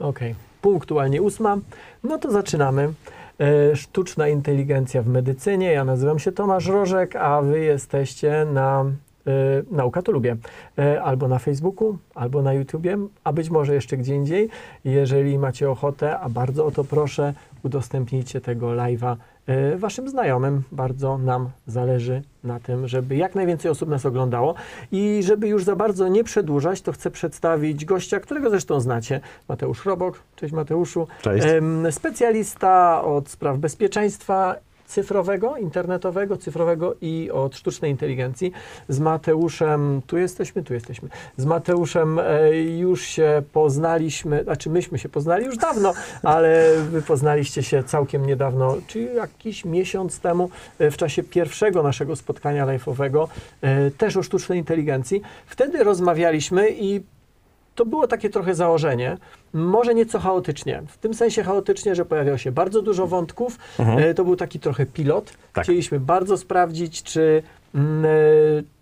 Ok, punktualnie ósma. No to zaczynamy. E, Sztuczna inteligencja w medycynie. Ja nazywam się Tomasz Rożek, a wy jesteście na e, Nauka to lubię. E, Albo na Facebooku, albo na YouTubie, a być może jeszcze gdzie indziej. Jeżeli macie ochotę, a bardzo o to proszę, udostępnijcie tego live'a waszym znajomym. Bardzo nam zależy na tym, żeby jak najwięcej osób nas oglądało. I żeby już za bardzo nie przedłużać, to chcę przedstawić gościa, którego zresztą znacie. Mateusz Robok. Cześć Mateuszu. Cześć. Specjalista od spraw bezpieczeństwa cyfrowego, internetowego, cyfrowego i od sztucznej inteligencji. Z Mateuszem, tu jesteśmy, tu jesteśmy. Z Mateuszem e, już się poznaliśmy, znaczy myśmy się poznali już dawno, ale wy poznaliście się całkiem niedawno, czyli jakiś miesiąc temu, e, w czasie pierwszego naszego spotkania live'owego, e, też o sztucznej inteligencji. Wtedy rozmawialiśmy i to było takie trochę założenie, może nieco chaotycznie. W tym sensie chaotycznie, że pojawiało się bardzo dużo wątków. Mhm. E, To był taki trochę pilot. Tak. Chcieliśmy bardzo sprawdzić, czy, mm, e,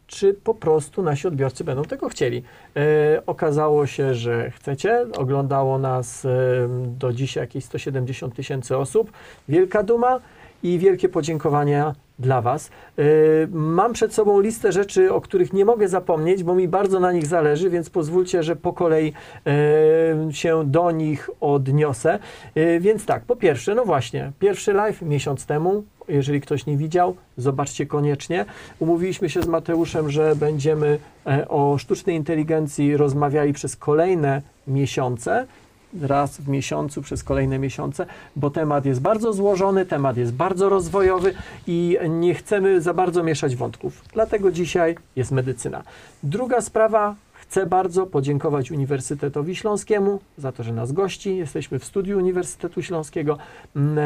czy po prostu nasi odbiorcy będą tego chcieli. E, Okazało się, że chcecie. Oglądało nas do dzisiaj jakieś 170 tysięcy osób. Wielka duma i wielkie podziękowania dla Was. Yy, Mam przed sobą listę rzeczy, o których nie mogę zapomnieć, bo mi bardzo na nich zależy, więc pozwólcie, że po kolei yy, się do nich odniosę. Yy, Więc tak, po pierwsze, no właśnie, pierwszy live miesiąc temu. Jeżeli ktoś nie widział, zobaczcie koniecznie. Umówiliśmy się z Mateuszem, że będziemy e, o sztucznej inteligencji rozmawiali przez kolejne miesiące raz w miesiącu przez kolejne miesiące, bo temat jest bardzo złożony, temat jest bardzo rozwojowy i nie chcemy za bardzo mieszać wątków. Dlatego dzisiaj jest medycyna. Druga sprawa. Chcę bardzo podziękować Uniwersytetowi Śląskiemu za to, że nas gości. Jesteśmy w studiu Uniwersytetu Śląskiego mm, e,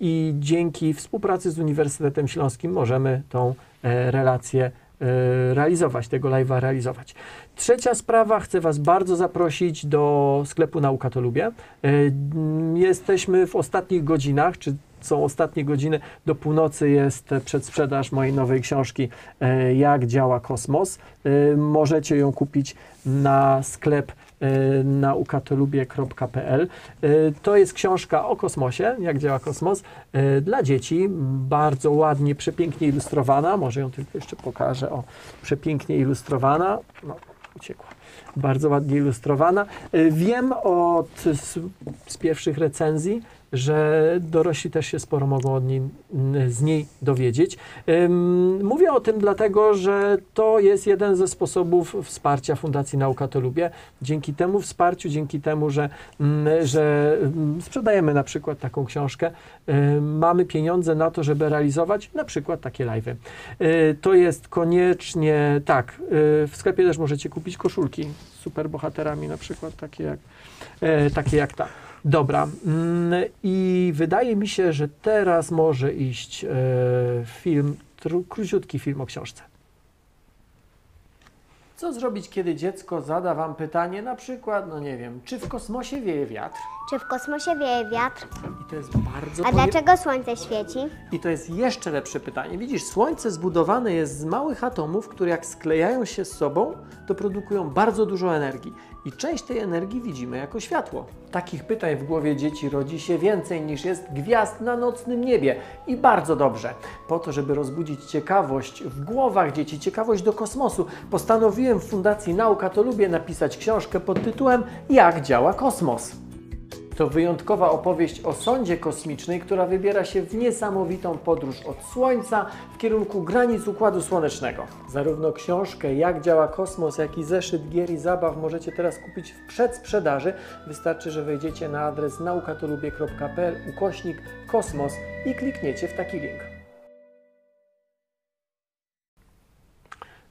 i dzięki współpracy z Uniwersytetem Śląskim możemy tą e, relację realizować, tego live'a realizować. Trzecia sprawa, chcę Was bardzo zaprosić do sklepu Nauka to Lubię. E, Jesteśmy w ostatnich godzinach, czy są ostatnie godziny, do północy jest przedsprzedaż mojej nowej książki e, Jak działa kosmos. E, Możecie ją kupić na sklep e, naukatolubie.pl. E, To jest książka o kosmosie, jak działa kosmos, e, dla dzieci, bardzo ładnie, przepięknie ilustrowana. Może ją tylko jeszcze pokażę. O, przepięknie ilustrowana. No, uciekła. Bardzo ładnie ilustrowana. E, Wiem od, z, z pierwszych recenzji, że dorośli też się sporo mogą od niej, z niej dowiedzieć. Mówię o tym dlatego, że to jest jeden ze sposobów wsparcia Fundacji Nauka to Lubię. Dzięki temu wsparciu, dzięki temu, że, że sprzedajemy na przykład taką książkę, y, mamy pieniądze na to, żeby realizować na przykład takie live'y. Y, To jest koniecznie, tak, y, w sklepie też możecie kupić koszulki z superbohaterami, na przykład takie jak, e, takie jak ta. Dobra, mm, i wydaje mi się, że teraz może iść e, film, króciutki film o książce. Co zrobić, kiedy dziecko zada Wam pytanie, na przykład, no nie wiem, czy w kosmosie wieje wiatr? Czy w kosmosie wieje wiatr? I to jest bardzo A dlaczego słońce świeci? I to jest jeszcze lepsze pytanie. Widzisz, Słońce zbudowane jest z małych atomów, które jak sklejają się z sobą, to produkują bardzo dużo energii. I część tej energii widzimy jako światło. Takich pytań w głowie dzieci rodzi się więcej niż jest gwiazd na nocnym niebie. I bardzo dobrze. Po to, żeby rozbudzić ciekawość w głowach dzieci, ciekawość do kosmosu, postanowiłem w Fundacji Nauka to Lubię napisać książkę pod tytułem Jak działa kosmos. To wyjątkowa opowieść o sondzie kosmicznej, która wybiera się w niesamowitą podróż od Słońca w kierunku granic Układu Słonecznego. Zarówno książkę Jak działa kosmos, jak i zeszyt gier i zabaw możecie teraz kupić w przedsprzedaży. Wystarczy, że wejdziecie na adres naukatolubie.pl ukośnik kosmos i klikniecie w taki link.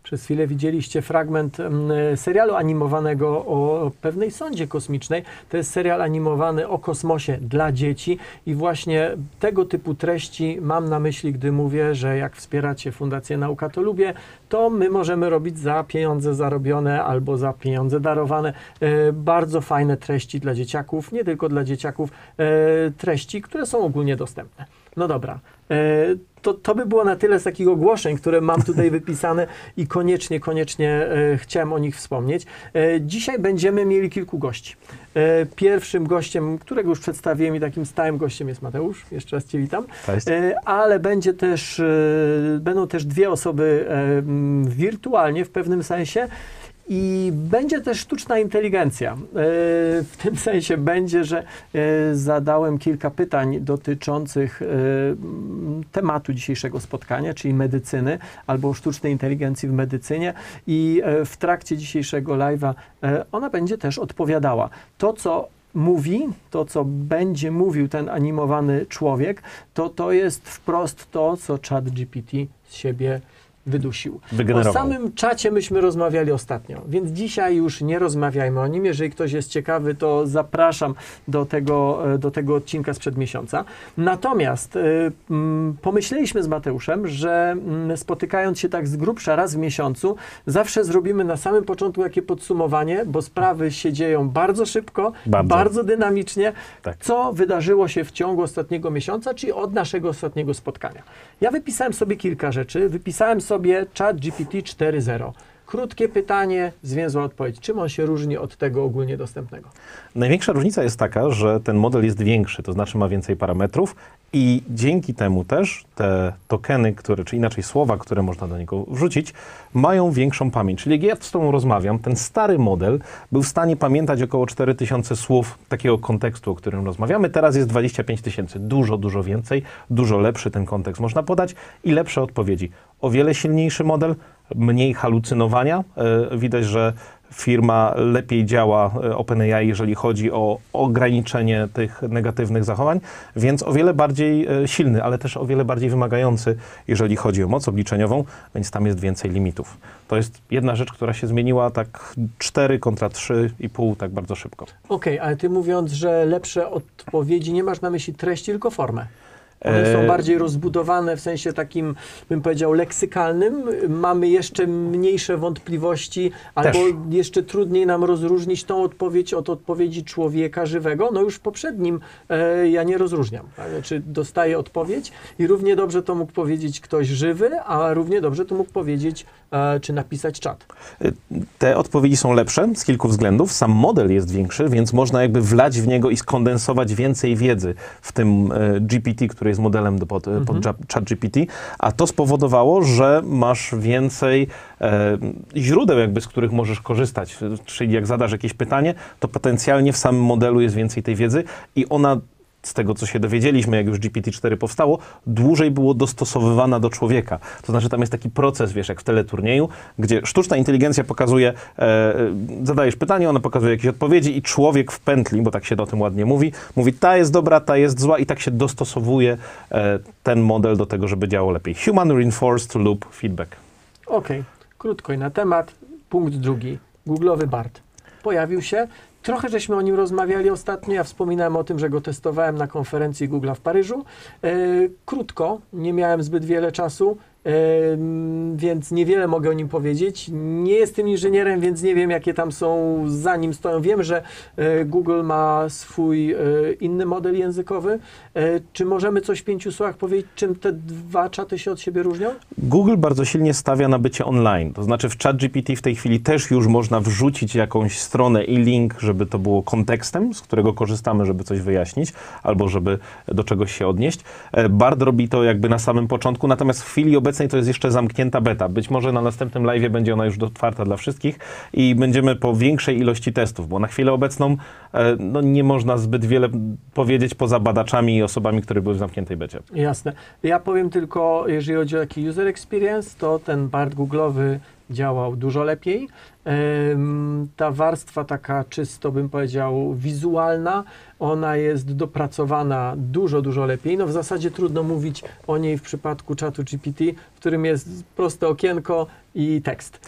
Przez chwilę widzieliście fragment mm, serialu animowanego o pewnej sondzie kosmicznej. To jest serial animowany o kosmosie dla dzieci i właśnie tego typu treści mam na myśli, gdy mówię, że jak wspieracie Fundację Nauka to Lubię, to my możemy robić za pieniądze zarobione albo za pieniądze darowane e, bardzo fajne treści dla dzieciaków, nie tylko dla dzieciaków, e, treści, które są ogólnie dostępne. No dobra, E, To, to by było na tyle z takich ogłoszeń, które mam tutaj wypisane i koniecznie, koniecznie e, chciałem o nich wspomnieć. E, dzisiaj będziemy mieli kilku gości. E, pierwszym gościem, którego już przedstawiłem i takim stałym gościem jest Mateusz. Jeszcze raz Cię witam. Cześć. Ale będzie też, będą też dwie osoby wirtualnie w pewnym sensie. I będzie też sztuczna inteligencja. E, W tym sensie będzie, że e, zadałem kilka pytań dotyczących e, tematu dzisiejszego spotkania, czyli medycyny albo sztucznej inteligencji w medycynie. I w trakcie dzisiejszego live'a ona będzie też odpowiadała. To, co mówi, to co będzie mówił ten animowany człowiek, to to jest wprost to, co chat GPT z siebie wydusił. Wygenerował. O samym czacie myśmy rozmawiali ostatnio, więc dzisiaj już nie rozmawiajmy o nim. Jeżeli ktoś jest ciekawy, to zapraszam do tego, e, do tego odcinka sprzed miesiąca. Natomiast y, mm, pomyśleliśmy z Mateuszem, że mm, spotykając się tak z grubsza raz w miesiącu, zawsze zrobimy na samym początku jakie podsumowanie, bo sprawy się dzieją bardzo szybko, Bardzo. bardzo dynamicznie. Tak. Co wydarzyło się w ciągu ostatniego miesiąca, czyli od naszego ostatniego spotkania? Ja wypisałem sobie kilka rzeczy. Wypisałem sobie chat GPT 4.0. Krótkie pytanie, zwięzła odpowiedź. Czym on się różni od tego ogólnie dostępnego? Największa różnica jest taka, że ten model jest większy, to znaczy ma więcej parametrów i dzięki temu też te tokeny, które, czy inaczej słowa, które można do niego wrzucić, mają większą pamięć. Czyli jak ja z Tobą rozmawiam, ten stary model był w stanie pamiętać około 4000 słów takiego kontekstu, o którym rozmawiamy. Teraz jest 25 tysięcy. Dużo, dużo więcej, dużo lepszy ten kontekst można podać i lepsze odpowiedzi. O wiele silniejszy model, mniej halucynowania. E, Widać, że firma lepiej działa, e, OpenAI, jeżeli chodzi o ograniczenie tych negatywnych zachowań, więc o wiele bardziej e, silny, ale też o wiele bardziej wymagający, jeżeli chodzi o moc obliczeniową, więc tam jest więcej limitów. To jest jedna rzecz, która się zmieniła tak 4 kontra 3,5 tak bardzo szybko. Okej, ale ty mówiąc, że lepsze odpowiedzi, nie masz na myśli treści, tylko formę. One są E, bardziej rozbudowane w sensie takim, bym powiedział, leksykalnym. Mamy jeszcze mniejsze wątpliwości, albo jeszcze trudniej nam rozróżnić tą odpowiedź od odpowiedzi człowieka żywego. No już w poprzednim e, ja nie rozróżniam. Tak? Znaczy dostaję odpowiedź i równie dobrze to mógł powiedzieć ktoś żywy, a równie dobrze to mógł powiedzieć czy napisać czat. Te odpowiedzi są lepsze z kilku względów. Sam model jest większy, więc można jakby wlać w niego i skondensować więcej wiedzy w tym e, GPT, który jest modelem do, pod, pod Mhm. ChatGPT, a to spowodowało, że masz więcej e, źródeł, jakby, z których możesz korzystać. Czyli jak zadasz jakieś pytanie, to potencjalnie w samym modelu jest więcej tej wiedzy i ona z tego, co się dowiedzieliśmy, jak już GPT-4 powstało, dłużej było dostosowywana do człowieka. To znaczy, tam jest taki proces, wiesz, jak w teleturnieju, gdzie sztuczna inteligencja pokazuje, e, e, zadajesz pytanie, ona pokazuje jakieś odpowiedzi i człowiek w pętli, bo tak się o tym ładnie mówi, mówi, ta jest dobra, ta jest zła i tak się dostosowuje e, ten model do tego, żeby działał lepiej. Human Reinforced Loop Feedback. Okej, krótko i na temat. Punkt drugi. Google'owy BART. Pojawił się. Trochę żeśmy o nim rozmawiali ostatnio. Ja wspominałem o tym, że go testowałem na konferencji Google'a w Paryżu. E, krótko, nie miałem zbyt wiele czasu, więc niewiele mogę o nim powiedzieć. Nie jestem inżynierem, więc nie wiem, jakie tam są za nim stoją. Wiem, że e, Google ma swój e, inny model językowy. E, czy możemy coś w pięciu słowach powiedzieć, czym te dwa czaty się od siebie różnią? Google bardzo silnie stawia na bycie online. To znaczy w ChatGPT w tej chwili też już można wrzucić jakąś stronę i link, żeby to było kontekstem, z którego korzystamy, żeby coś wyjaśnić, albo żeby do czegoś się odnieść. Bard robi to jakby na samym początku, natomiast w chwili obecnej to jest jeszcze zamknięta beta. Być może na następnym live będzie ona już otwarta dla wszystkich i będziemy po większej ilości testów, bo na chwilę obecną e, no, nie można zbyt wiele powiedzieć poza badaczami i osobami, które były w zamkniętej becie. Jasne. Ja powiem tylko, jeżeli chodzi o taki user experience, to ten BART Google'owy działał dużo lepiej. Ta warstwa taka czysto bym powiedział wizualna, ona jest dopracowana dużo, dużo lepiej. No w zasadzie trudno mówić o niej w przypadku czatu GPT, w którym jest proste okienko i tekst. E,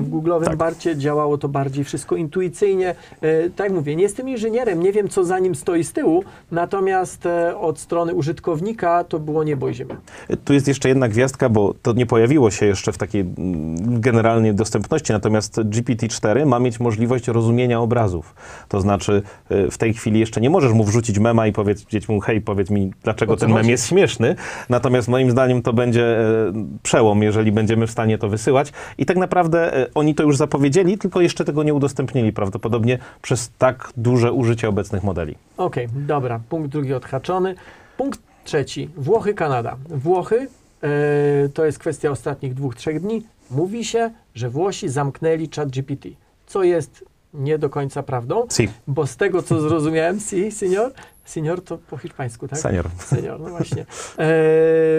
W Google'owym Tak. Barcie działało to bardziej wszystko intuicyjnie. E, Tak jak mówię, nie jestem inżynierem, nie wiem co za nim stoi z tyłu, natomiast e, od strony użytkownika to było niebo i ziemia. Tu jest jeszcze jedna gwiazdka, bo to nie pojawiło się jeszcze w takiej mm, generalnej dostępności, natomiast GPT-4 ma mieć możliwość rozumienia obrazów. To znaczy y, w tej chwili jeszcze nie możesz mu wrzucić mema i powiedzieć mu, hej, powiedz mi, dlaczego ten mem chodzi? jest śmieszny. Natomiast moim zdaniem to będzie e, przełom, jeżeli będziemy w stanie to wysyłać. I tak naprawdę e, oni to już zapowiedzieli, tylko jeszcze tego nie udostępnili prawdopodobnie przez tak duże użycie obecnych modeli. Okej, dobra, punkt drugi odhaczony. Punkt trzeci, Włochy, Kanada. Włochy e, to jest kwestia ostatnich dwóch, trzech dni. Mówi się, że Włosi zamknęli chat GPT, co jest nie do końca prawdą, Si, bo z tego co zrozumiałem, si, senior, senior to po hiszpańsku, tak? senior. Senior, no właśnie. E,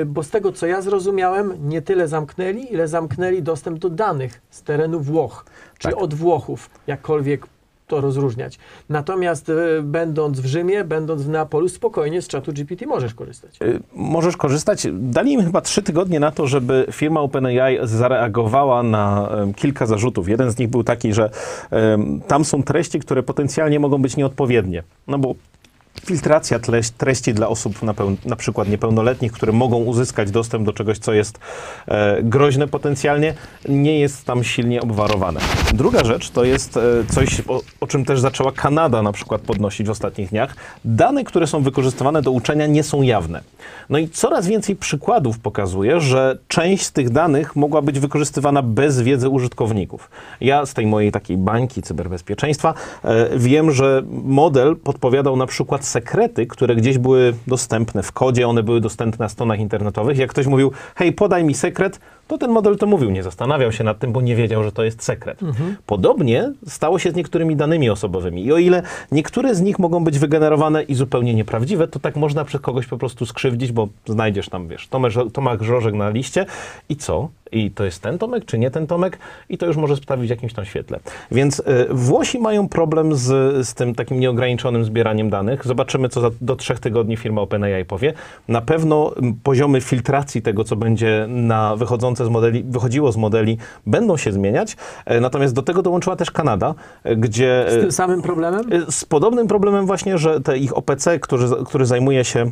bo z tego, co ja zrozumiałem, nie tyle zamknęli, ile zamknęli dostęp do danych z terenu Włoch, czy Tak. od Włochów, jakkolwiek to rozróżniać. Natomiast e, będąc w Rzymie, będąc w Neapolu, spokojnie z czatu GPT możesz korzystać. Y, Możesz korzystać. Dali im chyba trzy tygodnie na to, żeby firma OpenAI zareagowała na kilka zarzutów. Jeden z nich był taki, że tam są treści, które potencjalnie mogą być nieodpowiednie. No bo filtracja treści dla osób na, na przykład niepełnoletnich, które mogą uzyskać dostęp do czegoś, co jest e, groźne potencjalnie, nie jest tam silnie obwarowane. Druga rzecz to jest e, coś, o, o czym też zaczęła Kanada na przykład podnosić w ostatnich dniach. Dane, które są wykorzystywane do uczenia nie są jawne. No i coraz więcej przykładów pokazuje, że część z tych danych mogła być wykorzystywana bez wiedzy użytkowników. Ja z tej mojej takiej bańki cyberbezpieczeństwa e, wiem, że model podpowiadał na przykład sekrety, które gdzieś były dostępne w kodzie, one były dostępne na stronach internetowych. Jak ktoś mówił, hej, podaj mi sekret, to ten model to mówił, nie zastanawiał się nad tym, bo nie wiedział, że to jest sekret. Podobnie stało się z niektórymi danymi osobowymi. I o ile niektóre z nich mogą być wygenerowane i zupełnie nieprawdziwe, to tak można przez kogoś po prostu skrzywdzić, bo znajdziesz tam, wiesz, Tomek, Tomek Żorzek na liście i co? I to jest ten Tomek, czy nie ten Tomek? I to już może sprawić w jakimś tam świetle. Więc y, Włosi mają problem z, z tym takim nieograniczonym zbieraniem danych. Zobaczymy, co za, do trzech tygodni firma OpenAI powie. Na pewno poziomy filtracji tego, co będzie na wychodzące z modeli, wychodziło z modeli, będą się zmieniać. E, Natomiast do tego dołączyła też Kanada, e, gdzie... Z e, tym samym problemem? Y, Z podobnym problemem właśnie, że te ich OPC, który, który zajmuje się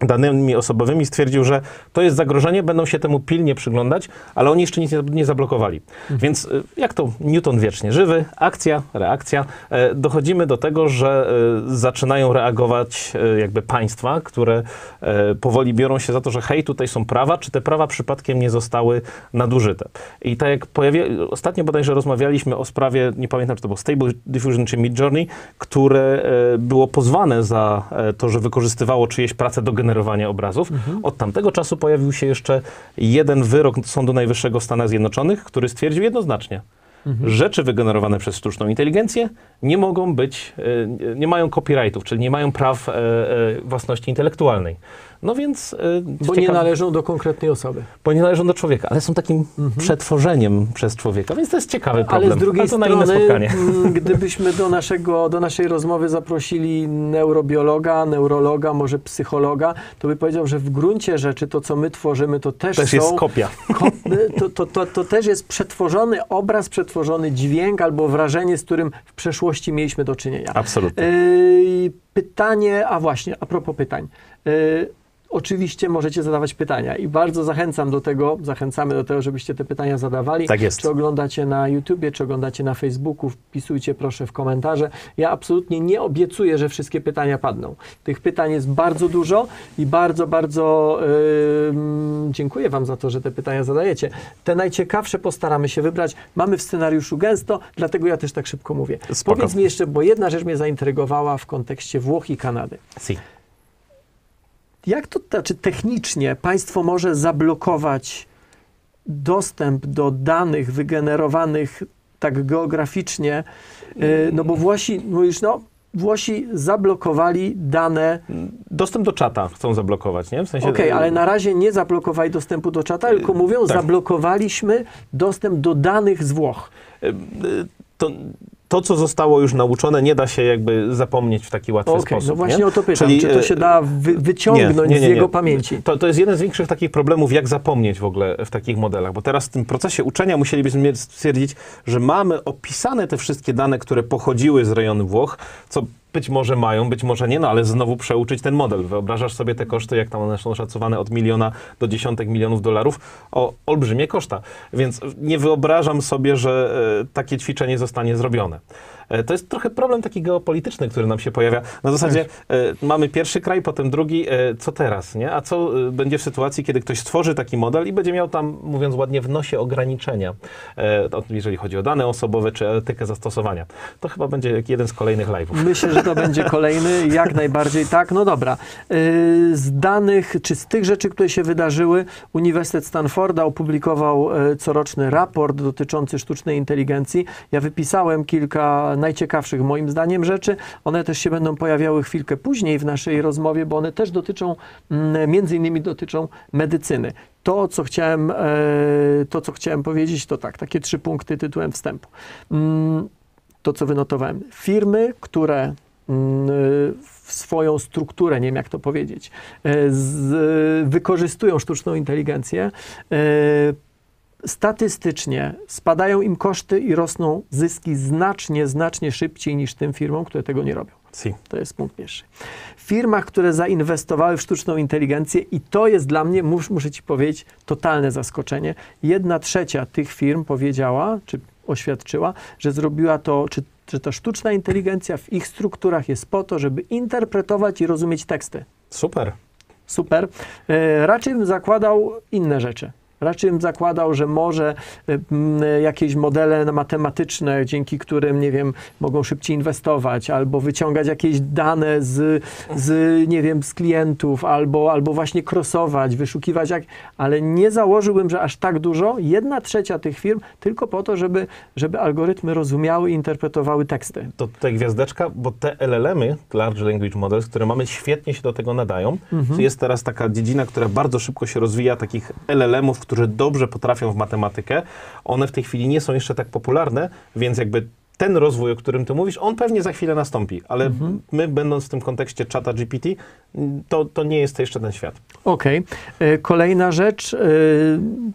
danymi osobowymi, stwierdził, że to jest zagrożenie, będą się temu pilnie przyglądać, ale oni jeszcze nic nie, nie zablokowali. Więc y, jak to Newton wiecznie żywy, akcja, reakcja, e, dochodzimy do tego, że e, zaczynają reagować e, jakby państwa, które powoli biorą się za to, że hej, tutaj są prawa, czy te prawa przypadkiem nie zostały nadużyte. I tak jak pojawi... ostatnio bodajże rozmawialiśmy o sprawie, nie pamiętam, czy to było Stable Diffusion czy Midjourney, które e, było pozwane za to, że wykorzystywało czyjeś pracę do generowania obrazów. Od tamtego czasu pojawił się jeszcze jeden wyrok Sądu Najwyższego w Stanach Zjednoczonych, który stwierdził jednoznacznie, rzeczy wygenerowane przez sztuczną inteligencję nie mogą być, e, nie mają copyrightów, czyli nie mają praw e, e, własności intelektualnej. No więc... e, Bo nie ciekaw- należą do konkretnej osoby. bo nie należą do człowieka, ale są takim przetworzeniem przez człowieka, więc to jest ciekawy problem. Ale z drugiej Ale strony, mm, gdybyśmy do, naszego, do naszej rozmowy zaprosili neurobiologa, neurologa, może psychologa, to by powiedział, że w gruncie rzeczy to, co my tworzymy, to też, Też są... jest kopia. ko- to, to, to, to też jest przetworzony obraz, przetworzony dźwięk albo wrażenie, z którym w przeszłości mieliśmy do czynienia. Absolutnie. Yy, pytanie, a właśnie, a propos pytań. Yy, Oczywiście możecie zadawać pytania i bardzo zachęcam do tego, zachęcamy do tego, żebyście te pytania zadawali. Tak jest. Czy oglądacie na YouTubie, czy oglądacie na Facebooku, wpisujcie proszę w komentarze. Ja absolutnie nie obiecuję, że wszystkie pytania padną. Tych pytań jest bardzo dużo i bardzo, bardzo yy, dziękuję Wam za to, że te pytania zadajecie. Te najciekawsze postaramy się wybrać. Mamy w scenariuszu gęsto, dlatego ja też tak szybko mówię. Spoko. Powiedz mi jeszcze, bo jedna rzecz mnie zaintrygowała w kontekście Włoch i Kanady. Si. Jak to znaczy technicznie państwo może zablokować dostęp do danych wygenerowanych tak geograficznie? Yy, No bo Włosi, mówisz, no Włosi zablokowali dane, Dostęp do czata chcą zablokować, nie? W sensie... okej, ale na razie nie zablokowali dostępu do czata, tylko mówią, tak. zablokowaliśmy dostęp do danych z Włoch. Y, y, To to, co zostało już nauczone, nie da się jakby zapomnieć w taki łatwy Okej, sposób. no właśnie nie? o to pytam, Czyli, czy to e, się da wy, wyciągnąć nie, nie, z jego pamięci? To, to jest jeden z większych takich problemów, jak zapomnieć w ogóle w takich modelach, bo teraz w tym procesie uczenia musielibyśmy stwierdzić, że mamy opisane te wszystkie dane, które pochodziły z rejonu Włoch, co być może mają, być może nie, no ale znowu przeuczyć ten model. Wyobrażasz sobie te koszty, jak tam one są szacowane od miliona do dziesiątek milionów dolarów, o olbrzymie koszta. Więc nie wyobrażam sobie, że e, takie ćwiczenie zostanie zrobione. E, To jest trochę problem taki geopolityczny, który nam się pojawia. Na zasadzie e, mamy pierwszy kraj, potem drugi, e, co teraz, nie? A co będzie w sytuacji, kiedy ktoś stworzy taki model i będzie miał tam, mówiąc ładnie, w nosie ograniczenia, jeżeli chodzi o dane osobowe czy etykę zastosowania. To chyba będzie jeden z kolejnych live'ów. Myślę, że to będzie kolejny, jak najbardziej tak. No dobra. Z danych, czy z tych rzeczy, które się wydarzyły, Uniwersytet Stanforda opublikował coroczny raport dotyczący sztucznej inteligencji. Ja wypisałem kilka najciekawszych moim zdaniem rzeczy. One też się będą pojawiały chwilkę później w naszej rozmowie, bo one też dotyczą, mm, między innymi dotyczą medycyny. To, co chciałem, e, to, co chciałem powiedzieć, to tak, takie trzy punkty tytułem wstępu. Mm, to, co wynotowałem. Firmy, które mm, swoją strukturę, nie wiem jak to powiedzieć, e, z, wykorzystują sztuczną inteligencję, e, statystycznie spadają im koszty i rosną zyski znacznie, znacznie szybciej niż tym firmom, które tego nie robią. Si. To jest punkt pierwszy. W firmach, które zainwestowały w sztuczną inteligencję, i to jest dla mnie, mus, muszę ci powiedzieć, totalne zaskoczenie. Jedna trzecia tych firm powiedziała, czy oświadczyła, że zrobiła to, czy, że ta sztuczna inteligencja w ich strukturach jest po to, żeby interpretować i rozumieć teksty. Super. Super. E, raczej bym zakładał inne rzeczy. Raczej bym zakładał, że może m, jakieś modele matematyczne, dzięki którym, nie wiem, mogą szybciej inwestować, albo wyciągać jakieś dane z, z nie wiem, z klientów, albo, albo właśnie crossować, wyszukiwać, jak, ale nie założyłbym, że aż tak dużo, jedna trzecia tych firm, tylko po to, żeby, żeby algorytmy rozumiały i interpretowały teksty. To tutaj gwiazdeczka, bo te LLM-y, Large Language Models, które mamy, świetnie się do tego nadają. Mhm. Jest teraz taka dziedzina, która bardzo szybko się rozwija, takich LLM-ów, którzy dobrze potrafią w matematykę. One w tej chwili nie są jeszcze tak popularne, więc jakby ten rozwój, o którym ty mówisz, on pewnie za chwilę nastąpi, ale Mhm. my, będąc w tym kontekście czata GPT, to, to nie jest to jeszcze ten świat. Okej. E, Kolejna rzecz, e,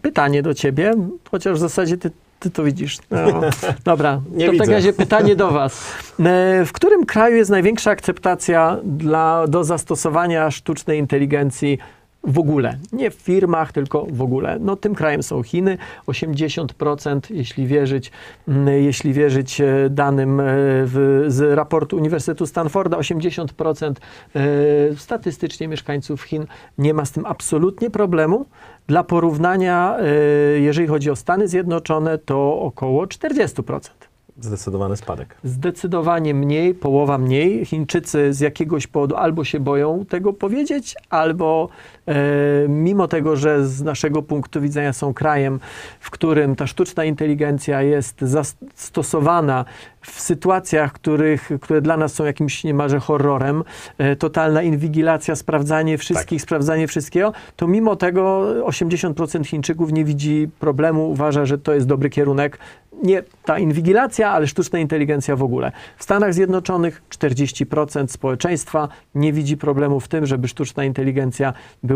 pytanie do ciebie, chociaż w zasadzie ty, ty to widzisz. No, dobra, Nie to w widzę. takim razie pytanie do was. E, W którym kraju jest największa akceptacja dla, do zastosowania sztucznej inteligencji w ogóle? Nie w firmach, tylko w ogóle. No tym krajem są Chiny, 80%, jeśli wierzyć, mm, jeśli wierzyć e, danym e, w, z raportu Uniwersytetu Stanforda, 80% e, statystycznie mieszkańców Chin nie ma z tym absolutnie problemu. Dla porównania, jeżeli chodzi o Stany Zjednoczone, to około 40%. Zdecydowany spadek. Zdecydowanie mniej, połowa mniej. Chińczycy z jakiegoś powodu albo się boją tego powiedzieć, albo mimo tego, że z naszego punktu widzenia są krajem, w którym ta sztuczna inteligencja jest zastosowana w sytuacjach, których, które dla nas są jakimś niemalże horrorem, e, totalna inwigilacja, sprawdzanie wszystkich, sprawdzanie wszystkiego, to mimo tego 80% Chińczyków nie widzi problemu, uważa, że to jest dobry kierunek. Nie ta inwigilacja, ale sztuczna inteligencja w ogóle. W Stanach Zjednoczonych 40% społeczeństwa nie widzi problemu w tym, żeby sztuczna inteligencja była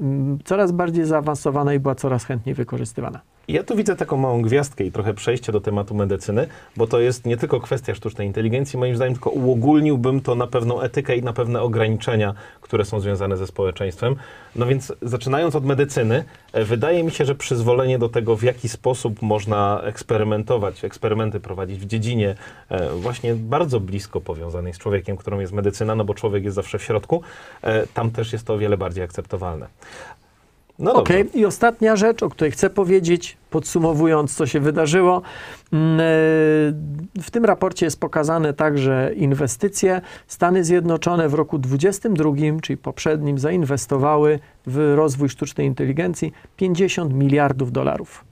mm, coraz bardziej zaawansowana i była coraz chętniej wykorzystywana. Ja tu widzę taką małą gwiazdkę i trochę przejście do tematu medycyny, bo to jest nie tylko kwestia sztucznej inteligencji, moim zdaniem, tylko uogólniłbym to na pewną etykę i na pewne ograniczenia, które są związane ze społeczeństwem. No więc zaczynając od medycyny, e, wydaje mi się, że przyzwolenie do tego, w jaki sposób można eksperymentować, eksperymenty prowadzić w dziedzinie e, właśnie bardzo blisko powiązanej z człowiekiem, którą jest medycyna, no bo człowiek jest zawsze w środku, e, tam też jest to o wiele bardziej akceptowalne. No. Okej, i ostatnia rzecz, o której chcę powiedzieć, podsumowując, co się wydarzyło. Mm, e, W tym raporcie jest pokazane także inwestycje. Stany Zjednoczone w roku 2022, czyli poprzednim, zainwestowały w rozwój sztucznej inteligencji 50 miliardów dolarów.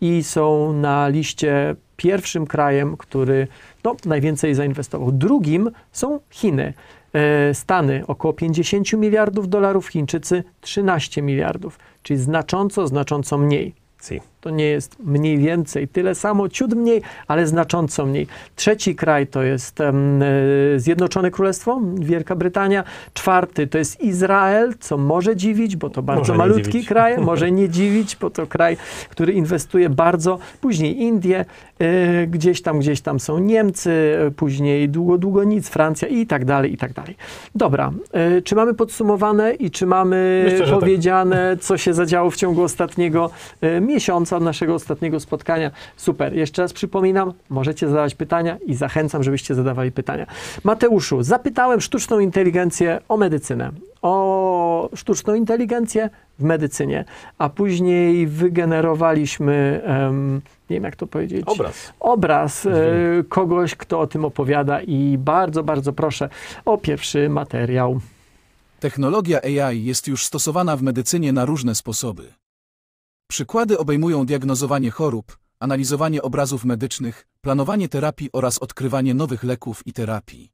I są na liście pierwszym krajem, który no, najwięcej zainwestował. Drugim są Chiny. E, Stany około 50 miliardów dolarów, Chińczycy 13 miliardów, czyli znacząco, znacząco mniej. Si. To nie jest mniej więcej tyle samo, ciut mniej, ale znacząco mniej. Trzeci kraj to jest e, Zjednoczone Królestwo, Wielka Brytania. Czwarty to jest Izrael, co może dziwić, bo to bardzo Może malutki kraj, może nie dziwić, bo to kraj, który inwestuje bardzo. Później Indie, e, gdzieś tam, gdzieś tam są Niemcy, e, później długo, długo nic, Francja i tak dalej, i tak dalej. Dobra, czy mamy podsumowane i czy mamy Myślę, tak. powiedziane, co się zadziało w ciągu ostatniego miesiąca, od naszego ostatniego spotkania? Super. Jeszcze raz przypominam, możecie zadawać pytania i zachęcam, żebyście zadawali pytania. Mateuszu, zapytałem sztuczną inteligencję o medycynę. O sztuczną inteligencję w medycynie, a później wygenerowaliśmy, em, nie wiem jak to powiedzieć, Obraz. obraz e, kogoś, kto o tym opowiada i bardzo, bardzo proszę o pierwszy materiał. Technologia AI jest już stosowana w medycynie na różne sposoby. Przykłady obejmują diagnozowanie chorób, analizowanie obrazów medycznych, planowanie terapii oraz odkrywanie nowych leków i terapii.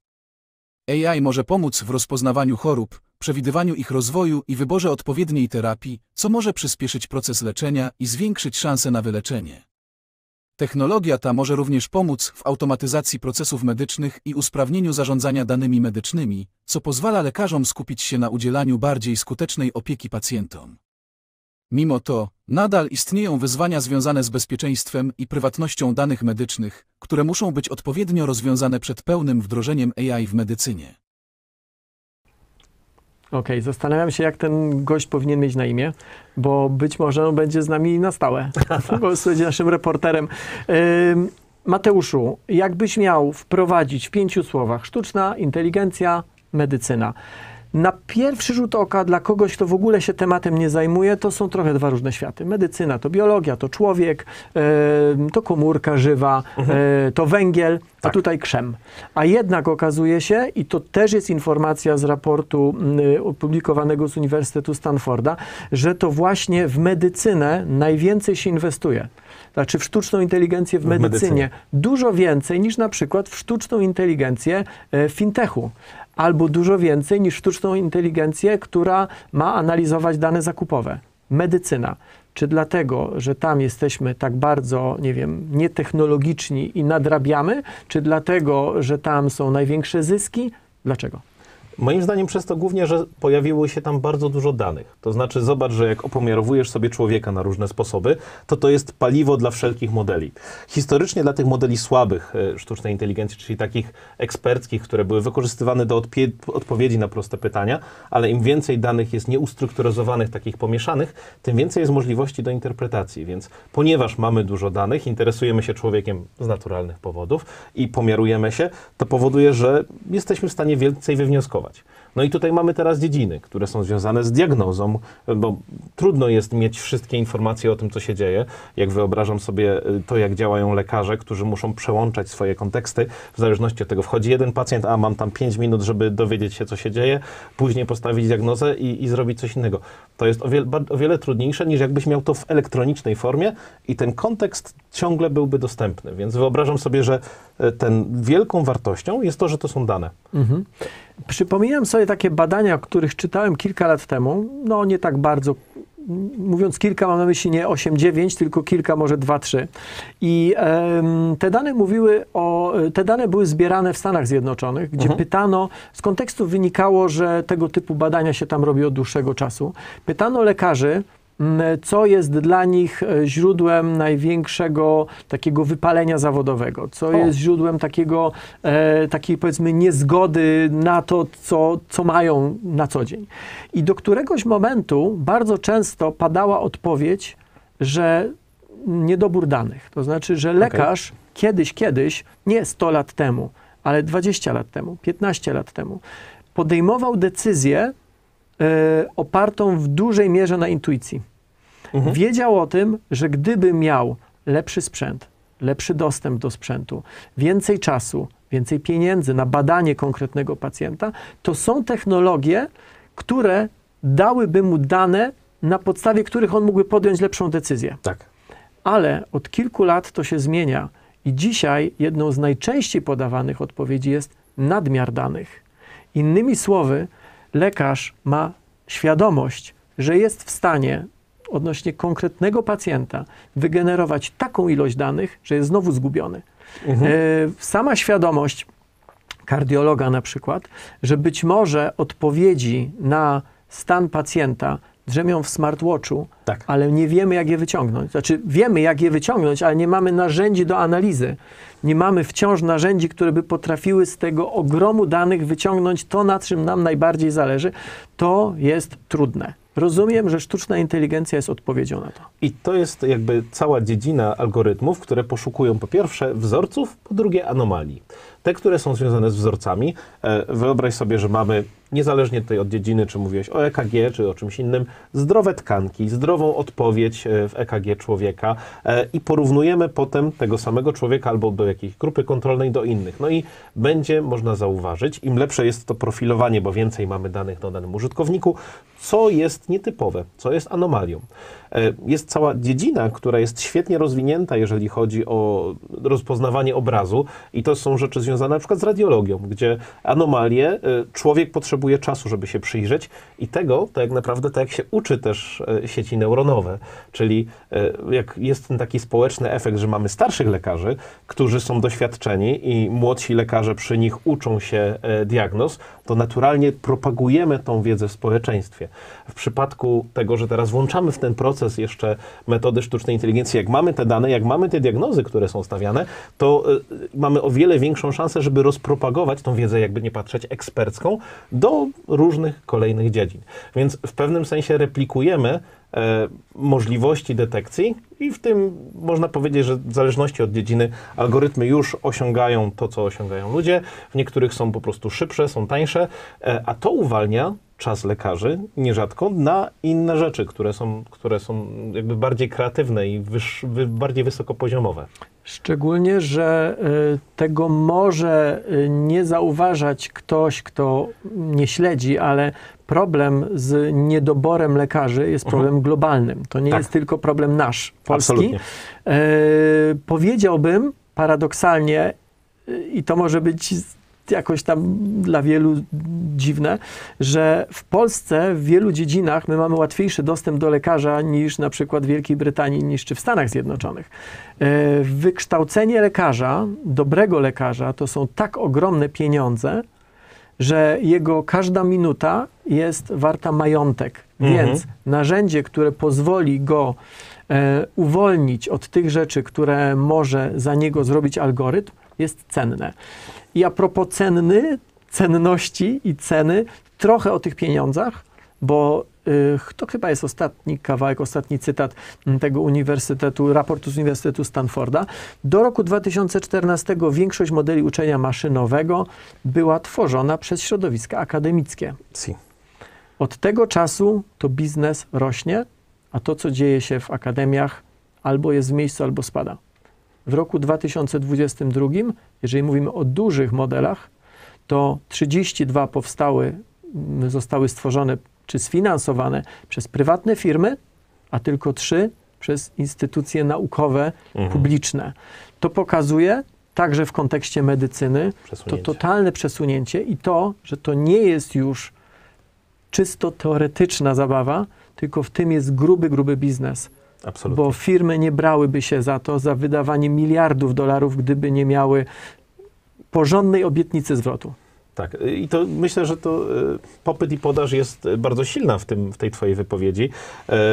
AI może pomóc w rozpoznawaniu chorób, przewidywaniu ich rozwoju i wyborze odpowiedniej terapii, co może przyspieszyć proces leczenia i zwiększyć szanse na wyleczenie. Technologia ta może również pomóc w automatyzacji procesów medycznych i usprawnieniu zarządzania danymi medycznymi, co pozwala lekarzom skupić się na udzielaniu bardziej skutecznej opieki pacjentom. Mimo to, nadal istnieją wyzwania związane z bezpieczeństwem i prywatnością danych medycznych, które muszą być odpowiednio rozwiązane przed pełnym wdrożeniem AI w medycynie. Okej, zastanawiam się, jak ten gość powinien mieć na imię, bo być może on będzie z nami na stałe, po będzie naszym reporterem. Mateuszu, jakbyś miał wprowadzić w pięciu słowach sztuczna inteligencja, medycyna. Na pierwszy rzut oka dla kogoś, kto w ogóle się tematem nie zajmuje, to są trochę dwa różne światy. Medycyna to biologia, to człowiek, em, to komórka żywa, e, to węgiel, a Tak. tutaj krzem. A jednak okazuje się, i to też jest informacja z raportu mm, opublikowanego z Uniwersytetu Stanforda, że to właśnie w medycynę najwięcej się inwestuje. Znaczy w sztuczną inteligencję w, W medycynie. medycynie. Dużo więcej niż na przykład w sztuczną inteligencję e, w fintechu. Albo dużo więcej niż sztuczną inteligencję, która ma analizować dane zakupowe. Medycyna. Czy dlatego, że tam jesteśmy tak bardzo, nie wiem, nietechnologiczni i nadrabiamy, czy dlatego, że tam są największe zyski? Dlaczego? Moim zdaniem przez to głównie, że pojawiło się tam bardzo dużo danych. To znaczy, zobacz, że jak opomiarowujesz sobie człowieka na różne sposoby, to to jest paliwo dla wszelkich modeli. Historycznie dla tych modeli słabych e, sztucznej inteligencji, czyli takich eksperckich, które były wykorzystywane do odpowiedzi na proste pytania, ale im więcej danych jest nieustrukturyzowanych, takich pomieszanych, tym więcej jest możliwości do interpretacji. Więc ponieważ mamy dużo danych, interesujemy się człowiekiem z naturalnych powodów i pomiarujemy się, to powoduje, że jesteśmy w stanie więcej wywnioskować. No i tutaj mamy teraz dziedziny, które są związane z diagnozą, bo trudno jest mieć wszystkie informacje o tym, co się dzieje. Jak wyobrażam sobie y, to, jak działają lekarze, którzy muszą przełączać swoje konteksty, w zależności od tego wchodzi jeden pacjent, a mam tam 5 minut, żeby dowiedzieć się, co się dzieje, później postawić diagnozę i, i zrobić coś innego. To jest o wiele, o wiele trudniejsze, niż jakbyś miał to w elektronicznej formie i ten kontekst ciągle byłby dostępny. Więc wyobrażam sobie, że y, ten wielką wartością jest to, że to są dane. Mhm. Przypominam sobie takie badania, o których czytałem kilka lat temu, no nie tak bardzo. Mówiąc kilka, mam na myśli nie 8-9, tylko kilka, może 2-3. I te dane mówiły o. Te dane były zbierane w Stanach Zjednoczonych, gdzie Mhm. pytano, z kontekstu wynikało, że tego typu badania się tam robi od dłuższego czasu. Pytano lekarzy, co jest dla nich e, źródłem największego takiego wypalenia zawodowego, co O. jest źródłem takiego, e, takiej powiedzmy niezgody na to, co, co mają na co dzień. I do któregoś momentu bardzo często padała odpowiedź, że niedobór danych. To znaczy, że lekarz kiedyś, kiedyś, nie 100 lat temu, ale 20 lat temu, 15 lat temu, podejmował decyzję opartą w dużej mierze na intuicji. Mhm. Wiedział o tym, że gdyby miał lepszy sprzęt, lepszy dostęp do sprzętu, więcej czasu, więcej pieniędzy na badanie konkretnego pacjenta, to są technologie, które dałyby mu dane, na podstawie których on mógłby podjąć lepszą decyzję. Tak. Ale od kilku lat to się zmienia i dzisiaj jedną z najczęściej podawanych odpowiedzi jest nadmiar danych. Innymi słowy, lekarz ma świadomość, że jest w stanie odnośnie konkretnego pacjenta wygenerować taką ilość danych, że jest znowu zgubiony. E, sama świadomość kardiologa na przykład, że być może odpowiedzi na stan pacjenta drzemią w smartwatchu, Tak. ale nie wiemy, jak je wyciągnąć. Znaczy, wiemy, jak je wyciągnąć, ale nie mamy narzędzi do analizy. Nie mamy wciąż narzędzi, które by potrafiły z tego ogromu danych wyciągnąć to, na czym nam najbardziej zależy. To jest trudne. Rozumiem, że sztuczna inteligencja jest odpowiedzią na to. I to jest jakby cała dziedzina algorytmów, które poszukują po pierwsze wzorców, po drugie anomalii. Te, które są związane z wzorcami, e, wyobraź sobie, że mamy, niezależnie tutaj od dziedziny, czy mówiłeś o EKG, czy o czymś innym, zdrowe tkanki, zdrową odpowiedź e, w EKG człowieka e, i porównujemy potem tego samego człowieka albo do jakiejś grupy kontrolnej do innych. No i będzie można zauważyć, im lepsze jest to profilowanie, bo więcej mamy danych o danym użytkowniku, co jest nietypowe, co jest anomalią. E, Jest cała dziedzina, która jest świetnie rozwinięta, jeżeli chodzi o rozpoznawanie obrazu, i to są rzeczy związane na przykład z radiologią, gdzie anomalie człowiek potrzebuje czasu, żeby się przyjrzeć, i tego, tak naprawdę, tak jak się uczy też e, sieci neuronowe, czyli e, jak jest ten taki społeczny efekt, że mamy starszych lekarzy, którzy są doświadczeni i młodsi lekarze przy nich uczą się e, diagnoz, to naturalnie propagujemy tą wiedzę w społeczeństwie. W przypadku tego, że teraz włączamy w ten proces jeszcze metody sztucznej inteligencji, jak mamy te dane, jak mamy te diagnozy, które są stawiane, to mamy o wiele większą szansę, żeby rozpropagować tą wiedzę, jakby nie patrzeć, ekspercką do różnych kolejnych dziedzin. Więc w pewnym sensie replikujemy e, możliwości detekcji i w tym można powiedzieć, że w zależności od dziedziny algorytmy już osiągają to, co osiągają ludzie. W niektórych są po prostu szybsze, są tańsze, e, a to uwalnia czas lekarzy nierzadko na inne rzeczy, które są, które są jakby bardziej kreatywne i wyż, wy, bardziej wysokopoziomowe. Szczególnie, że y, tego może y, nie zauważać ktoś, kto nie śledzi, ale problem z niedoborem lekarzy jest problemem globalnym. To nie Tak. jest tylko problem nasz, polski. Absolutnie. E, powiedziałbym paradoksalnie, y, i to może być jakoś tam dla wielu dziwne, że w Polsce w wielu dziedzinach my mamy łatwiejszy dostęp do lekarza niż na przykład w Wielkiej Brytanii, niż czy w Stanach Zjednoczonych. E, wykształcenie lekarza, dobrego lekarza, to są tak ogromne pieniądze, że jego każda minuta jest warta majątek. Mhm. Więc narzędzie, które pozwoli go e, uwolnić od tych rzeczy, które może za niego zrobić algorytm, jest cenne. I a propos cenny, cenności i ceny, trochę o tych pieniądzach, bo y, to chyba jest ostatni kawałek, ostatni cytat tego uniwersytetu, raportu z Uniwersytetu Stanforda. Do roku 2014 większość modeli uczenia maszynowego była tworzona przez środowiska akademickie. Si. Od tego czasu to biznes rośnie, a to, co dzieje się w akademiach, albo jest w miejscu, albo spada. W roku 2022, jeżeli mówimy o dużych modelach, to 32 powstały, zostały stworzone czy sfinansowane przez prywatne firmy, a tylko 3 przez instytucje naukowe Mhm. publiczne. To pokazuje także w kontekście medycyny, to totalne przesunięcie i to, że to nie jest już czysto teoretyczna zabawa, tylko w tym jest gruby, gruby biznes. Absolutnie. Bo firmy nie brałyby się za to, za wydawanie miliardów dolarów, gdyby nie miały porządnej obietnicy zwrotu. Tak, i to myślę, że to y, popyt i podaż jest bardzo silna w, tym, w tej twojej wypowiedzi,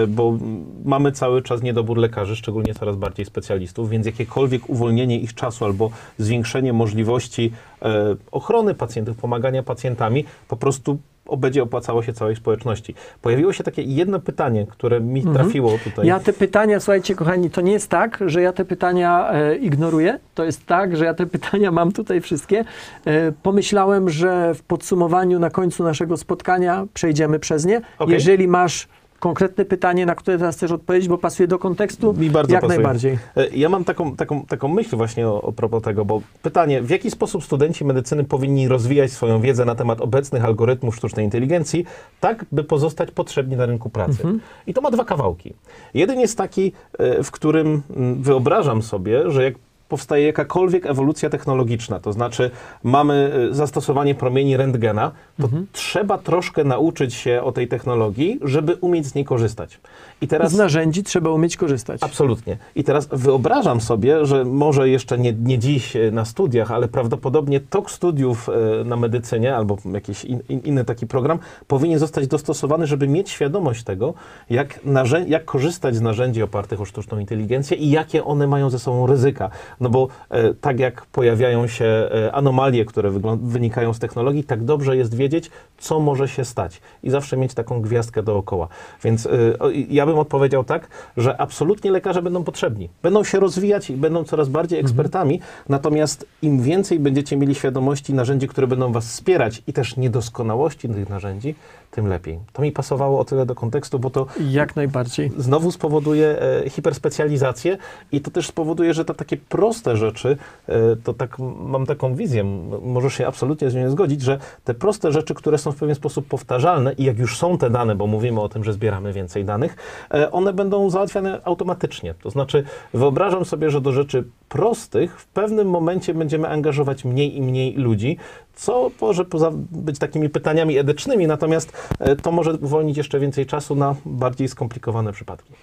y, bo mamy cały czas niedobór lekarzy, szczególnie coraz bardziej specjalistów, więc jakiekolwiek uwolnienie ich czasu albo zwiększenie możliwości y, ochrony pacjentów, pomagania pacjentami po prostu będzie opłacało się całej społeczności. Pojawiło się takie jedno pytanie, które mi Mhm. trafiło tutaj. Ja te pytania, słuchajcie, kochani, to nie jest tak, że ja te pytania e, ignoruję. To jest tak, że ja te pytania mam tutaj wszystkie. E, pomyślałem, że w podsumowaniu na końcu naszego spotkania przejdziemy przez nie. Okej. Jeżeli masz konkretne pytanie, na które teraz chcesz odpowiedzieć, bo pasuje do kontekstu, Mi bardzo jak pasuje. najbardziej. E, Ja mam taką, taką, taką myśl właśnie o, o propos tego, bo pytanie, w jaki sposób studenci medycyny powinni rozwijać swoją wiedzę na temat obecnych algorytmów sztucznej inteligencji, tak by pozostać potrzebni na rynku pracy. Mhm. I to ma dwa kawałki. Jeden jest taki, e, w którym mm, wyobrażam sobie, że jak powstaje jakakolwiek ewolucja technologiczna, to znaczy mamy y, zastosowanie promieni rentgena, to trzeba troszkę nauczyć się o tej technologii, żeby umieć z niej korzystać. I teraz Z narzędzi trzeba umieć korzystać. Absolutnie. I teraz wyobrażam sobie, że może jeszcze nie, nie dziś e, na studiach, ale prawdopodobnie tok studiów e, na medycynie albo jakiś in, in, inny taki program powinien zostać dostosowany, żeby mieć świadomość tego, jak, jak korzystać z narzędzi opartych o sztuczną inteligencję i jakie one mają ze sobą ryzyka. No bo e, tak jak pojawiają się e, anomalie, które wynikają z technologii, tak dobrze jest wiedzieć, co może się stać i zawsze mieć taką gwiazdkę dookoła. Więc i ja bym odpowiedział tak, że absolutnie lekarze będą potrzebni. Będą się rozwijać i będą coraz bardziej ekspertami, natomiast im więcej będziecie mieli świadomości narzędzi, które będą was wspierać i też niedoskonałości tych narzędzi, tym lepiej. To mi pasowało o tyle do kontekstu, bo to Jak najbardziej. znowu spowoduje e, hiperspecjalizację i to też spowoduje, że te takie proste rzeczy, e, to tak mam taką wizję, możesz się absolutnie z nią nie zgodzić, że te proste rzeczy, które są w pewien sposób powtarzalne i jak już są te dane, bo mówimy o tym, że zbieramy więcej danych, e, one będą załatwiane automatycznie. To znaczy wyobrażam sobie, że do rzeczy prostych w pewnym momencie będziemy angażować mniej i mniej ludzi, co może poza być takimi pytaniami etycznymi, natomiast e, to może uwolnić jeszcze więcej czasu na bardziej skomplikowane przypadki.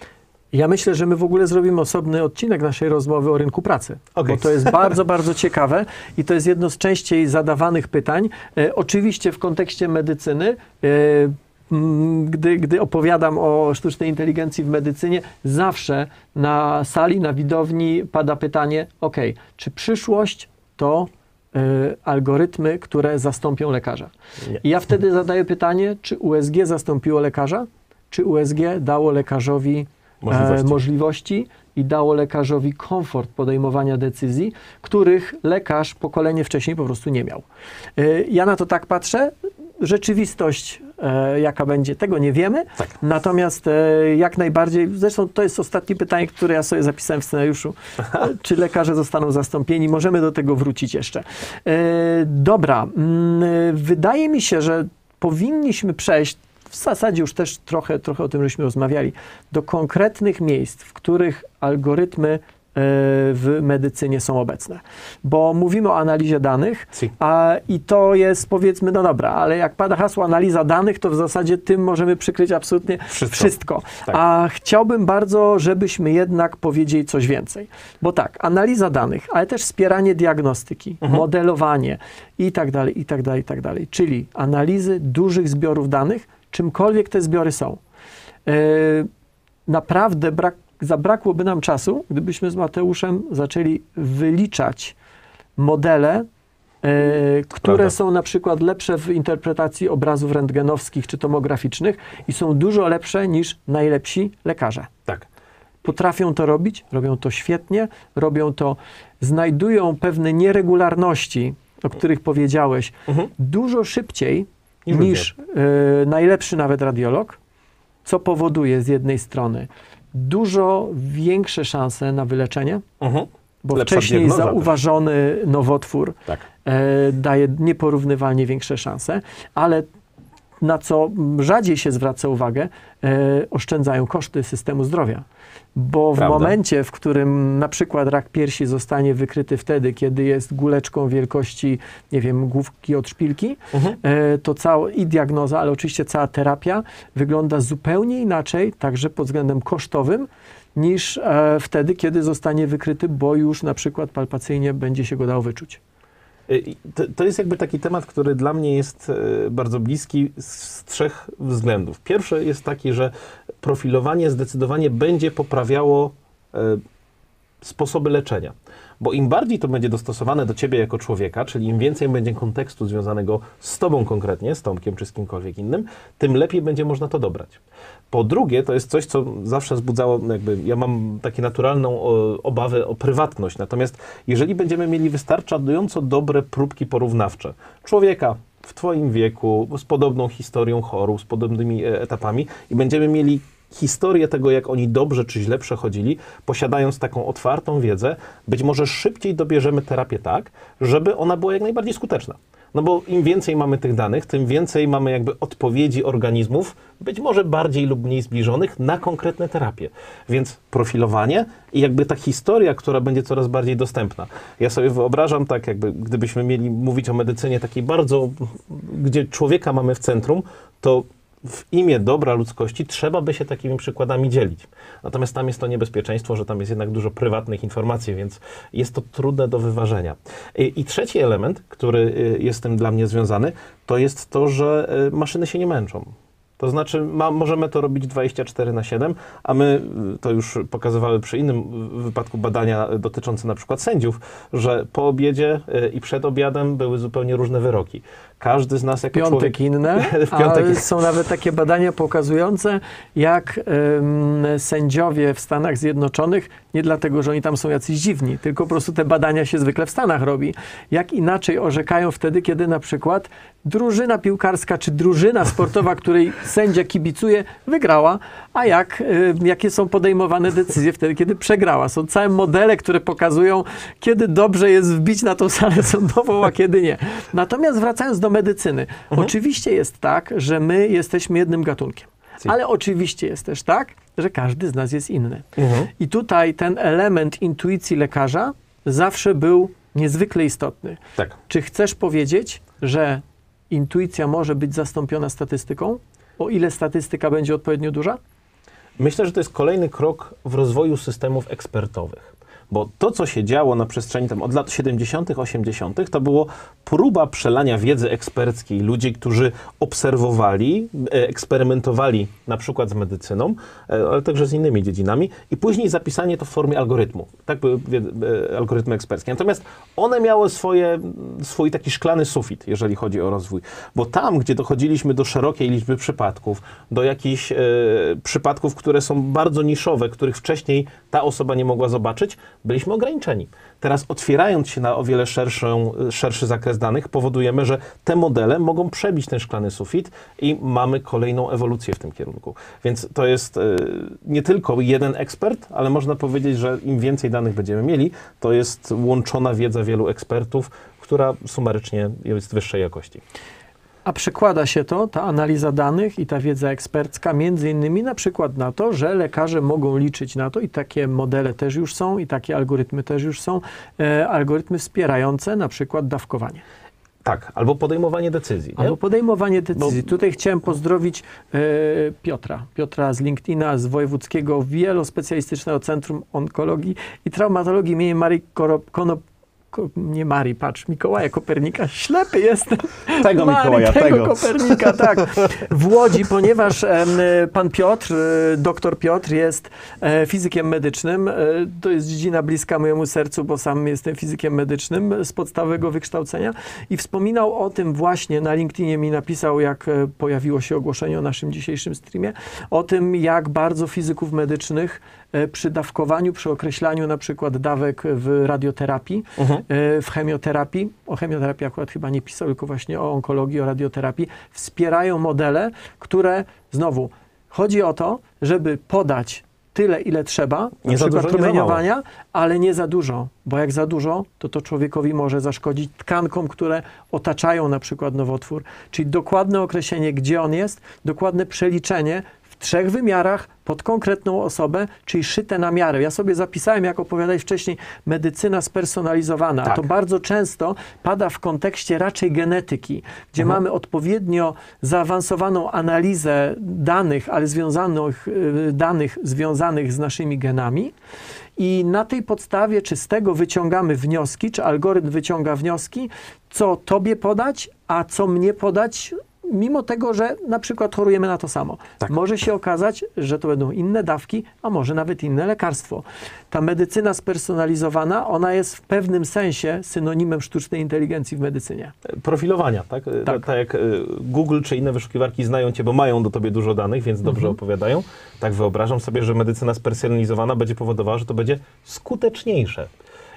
Ja myślę, że my w ogóle zrobimy osobny odcinek naszej rozmowy o rynku pracy, Okej. bo to jest bardzo, bardzo ciekawe i to jest jedno z częściej zadawanych pytań. E, oczywiście w kontekście medycyny, e, gdy, gdy opowiadam o sztucznej inteligencji w medycynie, zawsze na sali, na widowni pada pytanie, ok, czy przyszłość to e, algorytmy, które zastąpią lekarza? Nie. I ja wtedy zadaję pytanie, czy USG zastąpiło lekarza? Czy USG dało lekarzowi Możliwości. e, możliwości i dało lekarzowi komfort podejmowania decyzji, których lekarz pokolenie wcześniej po prostu nie miał. E, ja na to tak patrzę. Rzeczywistość, e, jaka będzie, tego nie wiemy. Tak. Natomiast e, jak najbardziej, zresztą to jest ostatnie pytanie, które ja sobie zapisałem w scenariuszu. E, czy lekarze zostaną zastąpieni? Możemy do tego wrócić jeszcze. Dobra, mm, wydaje mi się, że powinniśmy przejść, w zasadzie już też trochę, trochę o tym żeśmy rozmawiali, do konkretnych miejsc, w których algorytmy w medycynie są obecne. Bo mówimy o analizie danych, Si. a, i to jest powiedzmy, no dobra, ale jak pada hasło analiza danych, to w zasadzie tym możemy przykryć absolutnie Wszystko. wszystko. Tak. A chciałbym bardzo, żebyśmy jednak powiedzieli coś więcej. Bo tak, analiza danych, ale też wspieranie diagnostyki, Mhm. modelowanie i tak dalej, i tak dalej, i tak dalej. Czyli analizy dużych zbiorów danych, czymkolwiek te zbiory są. E, naprawdę brak, zabrakłoby nam czasu, gdybyśmy z Mateuszem zaczęli wyliczać modele, e, które Prawda. są na przykład lepsze w interpretacji obrazów rentgenowskich czy tomograficznych i są dużo lepsze niż najlepsi lekarze. Tak. Potrafią to robić, robią to świetnie, robią to, znajdują pewne nieregularności, o których powiedziałeś, Mhm. dużo szybciej Niż niż e, najlepszy nawet radiolog, co powoduje z jednej strony dużo większe szanse na wyleczenie, Mhm. bo Lepsza wcześniej diagnoza też. zauważony nowotwór Tak. e, daje nieporównywalnie większe szanse, ale na co rzadziej się zwraca uwagę, e, oszczędzają koszty systemu zdrowia. Bo w Prawda. momencie, w którym na przykład rak piersi zostanie wykryty wtedy, kiedy jest guleczką wielkości, nie wiem, główki od szpilki, Mhm. e, to cała i diagnoza, ale oczywiście cała terapia wygląda zupełnie inaczej, także pod względem kosztowym, niż e, wtedy, kiedy zostanie wykryty, bo już na przykład palpacyjnie będzie się go dało wyczuć. Y, To, to jest jakby taki temat, który dla mnie jest e, bardzo bliski z, z trzech względów. Pierwszy jest taki, że profilowanie zdecydowanie będzie poprawiało e, sposoby leczenia. Bo im bardziej to będzie dostosowane do ciebie jako człowieka, czyli im więcej będzie kontekstu związanego z tobą konkretnie, z Tomkiem czy z kimkolwiek innym, tym lepiej będzie można to dobrać. Po drugie, to jest coś, co zawsze wzbudzało, jakby ja mam takie naturalną obawę o prywatność. Natomiast jeżeli będziemy mieli wystarczająco dobre próbki porównawcze człowieka w Twoim wieku, z podobną historią chorób, z podobnymi e, etapami i będziemy mieli historię tego, jak oni dobrze czy źle przechodzili, posiadając taką otwartą wiedzę, być może szybciej dobierzemy terapię tak, żeby ona była jak najbardziej skuteczna. No bo im więcej mamy tych danych, tym więcej mamy jakby odpowiedzi organizmów, być może bardziej lub mniej zbliżonych na konkretne terapie. Więc profilowanie i jakby ta historia, która będzie coraz bardziej dostępna. Ja sobie wyobrażam tak, jakby gdybyśmy mieli mówić o medycynie takiej bardzo, gdzie człowieka mamy w centrum, to w imię dobra ludzkości trzeba by się takimi przykładami dzielić. Natomiast tam jest to niebezpieczeństwo, że tam jest jednak dużo prywatnych informacji, więc jest to trudne do wyważenia. I, i trzeci element, który y, jest z tym dla mnie związany, to jest to, że y, maszyny się nie męczą. To znaczy, ma, możemy to robić 24 na 7, a my, y, to już pokazywały przy innym wypadku badania dotyczące na przykład sędziów, że po obiedzie i przed obiadem były zupełnie różne wyroki. Każdy z nas jako piątek człowiek... inne, W piątek jest- są nawet takie badania pokazujące, jak em, sędziowie w Stanach Zjednoczonych, nie dlatego, że oni tam są jacyś dziwni, tylko po prostu te badania się zwykle w Stanach robi, jak inaczej orzekają wtedy, kiedy na przykład drużyna piłkarska czy drużyna sportowa, której sędzia kibicuje, wygrała, a jak, em, jakie są podejmowane decyzje wtedy, kiedy przegrała. Są całe modele, które pokazują, kiedy dobrze jest wbić na tą salę sądową, a kiedy nie. Natomiast wracając do medycyny, oczywiście jest tak, że my jesteśmy jednym gatunkiem. Ale oczywiście jest też tak, że każdy z nas jest inny. Mhm. I tutaj ten element intuicji lekarza zawsze był niezwykle istotny. Tak. Czy chcesz powiedzieć, że intuicja może być zastąpiona statystyką? O ile statystyka będzie odpowiednio duża? Myślę, że to jest kolejny krok w rozwoju systemów ekspertowych. Bo to, co się działo na przestrzeni tam od lat 70., 80., to było próba przelania wiedzy eksperckiej ludzi, którzy obserwowali, e, eksperymentowali na przykład z medycyną, e, ale także z innymi dziedzinami, i później zapisanie to w formie algorytmu. Tak były e, algorytmy eksperckie. Natomiast one miały swoje, swój taki szklany sufit, jeżeli chodzi o rozwój. Bo tam, gdzie dochodziliśmy do szerokiej liczby przypadków, do jakichś przypadków, które są bardzo niszowe, których wcześniej ta osoba nie mogła zobaczyć, byliśmy ograniczeni. Teraz otwierając się na o wiele szerszą, szerszy zakres danych, powodujemy, że te modele mogą przebić ten szklany sufit i mamy kolejną ewolucję w tym kierunku. Więc to jest e, nie tylko jeden ekspert, ale można powiedzieć, że im więcej danych będziemy mieli, to jest łączona wiedza wielu ekspertów, która sumarycznie jest wyższej jakości. A przekłada się to, ta analiza danych i ta wiedza ekspercka, między innymi na przykład na to, że lekarze mogą liczyć na to i takie modele też już są i takie algorytmy też już są, e, algorytmy wspierające na przykład dawkowanie. Tak, albo podejmowanie decyzji. Nie? Albo podejmowanie decyzii. Bo- Tutaj chciałem pozdrowić e, Piotra. Piotra z LinkedIna, z Wojewódzkiego Wielospecjalistycznego Centrum Onkologii i Traumatologii imienia Marii Konop... Nie Marii, patrz, Mikołaja Kopernika, ślepy jestem. Tego Marii, Mikołaja, tego, tego. Kopernika, tak. W Łodzi, ponieważ pan Piotr, e, doktor Piotr jest e, fizykiem medycznym. E, to jest dziedzina bliska mojemu sercu, bo sam jestem fizykiem medycznym z podstawowego wykształcenia i wspominał o tym właśnie na LinkedInie mi napisał, jak pojawiło się ogłoszenie o naszym dzisiejszym streamie, o tym, jak bardzo fizyków medycznych przy dawkowaniu, przy określaniu na przykład dawek w radioterapii, Mhm. e, w chemioterapii, o chemioterapii akurat chyba nie pisał, tylko właśnie o onkologii, o radioterapii, wspierają modele, które znowu chodzi o to, żeby podać tyle, ile trzeba, na Nie za przykład dużo, nie promieniowania, ale nie za dużo, bo jak za dużo, to to człowiekowi może zaszkodzić tkankom, które otaczają na przykład nowotwór. Czyli dokładne określenie, gdzie on jest, dokładne przeliczenie trzech wymiarach pod konkretną osobę, czyli szyte na miarę. Ja sobie zapisałem, jak opowiadałeś wcześniej, medycyna spersonalizowana. Tak. To bardzo często pada w kontekście raczej genetyki, gdzie Mhm. mamy odpowiednio zaawansowaną analizę danych, ale związanych, y, danych związanych z naszymi genami. I na tej podstawie, czy z tego wyciągamy wnioski, czy algorytm wyciąga wnioski, co tobie podać, a co mnie podać, mimo tego, że na przykład chorujemy na to samo. Tak. Może się okazać, że to będą inne dawki, a może nawet inne lekarstwo. Ta medycyna spersonalizowana, ona jest w pewnym sensie synonimem sztucznej inteligencji w medycynie. profilowania, tak? Tak. Tak. tak jak y, Google czy inne wyszukiwarki znają cię, bo mają do tobie dużo danych, więc dobrze Mhm. opowiadają. Tak wyobrażam sobie, że medycyna spersonalizowana będzie powodowała, że to będzie skuteczniejsze.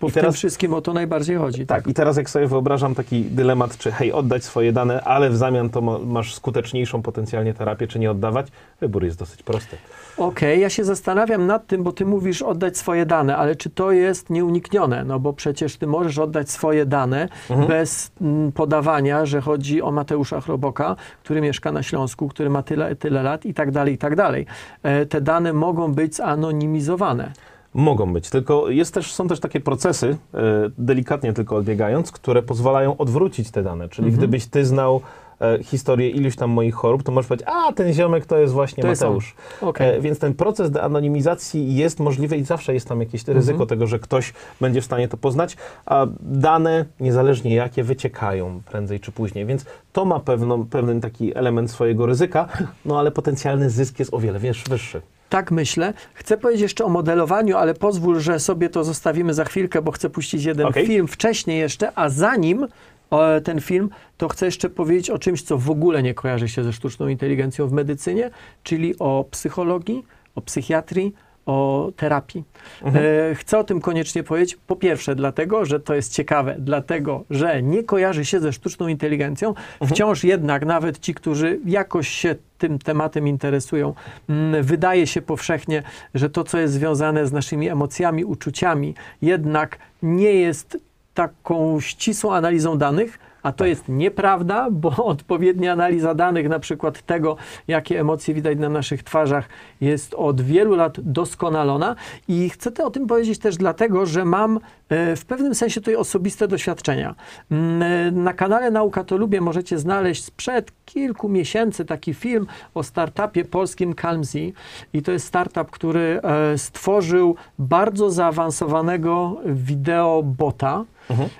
Bo I w tym teraz- wszystkim o to najbardziej chodzi. Tak, i teraz jak sobie wyobrażam taki dylemat, czy hej, oddać swoje dane, ale w zamian to ma, masz skuteczniejszą potencjalnie terapię, czy nie oddawać, wybór jest dosyć prosty. Okej, ja się zastanawiam nad tym, bo ty mówisz oddać swoje dane, ale czy to jest nieuniknione? No bo przecież ty możesz oddać swoje dane Mhm. bez mm, podawania, że chodzi o Mateusza Chroboka, który mieszka na Śląsku, który ma tyle, tyle lat i tak dalej, i tak dalej. E, te dane mogą być zanonimizowane. Mogą być, tylko jest też, są też takie procesy, e, delikatnie tylko odbiegając, które pozwalają odwrócić te dane. Czyli Mhm. gdybyś ty znał e, historię iluś tam moich chorób, to możesz powiedzieć, a ten ziomek to jest właśnie To jest. Mateusz. Okej. E, więc ten proces deanonimizacji jest możliwy i zawsze jest tam jakieś ryzyko Mhm. tego, że ktoś będzie w stanie to poznać, a dane, niezależnie jakie, wyciekają prędzej czy później. Więc to ma pewną, pewien taki element swojego ryzyka, no ale potencjalny zysk jest o wiele wiesz, wyższy. Tak myślę. Chcę powiedzieć jeszcze o modelowaniu, ale pozwól, że sobie to zostawimy za chwilkę, bo chcę puścić jeden Okej. film wcześniej jeszcze, a zanim e, ten film, to chcę jeszcze powiedzieć o czymś, co w ogóle nie kojarzy się ze sztuczną inteligencją w medycynie, czyli o psychologii, o psychiatrii, o terapii. E, chcę o tym koniecznie powiedzieć. Po pierwsze, dlatego, że to jest ciekawe, dlatego, że nie kojarzy się ze sztuczną inteligencją. Wciąż jednak nawet ci, którzy jakoś się tym tematem interesują, mm, wydaje się powszechnie, że to, co jest związane z naszymi emocjami, uczuciami, jednak nie jest taką ścisłą analizą danych, a to jest nieprawda, bo odpowiednia analiza danych, na przykład tego, jakie emocje widać na naszych twarzach, jest od wielu lat doskonalona. I chcę te o tym powiedzieć też dlatego, że mam e, w pewnym sensie tutaj osobiste doświadczenia. Mm, e, Na kanale Nauka to Lubię możecie znaleźć sprzed kilku miesięcy taki film o startupie polskim Calmzy. I to jest startup, który e, stworzył bardzo zaawansowanego wideobota.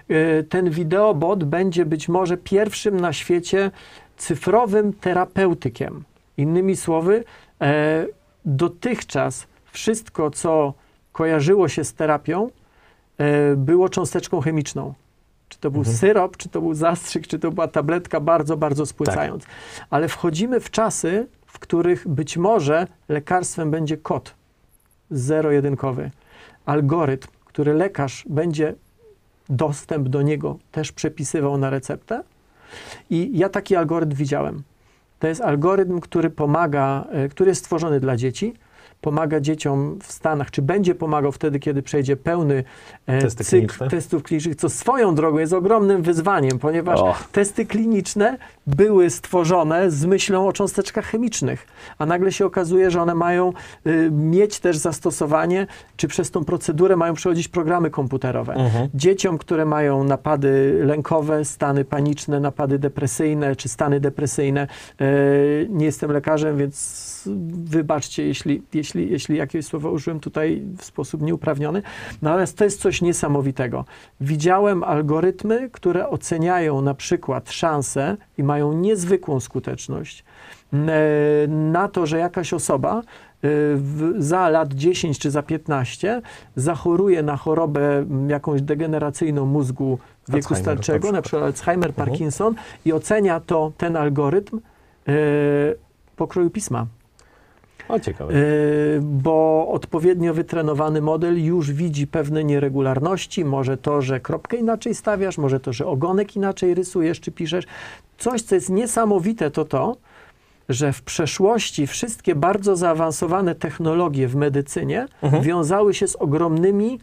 E, Ten wideobot będzie być może pierwszym na świecie cyfrowym terapeutykiem. Innymi słowy, e, dotychczas wszystko, co kojarzyło się z terapią, e, było cząsteczką chemiczną. Czy to był syrop, czy to był zastrzyk, czy to była tabletka, bardzo, bardzo spłycając. Ale wchodzimy w czasy, w których być może lekarstwem będzie kod zero-jedynkowy, algorytm, który lekarz będzie dostęp do niego też przepisywał na receptę. I ja taki algorytm widziałem. To jest algorytm, który pomaga, e, który jest stworzony dla dzieci, pomaga dzieciom w Stanach, czy będzie pomagał wtedy, kiedy przejdzie pełny e, Testy cykl kliniczne. testów klinicznych, co swoją drogą jest ogromnym wyzwaniem, ponieważ O. testy kliniczne były stworzone z myślą o cząsteczkach chemicznych, a nagle się okazuje, że one mają y, mieć też zastosowanie, czy przez tą procedurę mają przechodzić programy komputerowe. Mhm. Dzieciom, które mają napady lękowe, stany paniczne, napady depresyjne, czy stany depresyjne, e, nie jestem lekarzem, więc wybaczcie, jeśli, jeśli, jeśli jakieś słowo użyłem tutaj w sposób nieuprawniony. Natomiast to jest coś niesamowitego. Widziałem algorytmy, które oceniają na przykład szanse i mają niezwykłą skuteczność na to, że jakaś osoba e, w, za lat 10 czy za 15 zachoruje na chorobę jakąś degeneracyjną mózgu wieku Alzheimer starczego, przykład. na przykład Alzheimer, Parkinson i ocenia to ten algorytm e, pokroju pisma. O, ciekawe. Yy, bo odpowiednio wytrenowany model już widzi pewne nieregularności, może to, że kropkę inaczej stawiasz, może to, że ogonek inaczej rysujesz czy piszesz. Coś, co jest niesamowite, to to, że w przeszłości wszystkie bardzo zaawansowane technologie w medycynie Mhm. wiązały się z ogromnymi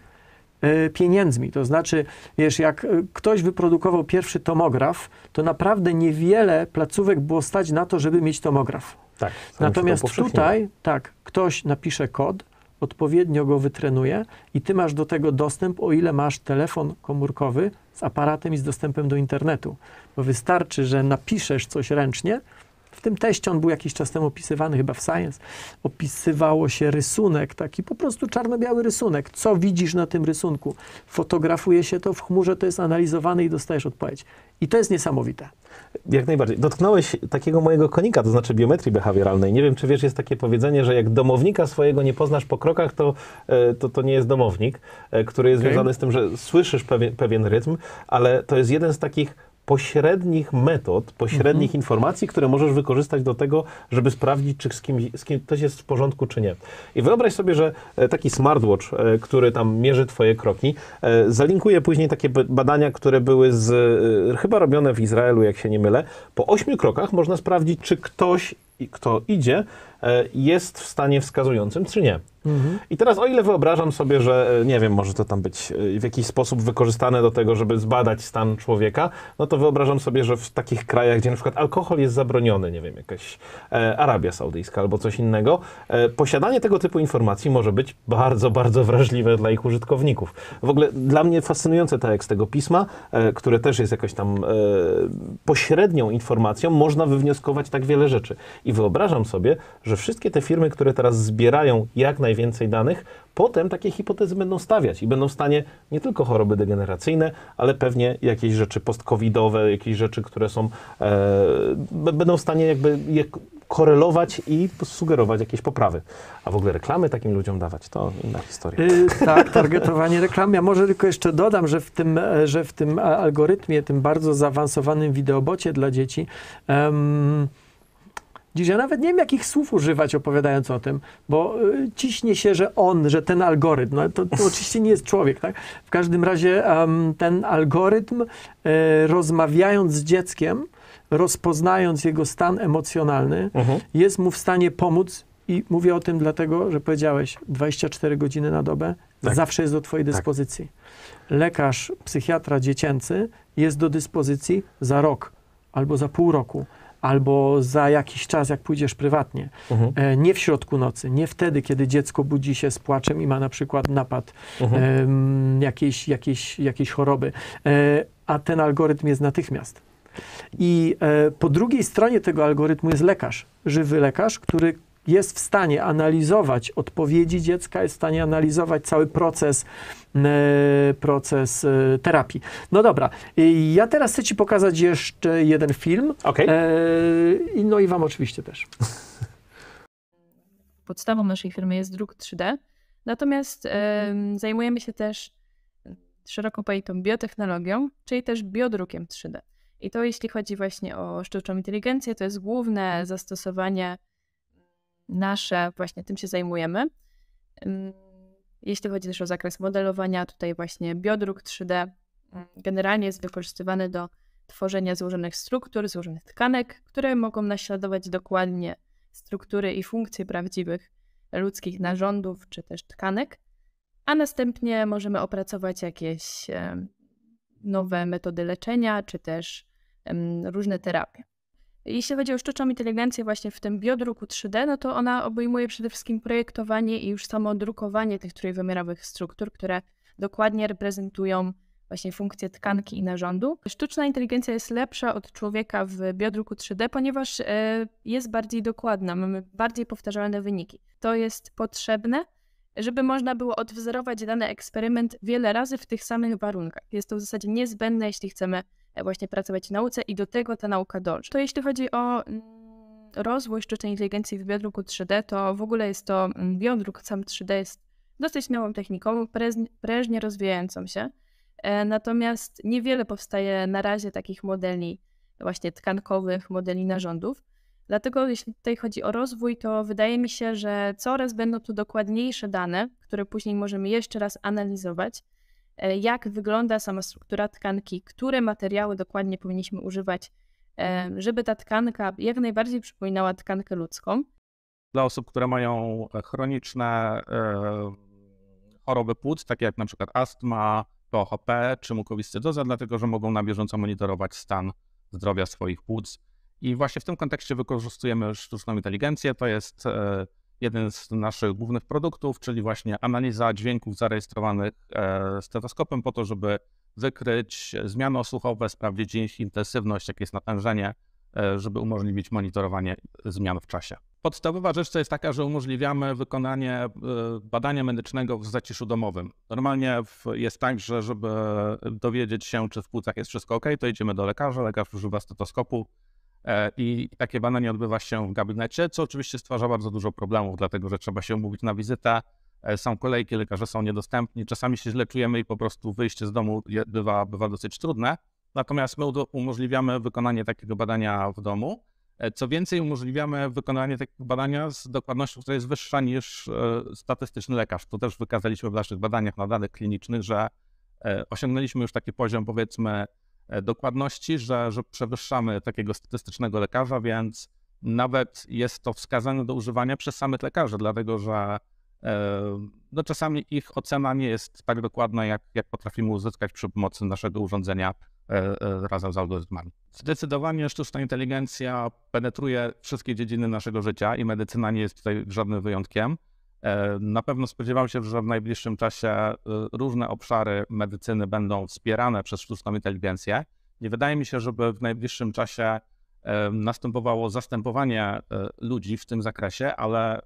e, pieniędzmi. To znaczy, wiesz, jak e, ktoś wyprodukował pierwszy tomograf, to naprawdę niewiele placówek było stać na to, żeby mieć tomograf. Tak. Natomiast tutaj, tak, ktoś napisze kod, odpowiednio go wytrenuje i ty masz do tego dostęp, o ile masz telefon komórkowy z aparatem i z dostępem do internetu. Bo wystarczy, że napiszesz coś ręcznie. W tym teście on był jakiś czas temu opisywany, chyba w Science. Opisywało się rysunek, taki po prostu czarno-biały rysunek. Co widzisz na tym rysunku? Fotografuje się to w chmurze, to jest analizowane i dostajesz odpowiedź. I to jest niesamowite. Jak najbardziej. Dotknąłeś takiego mojego konika, to znaczy biometrii behawioralnej. Nie wiem, czy wiesz, jest takie powiedzenie, że jak domownika swojego nie poznasz po krokach, to e, to, to nie jest domownik, e, który jest Okej. związany z tym, że słyszysz pewien, pewien rytm, ale to jest jeden z takich pośrednich metod, pośrednich informacji, które możesz wykorzystać do tego, żeby sprawdzić, czy z kim, z kim ktoś jest w porządku, czy nie. I wyobraź sobie, że e, taki smartwatch, e, który tam mierzy twoje kroki, e, zalinkuje później takie badania, które były z, chyba robione w Izraelu, jak się nie mylę. Po ośmiu krokach można sprawdzić, czy ktoś, kto idzie, jest w stanie wskazującym, czy nie. I teraz o ile wyobrażam sobie, że e, nie wiem, może to tam być e, w jakiś sposób wykorzystane do tego, żeby zbadać stan człowieka, no to wyobrażam sobie, że w takich krajach, gdzie na przykład alkohol jest zabroniony, nie wiem, jakaś e, Arabia Saudyjska albo coś innego, e, posiadanie tego typu informacji może być bardzo, bardzo wrażliwe dla ich użytkowników. W ogóle dla mnie fascynujące tekst tego pisma, e, które też jest jakoś tam e, pośrednią informacją, można wywnioskować tak wiele rzeczy. I wyobrażam sobie, że wszystkie te firmy, które teraz zbierają jak najwięcej danych, potem takie hipotezy będą stawiać i będą w stanie nie tylko choroby degeneracyjne, ale pewnie jakieś rzeczy post-covidowe, jakieś rzeczy, które są, e, będą w stanie jakby je korelować i sugerować jakieś poprawy. A w ogóle reklamy takim ludziom dawać, to inna historia. Y, tak, targetowanie reklam. Ja może tylko jeszcze dodam, że w tym, e, że w tym algorytmie, tym bardzo zaawansowanym wideobocie dla dzieci, dziś ja nawet nie wiem, jakich słów używać opowiadając o tym, bo y, ciśnie się, że on, że ten algorytm, no to, to oczywiście nie jest człowiek, tak? W każdym razie em, ten algorytm, e, rozmawiając z dzieckiem, rozpoznając jego stan emocjonalny, Mhm. jest mu w stanie pomóc i mówię o tym dlatego, że powiedziałeś 24 godziny na dobę, Tak. zawsze jest do twojej dyspozycji. Lekarz, psychiatra dziecięcy jest do dyspozycji za rok, albo za pół roku, albo za jakiś czas, jak pójdziesz prywatnie. Mhm. E, nie w środku nocy, nie wtedy, kiedy dziecko budzi się z płaczem i ma na przykład napad Mhm. em, jakiejś, jakiejś, jakiejś choroby, e, a ten algorytm jest natychmiast. I e, po drugiej stronie tego algorytmu jest lekarz, żywy lekarz, który jest w stanie analizować odpowiedzi dziecka, jest w stanie analizować cały proces, e, proces e, terapii. No dobra, ja teraz chcę Ci pokazać jeszcze jeden film. Okej. E, i no i Wam oczywiście też. podstawą naszej firmy jest druk 3D, natomiast em, zajmujemy się też szeroko pojętą biotechnologią, czyli też biodrukiem 3D. I to jeśli chodzi właśnie o sztuczną inteligencję, to jest główne zastosowanie nasze, właśnie tym się zajmujemy. Em, Jeśli chodzi też o zakres modelowania, tutaj właśnie biodruk 3D mm, generalnie jest wykorzystywany do tworzenia złożonych struktur, złożonych tkanek, które mogą naśladować dokładnie struktury i funkcje prawdziwych ludzkich narządów czy też tkanek, a następnie możemy opracować jakieś nowe metody leczenia czy też różne terapie. Jeśli chodzi o sztuczną inteligencję właśnie w tym biodruku 3D, no to ona obejmuje przede wszystkim projektowanie i już samo drukowanie tych trójwymiarowych struktur, które dokładnie reprezentują właśnie funkcje tkanki i narządu. Sztuczna inteligencja jest lepsza od człowieka w biodruku 3D, ponieważ e, jest bardziej dokładna, mamy bardziej powtarzalne wyniki. To jest potrzebne, żeby można było odwzorować dany eksperyment wiele razy w tych samych warunkach. Jest to w zasadzie niezbędne, jeśli chcemy właśnie pracować w nauce i do tego ta nauka dąży. To jeśli chodzi o mm, rozwój sztucznej inteligencji w biodruku 3D, to w ogóle jest to mm, biodruk sam 3D jest dosyć nową techniką, prężnie rozwijającą się. E, Natomiast niewiele powstaje na razie takich modeli właśnie tkankowych, modeli narządów. Dlatego jeśli tutaj chodzi o rozwój, to wydaje mi się, że coraz będą tu dokładniejsze dane, które później możemy jeszcze raz analizować, e, jak wygląda sama struktura tkanki, które materiały dokładnie powinniśmy używać, e, żeby ta tkanka jak najbardziej przypominała tkankę ludzką. dla osób, które mają e, chroniczne e, choroby płuc, takie jak na przykład astma, POHP czy mukowiscydoza, dlatego że mogą na bieżąco monitorować stan zdrowia swoich płuc. I właśnie w tym kontekście wykorzystujemy sztuczną inteligencję. To jest e, jeden z naszych głównych produktów, czyli właśnie analiza dźwięków zarejestrowanych e, stetoskopem po to, żeby wykryć zmiany osłuchowe, sprawdzić ich intensywność, jakie jest natężenie, e, żeby umożliwić monitorowanie zmian w czasie. Podstawowa rzecz to jest taka, że umożliwiamy wykonanie e, badania medycznego w zaciszu domowym. Normalnie jest tak, że żeby dowiedzieć się, czy w płucach jest wszystko ok, to idziemy do lekarza, lekarz używa stetoskopu i takie badanie odbywa się w gabinecie, co oczywiście stwarza bardzo dużo problemów, dlatego że trzeba się umówić na wizytę, e, są kolejki, lekarze są niedostępni, czasami się źle czujemy i po prostu wyjście z domu bywa, bywa dosyć trudne. natomiast my umożliwiamy wykonanie takiego badania w domu. E, Co więcej, umożliwiamy wykonanie takiego badania z dokładnością, która jest wyższa niż e, statystyczny lekarz. To też wykazaliśmy w naszych badaniach na danych klinicznych, że e, osiągnęliśmy już taki poziom, powiedzmy, e, dokładności, że, że przewyższamy takiego statystycznego lekarza, więc nawet jest to wskazane do używania przez samych lekarzy, dlatego że e, no czasami ich ocena nie jest tak dokładna, jak, jak potrafimy uzyskać przy pomocy naszego urządzenia e, e, razem z algorytmami. Zdecydowanie sztuczna inteligencja penetruje wszystkie dziedziny naszego życia i medycyna nie jest tutaj żadnym wyjątkiem. E, Na pewno spodziewam się, że w najbliższym czasie e, różne obszary medycyny będą wspierane przez sztuczną inteligencję. Nie wydaje mi się, żeby w najbliższym czasie e, następowało zastępowanie ludzi w tym zakresie, ale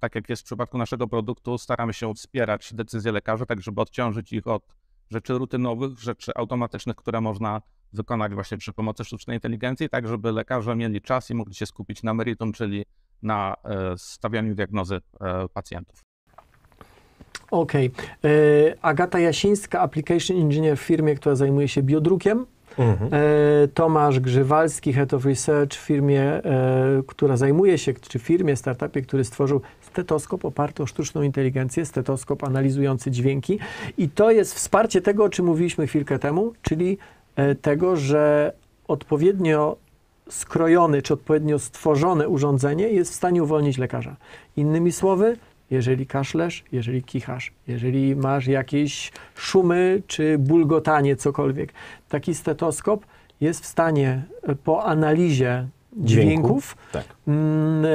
tak jak jest w przypadku naszego produktu, staramy się wspierać decyzje lekarzy, tak żeby odciążyć ich od rzeczy rutynowych, rzeczy automatycznych, które można wykonać właśnie przy pomocy sztucznej inteligencji, tak żeby lekarze mieli czas i mogli się skupić na meritum, czyli na e, stawianiu diagnozy e, pacjentów. Okej. E, Agata Jasińska, application engineer w firmie, która zajmuje się biodrukiem. Mhm. Tomasz Grzywalski, Head of Research w firmie, która zajmuje się, czy firmie, startupie, który stworzył stetoskop oparty o sztuczną inteligencję, stetoskop analizujący dźwięki. I to jest wsparcie tego, o czym mówiliśmy chwilkę temu, czyli tego, że odpowiednio skrojone czy odpowiednio stworzone urządzenie jest w stanie uwolnić lekarza. Innymi słowy, jeżeli kaszlesz, jeżeli kichasz, jeżeli masz jakieś szumy czy bulgotanie, cokolwiek, taki stetoskop jest w stanie e, po analizie dźwięków Tak. mm, e,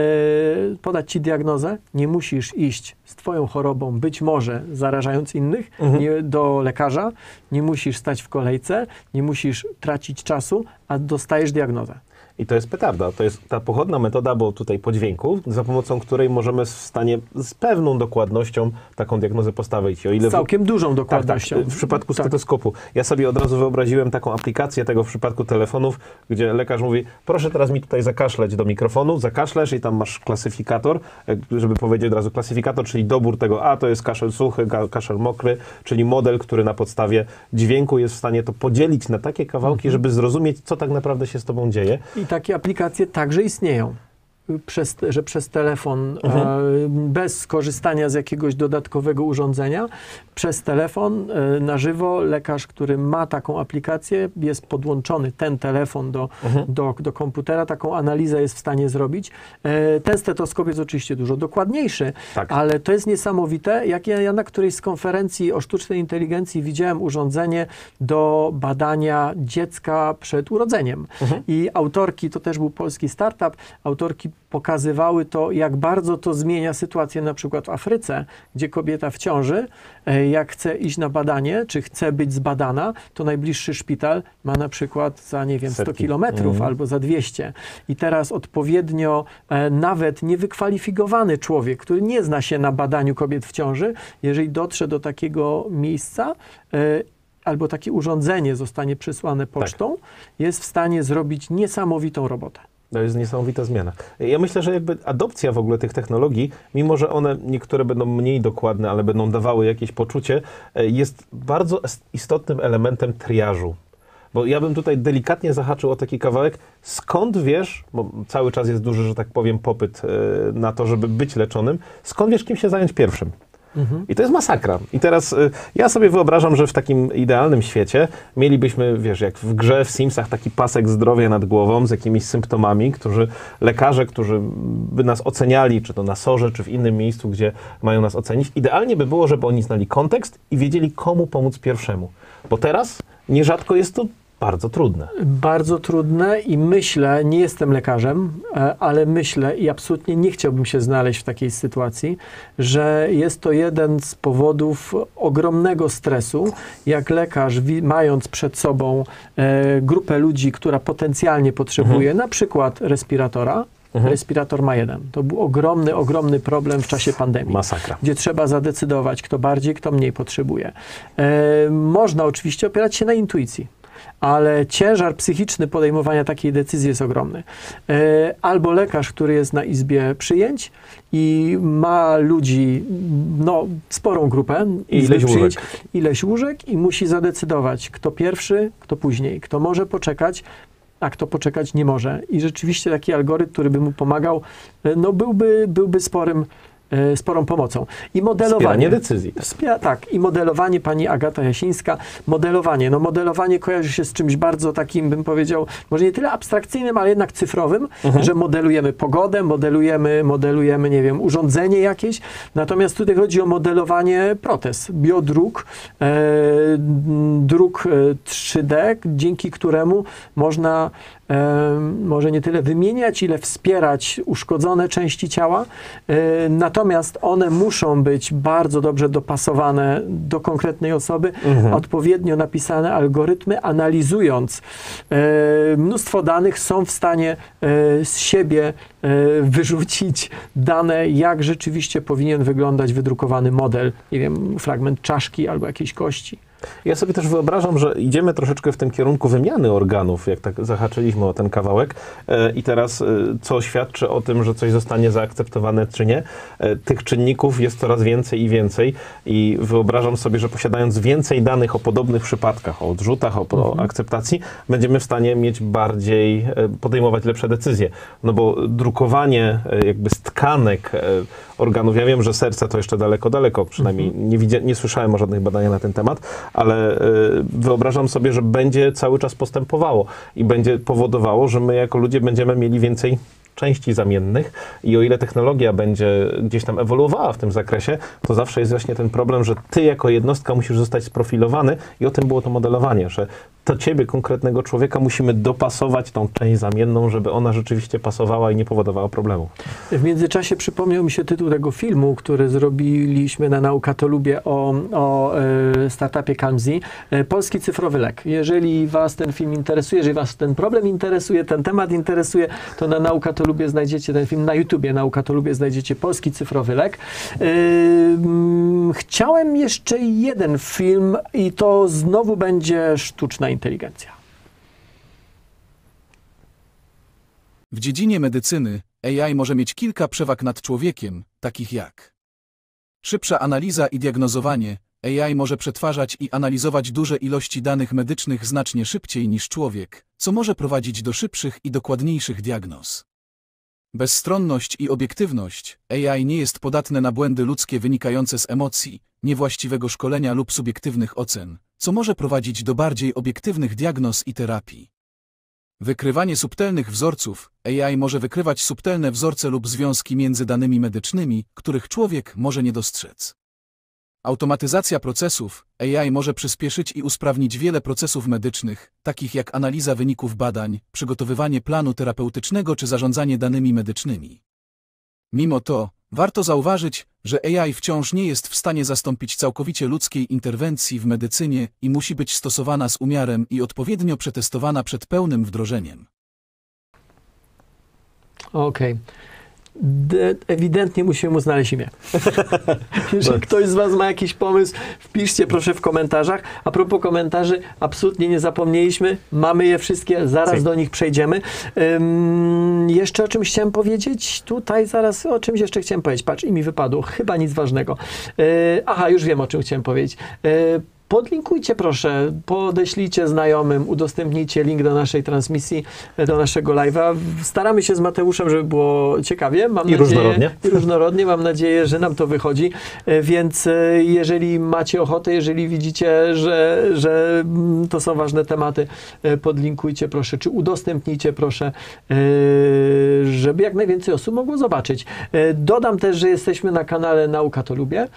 podać ci diagnozę. Nie musisz iść z twoją chorobą, być może zarażając innych, Mhm. nie, do lekarza, nie musisz stać w kolejce, nie musisz tracić czasu, a dostajesz diagnozę. I to jest petarda. To jest ta pochodna metoda, bo tutaj po dźwięku, za pomocą której możemy w stanie z pewną dokładnością taką diagnozę postawić. O ile Z całkiem dużą Tak, tak. dokładnością. W przypadku Tak. stetoskopu. Ja sobie od razu wyobraziłem taką aplikację tego w przypadku telefonów, gdzie lekarz mówi, proszę teraz mi tutaj zakaszleć do mikrofonu, zakaszlesz i tam masz klasyfikator, e, żeby powiedzieć od razu klasyfikator, czyli dobór tego, a to jest kaszel suchy, kaszel mokry, czyli model, który na podstawie dźwięku jest w stanie to podzielić na takie kawałki, Mhm. żeby zrozumieć, co tak naprawdę się z tobą dzieje. I takie aplikacje także istnieją. Przez, że przez telefon, Mhm. e, bez skorzystania z jakiegoś dodatkowego urządzenia, przez telefon e, na żywo lekarz, który ma taką aplikację, jest podłączony ten telefon do, Mhm. do, do komputera, taką analizę jest w stanie zrobić. E, ten stetoskop jest oczywiście dużo dokładniejszy, Tak. ale to jest niesamowite. Jak ja, ja na którejś z konferencji o sztucznej inteligencji widziałem urządzenie do badania dziecka przed urodzeniem. Mhm. I autorki, to też był polski startup, autorki pokazywały to, jak bardzo to zmienia sytuację na przykład w Afryce, gdzie kobieta w ciąży, e, jak chce iść na badanie, czy chce być zbadana, to najbliższy szpital ma na przykład za, nie wiem, 100 Setki. kilometrów Mhm. albo za 200. I teraz odpowiednio e, nawet niewykwalifikowany człowiek, który nie zna się na badaniu kobiet w ciąży, jeżeli dotrze do takiego miejsca, e, albo takie urządzenie zostanie przysłane pocztą, jest w stanie zrobić niesamowitą robotę. To jest niesamowita zmiana. Ja myślę, że jakby adopcja w ogóle tych technologii, mimo że one niektóre będą mniej dokładne, ale będą dawały jakieś poczucie, e, jest bardzo istotnym elementem triażu. Bo ja bym tutaj delikatnie zahaczył o taki kawałek, skąd wiesz, bo cały czas jest duży, że tak powiem, popyt e, na to, żeby być leczonym, skąd wiesz, kim się zająć pierwszym? I to jest masakra. I teraz y, ja sobie wyobrażam, że w takim idealnym świecie mielibyśmy, wiesz, jak w grze w Simsach, taki pasek zdrowia nad głową z jakimiś symptomami, którzy lekarze, którzy by nas oceniali, czy to na sorze, czy w innym miejscu, gdzie mają nas ocenić. Idealnie by było, żeby oni znali kontekst i wiedzieli, komu pomóc pierwszemu. Bo teraz nierzadko jest to bardzo trudne. Bardzo trudne i myślę, nie jestem lekarzem, e, ale myślę i absolutnie nie chciałbym się znaleźć w takiej sytuacji, że jest to jeden z powodów ogromnego stresu, jak lekarz, mając przed sobą e, grupę ludzi, która potencjalnie potrzebuje na przykład respiratora, respirator ma jeden. To był ogromny, ogromny problem w czasie pandemii Masakra. gdzie trzeba zadecydować, kto bardziej, kto mniej potrzebuje. E, można oczywiście opierać się na intuicji. Ale ciężar psychiczny podejmowania takiej decyzji jest ogromny. E, Albo lekarz, który jest na izbie przyjęć i ma ludzi, no, sporą grupę, I ileś przyjęć, łóżek. ileś łóżek i musi zadecydować, kto pierwszy, kto później, kto może poczekać, a kto poczekać nie może. I rzeczywiście taki algorytm, który by mu pomagał, e, no byłby, byłby sporym, sporą pomocą. I modelowanie. Wspieranie decyzji. Wspia- tak, i modelowanie, pani Agata Jasińska, modelowanie. No modelowanie kojarzy się z czymś bardzo takim, bym powiedział, może nie tyle abstrakcyjnym, ale jednak cyfrowym, że modelujemy pogodę, modelujemy, modelujemy, nie wiem, urządzenie jakieś. Natomiast tutaj chodzi o modelowanie protez, biodruk, e, druk e, 3D, dzięki któremu można e, może nie tyle wymieniać, ile wspierać uszkodzone części ciała. E, natomiast one muszą być bardzo dobrze dopasowane do konkretnej osoby, odpowiednio napisane algorytmy, analizując e, mnóstwo danych, są w stanie e, z siebie wyrzucić dane, jak rzeczywiście powinien wyglądać wydrukowany model, nie wiem, fragment czaszki albo jakiejś kości. Ja sobie też wyobrażam, że idziemy troszeczkę w tym kierunku wymiany organów, jak tak zahaczyliśmy o ten kawałek. E, I teraz, e, co świadczy o tym, że coś zostanie zaakceptowane czy nie. E, Tych czynników jest coraz więcej i więcej. I wyobrażam sobie, że posiadając więcej danych o podobnych przypadkach, o odrzutach, o, o akceptacji, będziemy w stanie mieć bardziej, podejmować lepsze decyzje. No bo drukowanie jakby z tkanek organów, ja wiem, że serce to jeszcze daleko, daleko, przynajmniej nie, widzia, nie słyszałem o żadnych badaniach na ten temat, ale e, wyobrażam sobie, że będzie cały czas postępowało i będzie powodowało, że my jako ludzie będziemy mieli więcej części zamiennych i o ile technologia będzie gdzieś tam ewoluowała w tym zakresie, to zawsze jest właśnie ten problem, że ty jako jednostka musisz zostać sprofilowany i o tym było to modelowanie, że to ciebie, konkretnego człowieka, musimy dopasować tą część zamienną, żeby ona rzeczywiście pasowała i nie powodowała problemów. W międzyczasie przypomniał mi się tytuł tego filmu, który zrobiliśmy na Naukatolubie o, o e, startupie Calmzi. E, Polski cyfrowy lek. Jeżeli Was ten film interesuje, jeżeli Was ten problem interesuje, ten temat interesuje, to na Naukatolubie znajdziecie ten film, na YouTubie Naukatolubie znajdziecie Polski cyfrowy lek. E, Chciałem jeszcze jeden film i to znowu będzie sztuczna inteligencja. W dziedzinie medycyny AI może mieć kilka przewag nad człowiekiem, takich jak szybsza analiza i diagnozowanie. AI może przetwarzać i analizować duże ilości danych medycznych znacznie szybciej niż człowiek, co może prowadzić do szybszych i dokładniejszych diagnoz. Bezstronność i obiektywność. AI nie jest podatne na błędy ludzkie wynikające z emocji, niewłaściwego szkolenia lub subiektywnych ocen, co może prowadzić do bardziej obiektywnych diagnoz i terapii. Wykrywanie subtelnych wzorców. AI może wykrywać subtelne wzorce lub związki między danymi medycznymi, których człowiek może nie dostrzec. Automatyzacja procesów. AI może przyspieszyć i usprawnić wiele procesów medycznych, takich jak analiza wyników badań, przygotowywanie planu terapeutycznego czy zarządzanie danymi medycznymi. Mimo to, warto zauważyć, że AI wciąż nie jest w stanie zastąpić całkowicie ludzkiej interwencji w medycynie i musi być stosowana z umiarem i odpowiednio przetestowana przed pełnym wdrożeniem. Okej. De- Ewidentnie musimy mu znaleźć imię. Jeżeli ktoś z Was ma jakiś pomysł, wpiszcie proszę w komentarzach. A propos komentarzy, absolutnie nie zapomnieliśmy. Mamy je wszystkie, zaraz do nich przejdziemy. Ym, jeszcze o czymś chciałem powiedzieć. Tutaj zaraz o czymś jeszcze chciałem powiedzieć. Patrz, i mi wypadło. Chyba nic ważnego. Yy, aha, już wiem o czym chciałem powiedzieć. Yy, Podlinkujcie proszę, podeślijcie znajomym, udostępnijcie link do naszej transmisji, do naszego live'a. Staramy się z Mateuszem, żeby było ciekawie. Mam I nadzieję, różnorodnie. I różnorodnie. Mam nadzieję, że nam to wychodzi. E, Więc e, jeżeli macie ochotę, jeżeli widzicie, że, że mm, to są ważne tematy, e, podlinkujcie proszę, czy udostępnijcie proszę, żeby jak najwięcej osób mogło zobaczyć. Dodam też, że jesteśmy na kanale Nauka to Lubię.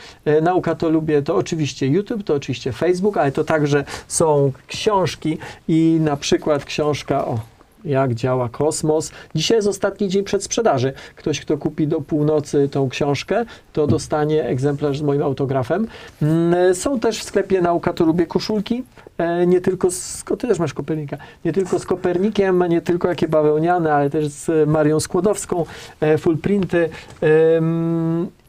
Nauka to Lubię to oczywiście YouTube, to oczywiście Facebook, ale to także są książki i na przykład książka o jak działa kosmos. Dzisiaj jest ostatni dzień przedsprzedaży. Ktoś, kto kupi do północy tą książkę, to dostanie egzemplarz z moim autografem. Mm, Są też w sklepie Nauka to lubię koszulki. E, Nie tylko z, ty też masz Kopernika, nie tylko z Kopernikiem, nie tylko jakie bawełniane, ale też z Marią Skłodowską, e, full printy.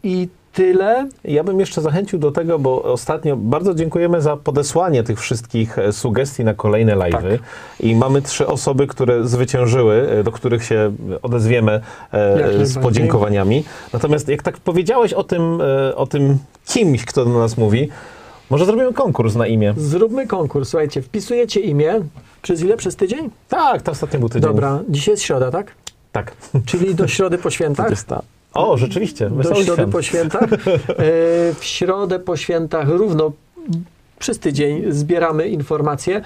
I tyle. Ja bym jeszcze zachęcił do tego, bo ostatnio bardzo dziękujemy za podesłanie tych wszystkich e, sugestii na kolejne live'y. I mamy trzy osoby, które zwyciężyły, e, do których się odezwiemy e, z podziękowaniami. Natomiast jak tak powiedziałeś o tym, e, o tym kimś, kto do nas mówi, może zrobimy konkurs na imię. Zróbmy konkurs. Słuchajcie, wpisujecie imię. Przez ile? Przez tydzień? Tak, to ostatnio był tydzień. Dobra, dzisiaj jest środa, tak? Tak. Czyli do środy po świętach? To jest ta. O, rzeczywiście. do Wesoły środy świąt. po świętach. E, W środę po świętach równo przez tydzień zbieramy informacje. E,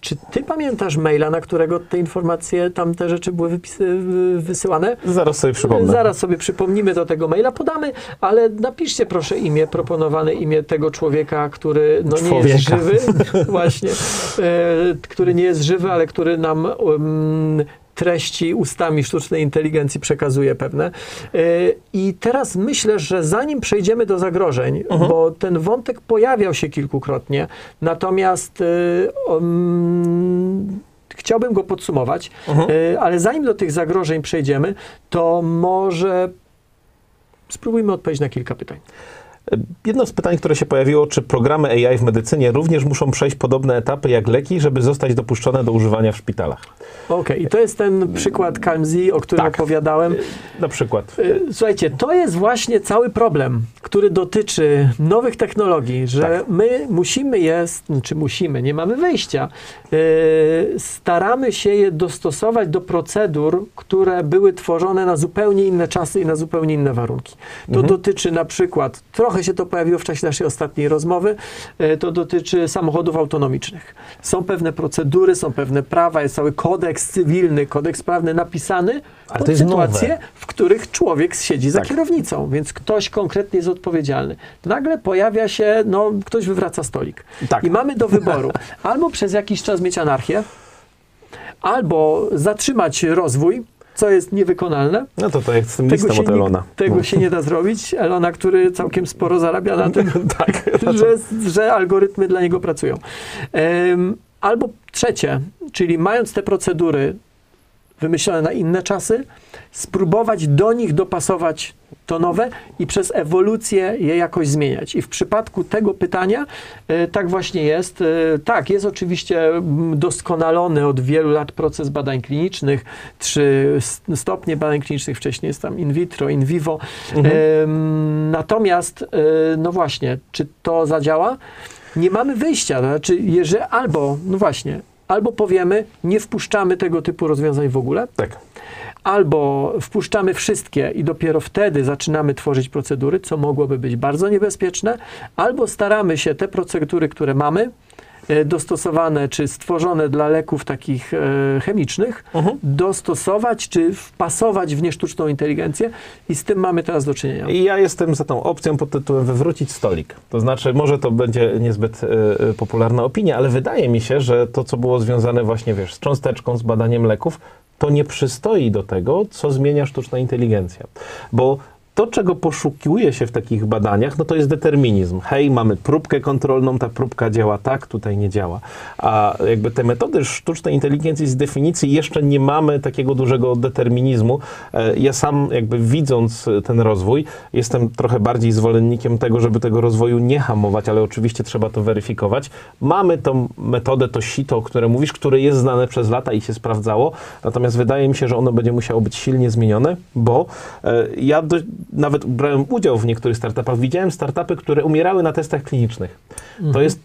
Czy ty pamiętasz maila, na którego te informacje, tam te rzeczy były wypisy, wysyłane? Zaraz sobie przypomnę. Zaraz sobie przypomnimy do tego maila, podamy, ale napiszcie proszę imię, proponowane imię tego człowieka, który no, nie jest Człowieka. żywy, właśnie, e, który nie jest żywy, ale który nam um, treści ustami sztucznej inteligencji przekazuje pewne. E, I teraz myślę, że zanim przejdziemy do zagrożeń, bo ten wątek pojawiał się kilkukrotnie, natomiast e, um, chciałbym go podsumować, e, ale zanim do tych zagrożeń przejdziemy, to może spróbujmy odpowiedzieć na kilka pytań. Jedno z pytań, które się pojawiło, czy programy AI w medycynie również muszą przejść podobne etapy jak leki, żeby zostać dopuszczone do używania w szpitalach? Okej, i to jest ten przykład Calmzy, o którym Tak. opowiadałem. Na przykład. Y, Słuchajcie, to jest właśnie cały problem, który dotyczy nowych technologii, że Tak. my musimy je, czy musimy, nie mamy wyjścia. Y, Staramy się je dostosować do procedur, które były tworzone na zupełnie inne czasy i na zupełnie inne warunki. To dotyczy na przykład, trochę się to pojawiło w czasie naszej ostatniej rozmowy, y, to dotyczy samochodów autonomicznych. Są pewne procedury, są pewne prawa, jest cały kodeks cywilny, kodeks prawny napisany Ale pod sytuacje, nowe. w których człowiek siedzi za Tak. kierownicą, więc ktoś konkretnie jest odpowiedzialny. Nagle pojawia się, no, ktoś wywraca stolik. Tak. I mamy do wyboru albo przez jakiś czas mieć anarchię, albo zatrzymać rozwój, co jest niewykonalne. No to to jak z tym Tego listem się, od nie, Elona. tego No. się nie da zrobić. Elona, który całkiem sporo zarabia na tym, tak. że, że algorytmy dla niego pracują. Em, albo trzecie, czyli mając te procedury wymyślone na inne czasy, spróbować do nich dopasować to nowe i przez ewolucję je jakoś zmieniać. I w przypadku tego pytania e, tak właśnie jest. E, tak, jest oczywiście doskonalony od wielu lat proces badań klinicznych, trzy stopnie badań klinicznych, wcześniej jest tam in vitro, in vivo. Em, natomiast, e, no właśnie, czy to zadziała? Nie mamy wyjścia, to znaczy, jeżeli albo, no właśnie, albo powiemy, nie wpuszczamy tego typu rozwiązań w ogóle, Tak. albo wpuszczamy wszystkie i dopiero wtedy zaczynamy tworzyć procedury, co mogłoby być bardzo niebezpieczne, albo staramy się te procedury, które mamy, dostosowane czy stworzone dla leków takich e, chemicznych, Mhm. dostosować czy wpasować w nie sztuczną inteligencję i z tym mamy teraz do czynienia. I ja jestem za tą opcją pod tytułem wywrócić stolik. To znaczy, może to będzie niezbyt e, e, popularna opinia, ale wydaje mi się, że to, co było związane właśnie, wiesz, z cząsteczką, z badaniem leków, to nie przystoi do tego, co zmienia sztuczna inteligencja. Bo to, czego poszukiuje się w takich badaniach, no to jest determinizm. Hej, mamy próbkę kontrolną, ta próbka działa tak, tutaj nie działa. A jakby te metody sztucznej inteligencji z definicji jeszcze nie mamy takiego dużego determinizmu. E, Ja sam jakby widząc ten rozwój, jestem trochę bardziej zwolennikiem tego, żeby tego rozwoju nie hamować, ale oczywiście trzeba to weryfikować. Mamy tą metodę, to sito, o którym mówisz, które jest znane przez lata i się sprawdzało, natomiast wydaje mi się, że ono będzie musiało być silnie zmienione, bo e, ja do, nawet brałem udział w niektórych startupach, widziałem startupy, które umierały na testach klinicznych. To jest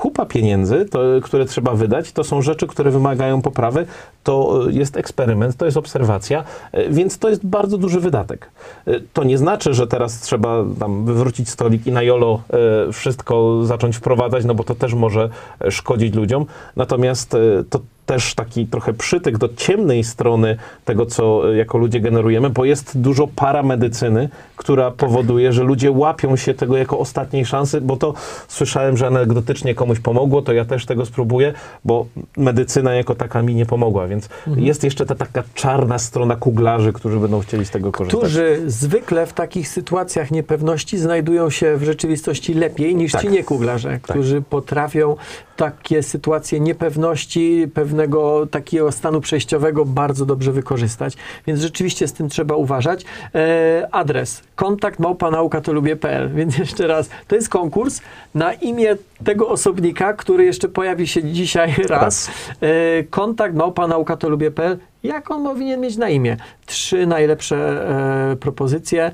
kupa pieniędzy, to, które trzeba wydać, to są rzeczy, które wymagają poprawy, to e, jest eksperyment, to jest obserwacja, e, więc to jest bardzo duży wydatek. E, To nie znaczy, że teraz trzeba tam wywrócić stolik i na jolo wszystko zacząć wprowadzać, no bo to też może szkodzić ludziom. Natomiast to też taki trochę przytyk do ciemnej strony tego, co e, jako ludzie generujemy, bo jest dużo paramedycyny, która powoduje, że ludzie łapią się tego jako ostatniej szansy, bo to słyszałem, że anegdotycznie komuś pomogło, to ja też tego spróbuję, bo medycyna jako taka mi nie pomogła, więc jest jeszcze ta taka czarna strona kuglarzy, którzy będą chcieli z tego korzystać. Którzy zwykle w takich sytuacjach niepewności znajdują się w rzeczywistości lepiej niż Tak. ci niekuglarze, którzy potrafią takie sytuacje niepewności, pewnego takiego stanu przejściowego bardzo dobrze wykorzystać. Więc rzeczywiście z tym trzeba uważać. E, adres kontakt małpa nauka to lubię.pl. Więc jeszcze raz, to jest konkurs na imię tego osobnika, który jeszcze pojawi się dzisiaj raz. E, kontakt małpa nauka to lubię.pl. Jak on powinien mieć na imię? Trzy najlepsze e, propozycje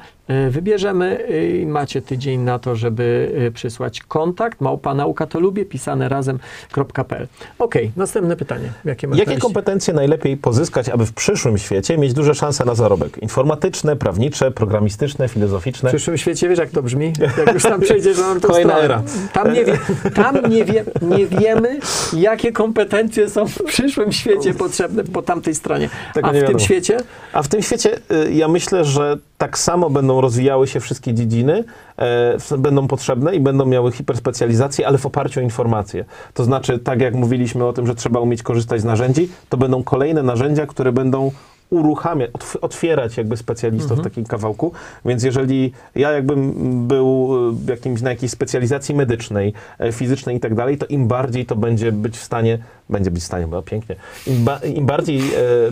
wybierzemy e, i macie tydzień na to, żeby e, przysłać kontakt małpa nauka to lubię pisane razem.pl. Okej, następne pytanie. Jakie Jakie kompetencje najlepiej pozyskać, aby w przyszłym świecie mieć duże szanse na zarobek? Informatyczne, prawnicze, programistyczne, W filozoficzne? przyszłym świecie wiesz, jak to brzmi? Jak już tam przejdziesz na tą Kolejna stronę. era. Tam, nie, wie, tam nie, wie, nie wiemy, jakie kompetencje są w przyszłym świecie potrzebne po tamtej stronie. Tego A w nie tym wiadomo. świecie A w tym świecie y, ja myślę, że tak samo będą rozwijały się wszystkie dziedziny, e, będą potrzebne i będą miały hiperspecjalizację, ale w oparciu o informacje. To znaczy, tak jak mówiliśmy o tym, że trzeba umieć korzystać z narzędzi, to będą kolejne narzędzia, które będą uruchamiać, otw- otwierać jakby specjalistów w takim kawałku. Więc jeżeli ja jakbym był y, jakimś, na jakiejś specjalizacji medycznej, e, fizycznej i tak dalej, to im bardziej to będzie być w stanie, będzie być w stanie, bo pięknie, im, ba, im bardziej e,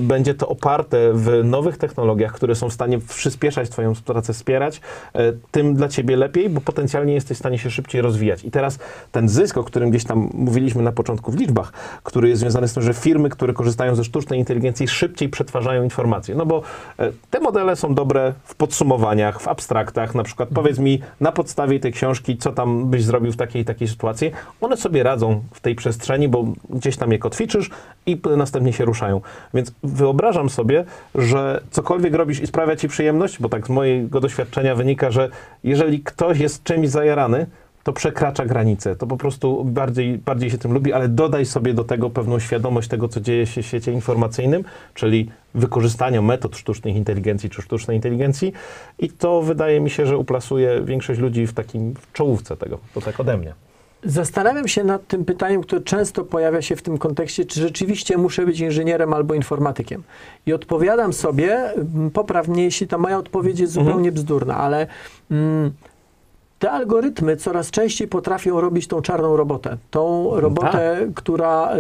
będzie to oparte w nowych technologiach, które są w stanie przyspieszać twoją pracę, wspierać, e, tym dla ciebie lepiej, bo potencjalnie jesteś w stanie się szybciej rozwijać. I teraz ten zysk, o którym gdzieś tam mówiliśmy na początku w liczbach, który jest związany z tym, że firmy, które korzystają ze sztucznej inteligencji, szybciej przetwarzają informacje. No bo e, te modele są dobre w podsumowaniach, w abstraktach. Na przykład powiedz mi na podstawie tej książki, co tam byś zrobił w takiej i takiej sytuacji. One sobie radzą w tej przestrzeni, bo gdzieś tam je kotwiczysz i następnie się ruszają. Więc wyobrażam sobie, że cokolwiek robisz i sprawia ci przyjemność, bo tak z mojego doświadczenia wynika, że jeżeli ktoś jest czymś zajarany, to przekracza granice. To po prostu bardziej, bardziej się tym lubi, ale dodaj sobie do tego pewną świadomość tego, co dzieje się w świecie informacyjnym, czyli wykorzystania metod sztucznej inteligencji czy sztucznej inteligencji i to wydaje mi się, że uplasuje większość ludzi w takim w czołówce tego. To tak ode mnie. Zastanawiam się nad tym pytaniem, które często pojawia się w tym kontekście, czy rzeczywiście muszę być inżynierem albo informatykiem. I odpowiadam sobie, m, popraw mnie, jeśli ta moja odpowiedź jest zupełnie bzdurna, ale mm, te algorytmy coraz częściej potrafią robić tą czarną robotę. Tą robotę, która...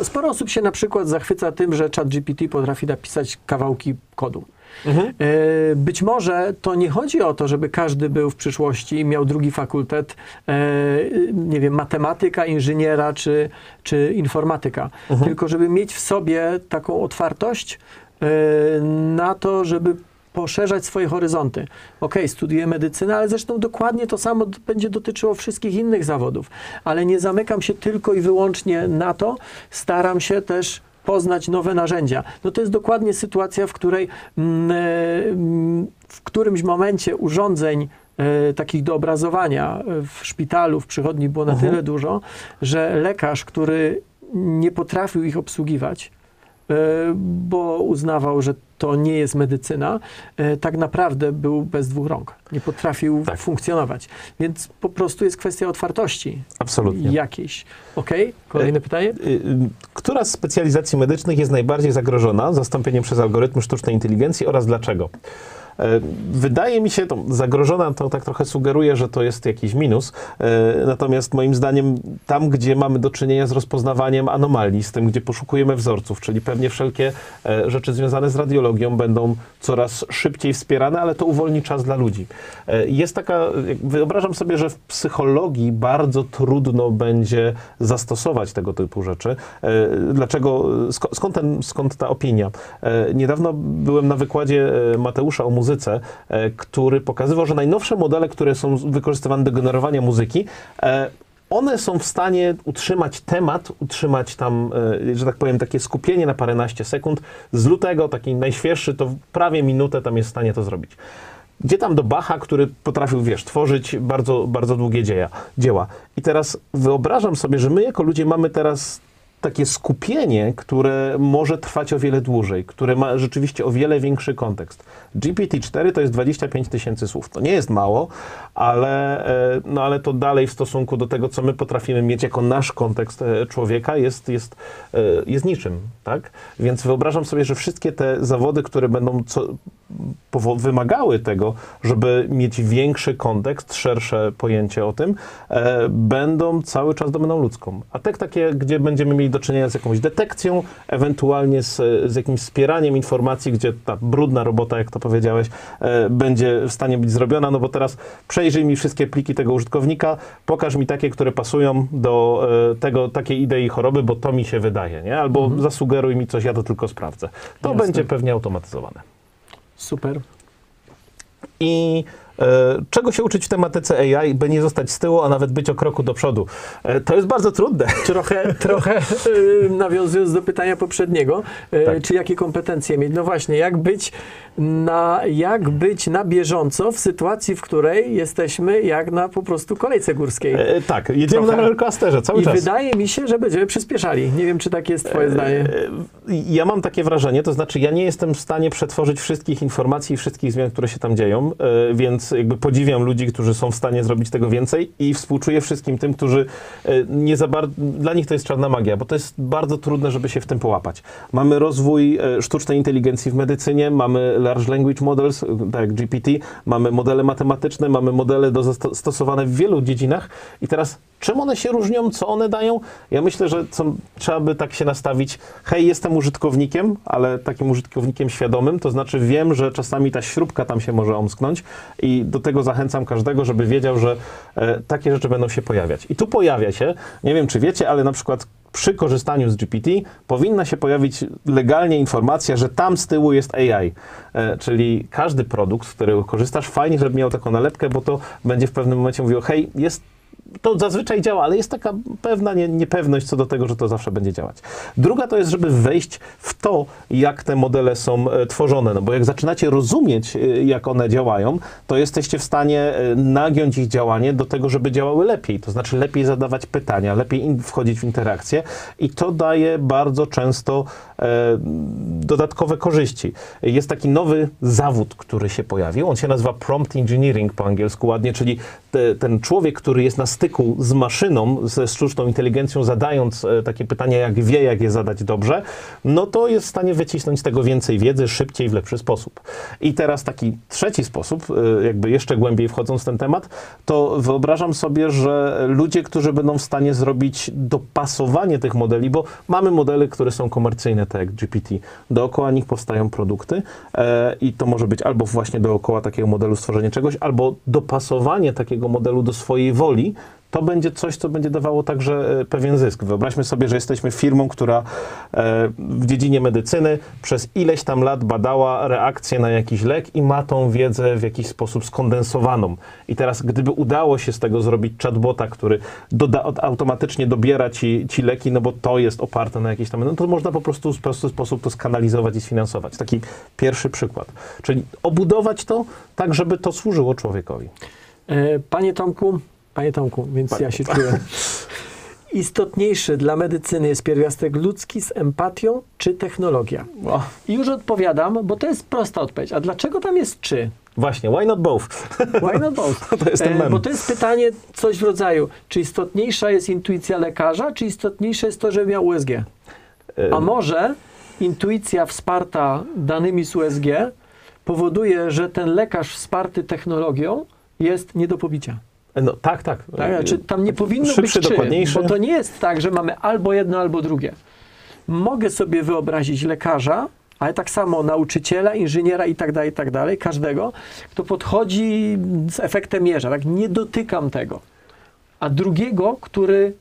e, sporo osób się na przykład zachwyca tym, że ChatGPT potrafi napisać kawałki kodu. E, Być może to nie chodzi o to, żeby każdy był w przyszłości i miał drugi fakultet, e, nie wiem, matematyka, inżyniera czy, czy informatyka, tylko żeby mieć w sobie taką otwartość e, na to, żeby poszerzać swoje horyzonty. Okej, studiuję medycynę, ale zresztą dokładnie to samo będzie dotyczyło wszystkich innych zawodów. Ale nie zamykam się tylko i wyłącznie na to, staram się też poznać nowe narzędzia. No to jest dokładnie sytuacja, w której mm, e, w którymś momencie urządzeń e, takich do obrazowania e, w szpitalu, w przychodni było na tyle dużo, że lekarz, który nie potrafił ich obsługiwać, bo uznawał, że to nie jest medycyna, e, tak naprawdę był bez dwóch rąk. Nie potrafił Tak. funkcjonować. Więc po prostu jest kwestia otwartości Absolutnie. jakiejś. Okej, kolejne pytanie. Y, y, Która z specjalizacji medycznych jest najbardziej zagrożona zastąpieniem przez algorytmy sztucznej inteligencji oraz dlaczego? E, Wydaje mi się, to zagrożona to tak trochę sugeruje, że to jest jakiś minus. E, Natomiast moim zdaniem tam, gdzie mamy do czynienia z rozpoznawaniem anomalii, z tym, gdzie poszukujemy wzorców, czyli pewnie wszelkie e, rzeczy związane z radiologią będą coraz szybciej wspierane, ale to uwolni czas dla ludzi. Jest taka, wyobrażam sobie, że w psychologii bardzo trudno będzie zastosować tego typu rzeczy. Dlaczego, sk- skąd, ten, skąd ta opinia? Niedawno byłem na wykładzie Mateusza o muzyce, e, który pokazywał, że najnowsze modele, które są wykorzystywane do generowania muzyki, e, one są w stanie utrzymać temat, utrzymać tam, e, że tak powiem, takie skupienie na paręnaście sekund. Z lutego, taki najświeższy, to prawie minutę tam jest w stanie to zrobić. Gdzie tam do Bacha, który potrafił, wiesz, tworzyć bardzo, bardzo długie dzieła, dzieła. I teraz wyobrażam sobie, że my jako ludzie mamy teraz takie skupienie, które może trwać o wiele dłużej, które ma rzeczywiście o wiele większy kontekst. GPT-4 to jest 25 tysięcy słów. To nie jest mało, ale, e, no, ale to dalej w stosunku do tego, co my potrafimy mieć jako nasz kontekst e, człowieka, jest, jest, e, jest niczym. Tak? Więc wyobrażam sobie, że wszystkie te zawody, które będą co, wymagały tego, żeby mieć większy kontekst, szersze pojęcie o tym, e, będą cały czas domeną ludzką. A te takie, gdzie będziemy mieli do czynienia z jakąś detekcją, ewentualnie z, z jakimś wspieraniem informacji, gdzie ta brudna robota, jak to powiedziałeś, e, będzie w stanie być zrobiona, no bo teraz przejrzyj mi wszystkie pliki tego użytkownika, pokaż mi takie, które pasują do e, tego, takiej idei choroby, bo to mi się wydaje, nie? Albo zasugeruj mi coś, ja to tylko sprawdzę. To Jasne. będzie pewnie automatyzowane. Super. I czego się uczyć w tematyce AI, by nie zostać z tyłu, a nawet być o kroku do przodu? E, to jest bardzo trudne. Trochę, trochę y, nawiązując do pytania poprzedniego, y, Tak. czy jakie kompetencje mieć? No właśnie, jak być, na, jak być na bieżąco w sytuacji, w której jesteśmy jak na po prostu kolejce górskiej. E, tak, jedziemy Trochę. na rollercoasterze cały I czas. wydaje mi się, że będziemy przyspieszali. Nie wiem, czy takie jest twoje zdanie. E, Ja mam takie wrażenie, to znaczy ja nie jestem w stanie przetworzyć wszystkich informacji i wszystkich zmian, które się tam dzieją, e, jakby podziwiam ludzi, którzy są w stanie zrobić tego więcej i współczuję wszystkim tym, którzy e, nie za bardzo, dla nich to jest czarna magia, bo to jest bardzo trudne, żeby się w tym połapać. Mamy rozwój e, sztucznej inteligencji w medycynie, mamy large language models, e, tak jak GPT, mamy modele matematyczne, mamy modele do stosowane w wielu dziedzinach i teraz czym one się różnią, co one dają? Ja myślę, że co, trzeba by tak się nastawić, hej, jestem użytkownikiem, ale takim użytkownikiem świadomym, to znaczy wiem, że czasami ta śrubka tam się może omsknąć i do tego zachęcam każdego, żeby wiedział, że e, takie rzeczy będą się pojawiać. I tu pojawia się, nie wiem czy wiecie, ale na przykład przy korzystaniu z GPT powinna się pojawić legalnie informacja, że tam z tyłu jest AI. E, czyli każdy produkt, z którego korzystasz, fajnie, żeby miał taką nalepkę, bo to będzie w pewnym momencie mówiło, hej, jest to zazwyczaj działa, ale jest taka pewna nie, niepewność co do tego, że to zawsze będzie działać. Druga to jest, żeby wejść w to, jak te modele są e, tworzone, no bo jak zaczynacie rozumieć, e, jak one działają, to jesteście w stanie e, nagiąć ich działanie do tego, żeby działały lepiej. To znaczy lepiej zadawać pytania, lepiej wchodzić w interakcje i to daje bardzo często e, dodatkowe korzyści. Jest taki nowy zawód, który się pojawił. On się nazywa prompt engineering po angielsku ładnie, czyli te, ten człowiek, który jest na styku z maszyną, ze sztuczną inteligencją, zadając e, takie pytania, jak wie, jak je zadać dobrze, no to jest w stanie wycisnąć z tego więcej wiedzy, szybciej, w lepszy sposób. I teraz taki trzeci sposób, e, jakby jeszcze głębiej wchodząc w ten temat, to wyobrażam sobie, że ludzie, którzy będą w stanie zrobić dopasowanie tych modeli, bo mamy modele, które są komercyjne, tak jak GPT, dookoła nich powstają produkty e, i to może być albo właśnie dookoła takiego modelu stworzenie czegoś, albo dopasowanie takiego modelu do swojej woli, to będzie coś, co będzie dawało także e, pewien zysk. Wyobraźmy sobie, że jesteśmy firmą, która e, w dziedzinie medycyny przez ileś tam lat badała reakcję na jakiś lek i ma tą wiedzę w jakiś sposób skondensowaną. I teraz, gdyby udało się z tego zrobić chatbota, który doda, od- automatycznie dobiera ci, ci leki, no bo to jest oparte na jakiejś tam, no to można po prostu w prosty sposób to skanalizować i sfinansować. Taki pierwszy przykład. Czyli obudować to tak, żeby to służyło człowiekowi. E, Panie Tomku, panie Tomku, więc Panie ja się czuję. Istotniejszy dla medycyny jest pierwiastek ludzki z empatią czy technologia? O, I już odpowiadam, bo to jest prosta odpowiedź. A dlaczego tam jest czy? właśnie, why not both? Why not both? To jest ten E, mem. Bo to jest pytanie coś w rodzaju, czy istotniejsza jest intuicja lekarza, czy istotniejsze jest to, żeby miał USG? A może intuicja wsparta danymi z USG powoduje, że ten lekarz wsparty technologią jest nie do pobicia. No tak, tak. Tak? Znaczy, tam nie powinno Szybszy, być czy, dokładniejszy. bo to nie jest tak, że mamy albo jedno, albo drugie. Mogę sobie wyobrazić lekarza, ale tak samo nauczyciela, inżyniera i tak dalej, i tak dalej, każdego, kto podchodzi z efektem mierza, tak, nie dotykam tego. A drugiego, który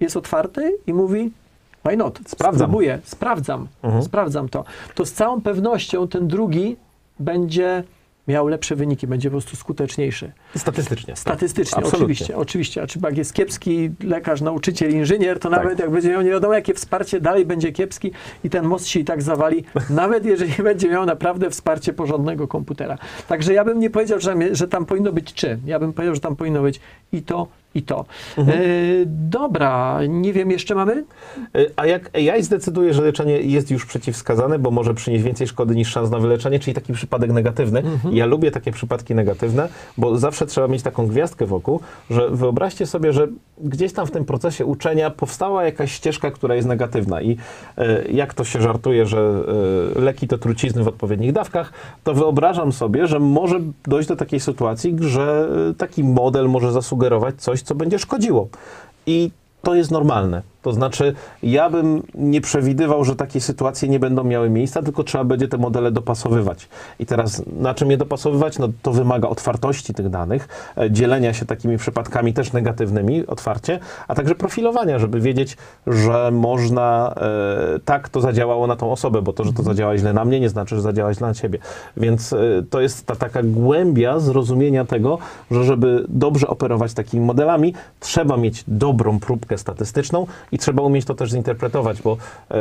jest otwarty i mówi, why not, Sprawdzam. spróbuję, sprawdzam, Mhm. sprawdzam to. To z całą pewnością ten drugi będzie miał lepsze wyniki, będzie po prostu skuteczniejszy. Statystycznie. Statystycznie, Absolutnie. oczywiście, oczywiście. A czy jak jest kiepski lekarz, nauczyciel, inżynier, to Tak. nawet jak będzie miał nie wiadomo jakie wsparcie, dalej będzie kiepski i ten most się i tak zawali, nawet jeżeli będzie miał naprawdę wsparcie porządnego komputera. Także ja bym nie powiedział, że, że tam powinno być czy. Ja bym powiedział, że tam powinno być i to, i to. Mhm. E, dobra, nie wiem, jeszcze mamy? Y, A jak AI zdecyduje, że leczenie jest już przeciwwskazane, bo może przynieść więcej szkody niż szans na wyleczenie, czyli taki przypadek negatywny. Ja lubię takie przypadki negatywne, bo zawsze trzeba mieć taką gwiazdkę wokół, że wyobraźcie sobie, że gdzieś tam w tym procesie uczenia powstała jakaś ścieżka, która jest negatywna i e, jak to się żartuje, że e, leki to trucizny w odpowiednich dawkach, to wyobrażam sobie, że może dojść do takiej sytuacji, że e, taki model może zasugerować coś, co będzie szkodziło. I to jest normalne. To znaczy, ja bym nie przewidywał, że takie sytuacje nie będą miały miejsca, tylko trzeba będzie te modele dopasowywać. I teraz na czym je dopasowywać? No to wymaga otwartości tych danych, e, dzielenia się takimi przypadkami też negatywnymi otwarcie, a także profilowania, żeby wiedzieć, że można e, tak to zadziałało na tą osobę, bo to, że to zadziała źle na mnie, nie znaczy, że zadziała źle na ciebie. Więc e, to jest ta taka głębia zrozumienia tego, że żeby dobrze operować takimi modelami, trzeba mieć dobrą próbkę statystyczną i trzeba umieć to też zinterpretować, bo e,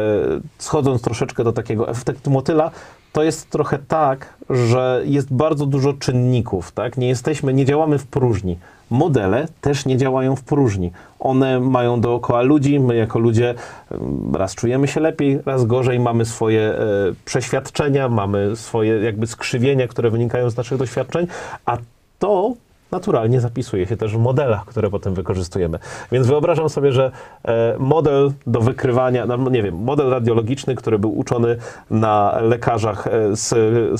schodząc troszeczkę do takiego efektu motyla, to jest trochę tak, że jest bardzo dużo czynników, tak? Nie jesteśmy, nie działamy w próżni. Modele też nie działają w próżni. One mają dookoła ludzi, my jako ludzie em, raz czujemy się lepiej, raz gorzej, mamy swoje e, przeświadczenia, mamy swoje jakby skrzywienia, które wynikają z naszych doświadczeń, a to naturalnie zapisuje się też w modelach, które potem wykorzystujemy. Więc wyobrażam sobie, że e, model do wykrywania, no, nie wiem, model radiologiczny, który był uczony na lekarzach e, z,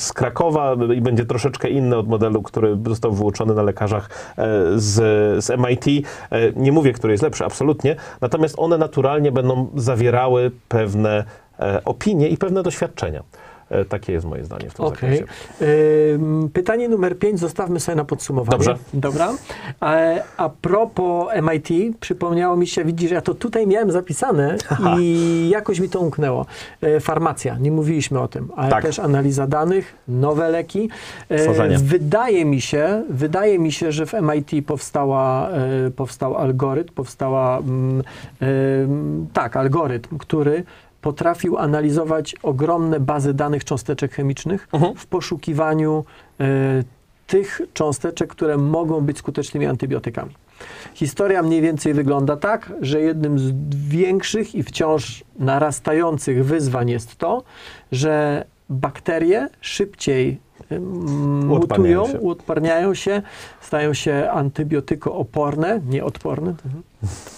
z Krakowa i będzie troszeczkę inny od modelu, który został wyuczony na lekarzach e, z, z MIT. Nie mówię, który jest lepszy, absolutnie. Natomiast one naturalnie będą zawierały pewne opinie i pewne doświadczenia. E, Takie jest moje zdanie w tym Okej. zakresie. Pytanie numer 5 zostawmy sobie na podsumowanie. Dobrze. Dobra. A, a propos MIT, przypomniało mi się, widzisz, ja to tutaj miałem zapisane i jakoś mi to umknęło. E, farmacja, nie mówiliśmy o tym, ale Tak. też analiza danych, nowe leki. E, Tworzenie. wydaje mi się, wydaje mi się, że w MIT powstała, e, powstał algorytm, powstała, mm, tak, algorytm, który potrafił analizować ogromne bazy danych cząsteczek chemicznych Mhm. w poszukiwaniu e, tych cząsteczek, które mogą być skutecznymi antybiotykami. Historia mniej więcej wygląda tak, że jednym z większych i wciąż narastających wyzwań jest to, że bakterie szybciej Uodparniają mutują, się. uodparniają się, stają się antybiotykooporne, nieodporne, to,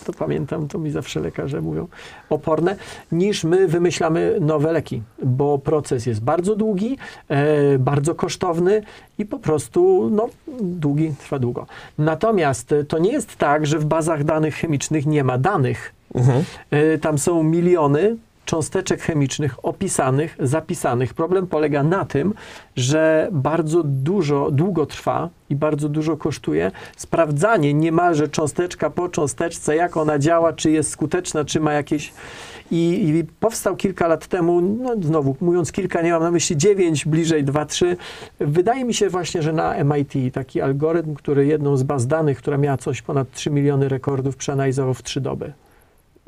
to pamiętam, to mi zawsze lekarze mówią, oporne, niż my wymyślamy nowe leki, bo proces jest bardzo długi, e, bardzo kosztowny i po prostu no, długi, trwa długo. Natomiast to nie jest tak, że w bazach danych chemicznych nie ma danych. Mhm. E, Tam są miliony cząsteczek chemicznych opisanych, zapisanych. Problem polega na tym, że bardzo dużo, długo trwa i bardzo dużo kosztuje sprawdzanie niemalże cząsteczka po cząsteczce, jak ona działa, czy jest skuteczna, czy ma jakieś... I, I powstał kilka lat temu, no znowu mówiąc kilka, nie mam na myśli dziewięć, bliżej dwa, trzy. Wydaje mi się właśnie, że na MIT taki algorytm, który jedną z baz danych, która miała coś ponad 3 miliony rekordów, przeanalizował w trzy doby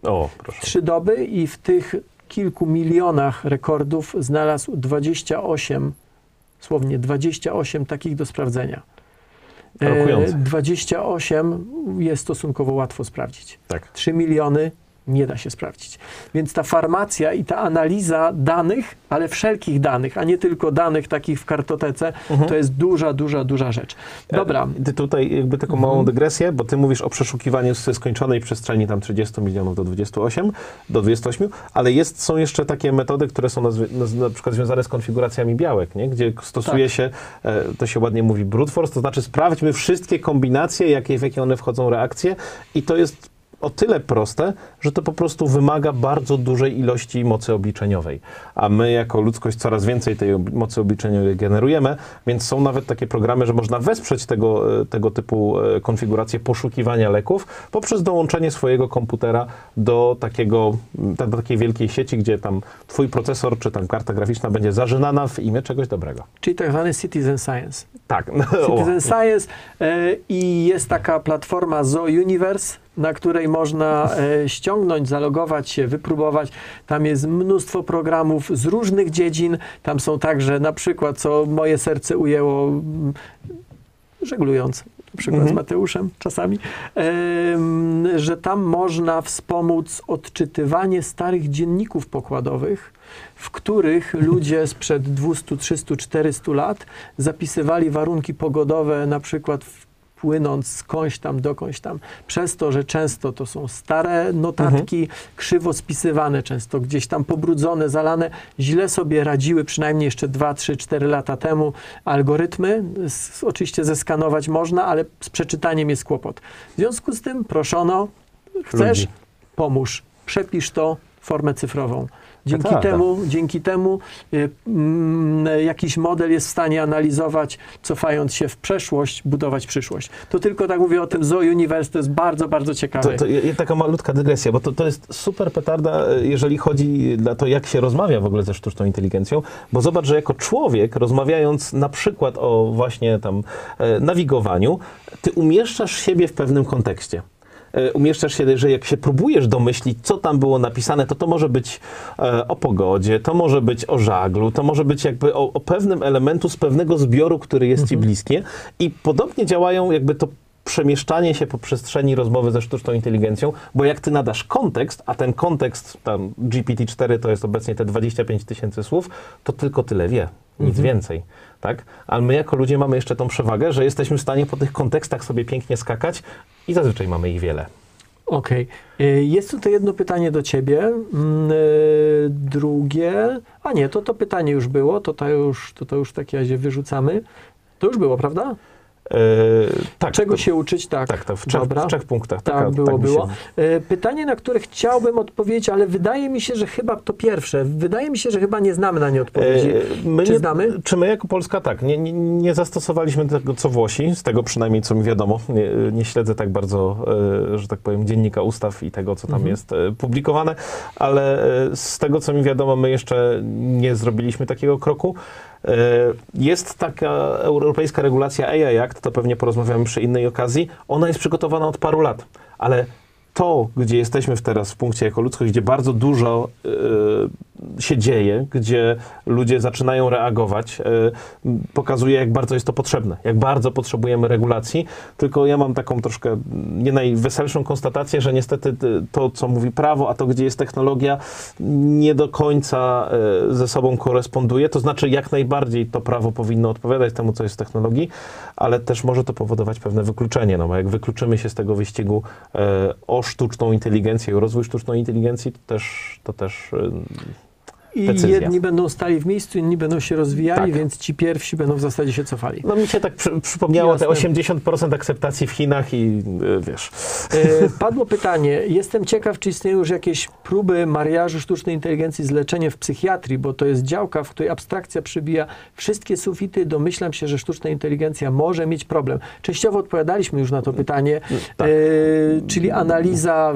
O, proszę. trzy doby i w tych kilku milionach rekordów znalazł 28, słownie 28 takich do sprawdzenia. E, Rokujące. 28 jest stosunkowo łatwo sprawdzić. Tak. 3 miliony nie da się sprawdzić. Więc ta farmacja i ta analiza danych, ale wszelkich danych, a nie tylko danych takich w kartotece, Mhm. to jest duża, duża, duża rzecz. Dobra. E, Ty tutaj jakby taką małą dygresję, bo ty mówisz o przeszukiwaniu z skończonej przestrzeni tam 30 milionów do 28, do 28, ale jest, są jeszcze takie metody, które są nazwy, na przykład związane z konfiguracjami białek, nie? gdzie stosuje Tak. się, e, to się ładnie mówi brute force, to znaczy sprawdźmy wszystkie kombinacje, jakie, w jakie one wchodzą reakcje i to jest o tyle proste, że to po prostu wymaga bardzo dużej ilości mocy obliczeniowej. A my jako ludzkość coraz więcej tej mocy obliczeniowej generujemy, więc są nawet takie programy, że można wesprzeć tego, e, tego typu e, konfiguracje poszukiwania leków poprzez dołączenie swojego komputera do, takiego, do takiej wielkiej sieci, gdzie tam twój procesor czy tam karta graficzna będzie zażynana w imię czegoś dobrego. Czyli tak zwany citizen science. Tak. Citizen Science e, i jest taka platforma Zoo Universe, na której można e, ściągnąć, zalogować się, wypróbować. Tam jest mnóstwo programów z różnych dziedzin. Tam są także na przykład, co moje serce ujęło, mm, żeglując. przykład Mhm. z Mateuszem czasami, że tam można wspomóc odczytywanie starych dzienników pokładowych, w których ludzie sprzed 200, 300, 400 lat zapisywali warunki pogodowe, na przykład w- płynąc skądś tam, dokądś tam, przez to, że często to są stare notatki, krzywo spisywane, często gdzieś tam pobrudzone, zalane, źle sobie radziły przynajmniej jeszcze 2, 3, 4 lata temu algorytmy. S- oczywiście zeskanować można, ale z przeczytaniem jest kłopot. W związku z tym proszono, chcesz, Ludzi. pomóż, przepisz to w formę cyfrową. Dzięki Petarda. temu, dzięki temu y, mm, jakiś model jest w stanie analizować, cofając się w przeszłość, budować przyszłość. To tylko tak mówię o tym Zoo Universe, to jest bardzo, bardzo ciekawe. To, to taka malutka dygresja, bo to, to jest super petarda, e, jeżeli chodzi na to, jak się rozmawia w ogóle ze sztuczną inteligencją, bo zobacz, że jako człowiek, rozmawiając na przykład o właśnie tam e, nawigowaniu, ty umieszczasz siebie w pewnym kontekście. E, Umieszczasz się, że jak się próbujesz domyślić, co tam było napisane, to to może być e, o pogodzie, to może być o żaglu, to może być jakby o, o pewnym elementu z pewnego zbioru, który jest ci bliskie. I podobnie działają jakby to przemieszczanie się po przestrzeni rozmowy ze sztuczną inteligencją, bo jak ty nadasz kontekst, a ten kontekst, tam GPT-4 to jest obecnie te 25 tysięcy słów, to tylko tyle wie, nic więcej, tak? Ale my jako ludzie mamy jeszcze tą przewagę, że jesteśmy w stanie po tych kontekstach sobie pięknie skakać i zazwyczaj mamy ich wiele. Okej. Y, Jest tutaj jedno pytanie do ciebie. Mm, y, Drugie. A nie, to to pytanie już było, to to już, to, to już w takim razie wyrzucamy. To już było, prawda? E, tak, Czego to, się uczyć? Tak. tak, tak, w trzech, w trzech punktach. Tak, było, się- było. E, Pytanie, na które chciałbym odpowiedzieć, ale wydaje mi się, że chyba to pierwsze. Wydaje mi się, że chyba nie znamy na nie odpowiedzi. E, My Czy nie, znamy? Czy my jako Polska tak, nie, nie, nie zastosowaliśmy tego, co Włosi, z tego przynajmniej, co mi wiadomo. Nie, nie śledzę tak bardzo, że tak powiem, dziennika ustaw i tego, co tam Mhm. jest publikowane, ale z tego, co mi wiadomo, my jeszcze nie zrobiliśmy takiego kroku. E, Jest taka europejska regulacja AI Act, to pewnie porozmawiamy przy innej okazji. Ona jest przygotowana od paru lat, ale to, gdzie jesteśmy teraz w punkcie jako ludzkość, gdzie bardzo dużo e, się dzieje, gdzie ludzie zaczynają reagować, m, pokazuje, jak bardzo jest to potrzebne, jak bardzo potrzebujemy regulacji. Tylko ja mam taką troszkę m, nie najweselszą konstatację, że niestety t- to, co mówi prawo, a to, gdzie jest technologia, nie do końca e, ze sobą koresponduje. To znaczy, jak najbardziej to prawo powinno odpowiadać temu, co jest w technologii, ale też może to powodować pewne wykluczenie. No bo jak wykluczymy się z tego wyścigu o sztuczną inteligencję, o rozwój sztucznej inteligencji, to też, to też I decyzja. jedni będą stali w miejscu, inni będą się rozwijali, Tak. więc ci pierwsi będą w zasadzie się cofali. no mi się tak przy, przypomniało te Jasne. 80% akceptacji w Chinach i e, wiesz. E, Padło pytanie. Jestem ciekaw, czy istnieją już jakieś próby mariażu sztucznej inteligencji z leczeniem w psychiatrii, bo to jest działka, w której abstrakcja przybija wszystkie sufity. Domyślam się, że sztuczna inteligencja może mieć problem. Częściowo odpowiadaliśmy już na to pytanie, Tak. e, czyli analiza.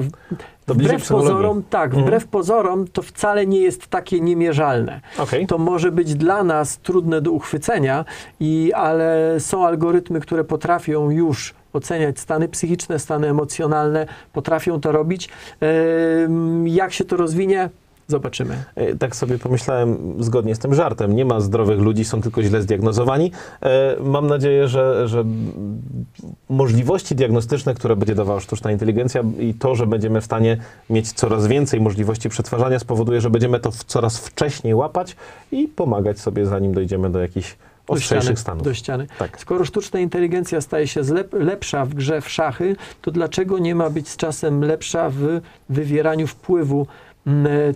To Wbrew pozorom, tak, Mhm. wbrew pozorom to wcale nie jest takie niemierzalne. Okej. To może być dla nas trudne do uchwycenia, i, ale są algorytmy, które potrafią już oceniać stany psychiczne, stany emocjonalne, potrafią to robić. Jak się to rozwinie? Zobaczymy. E, Tak sobie pomyślałem, zgodnie z tym żartem, nie ma zdrowych ludzi, są tylko źle zdiagnozowani. E, Mam nadzieję, że, że możliwości diagnostyczne, które będzie dawała sztuczna inteligencja i to, że będziemy w stanie mieć coraz więcej możliwości przetwarzania spowoduje, że będziemy to coraz wcześniej łapać i pomagać sobie, zanim dojdziemy do jakichś ostrzejszych stanów. do ściany. Tak. Skoro sztuczna inteligencja staje się lepsza w grze w szachy, to dlaczego nie ma być z czasem lepsza w wywieraniu wpływu,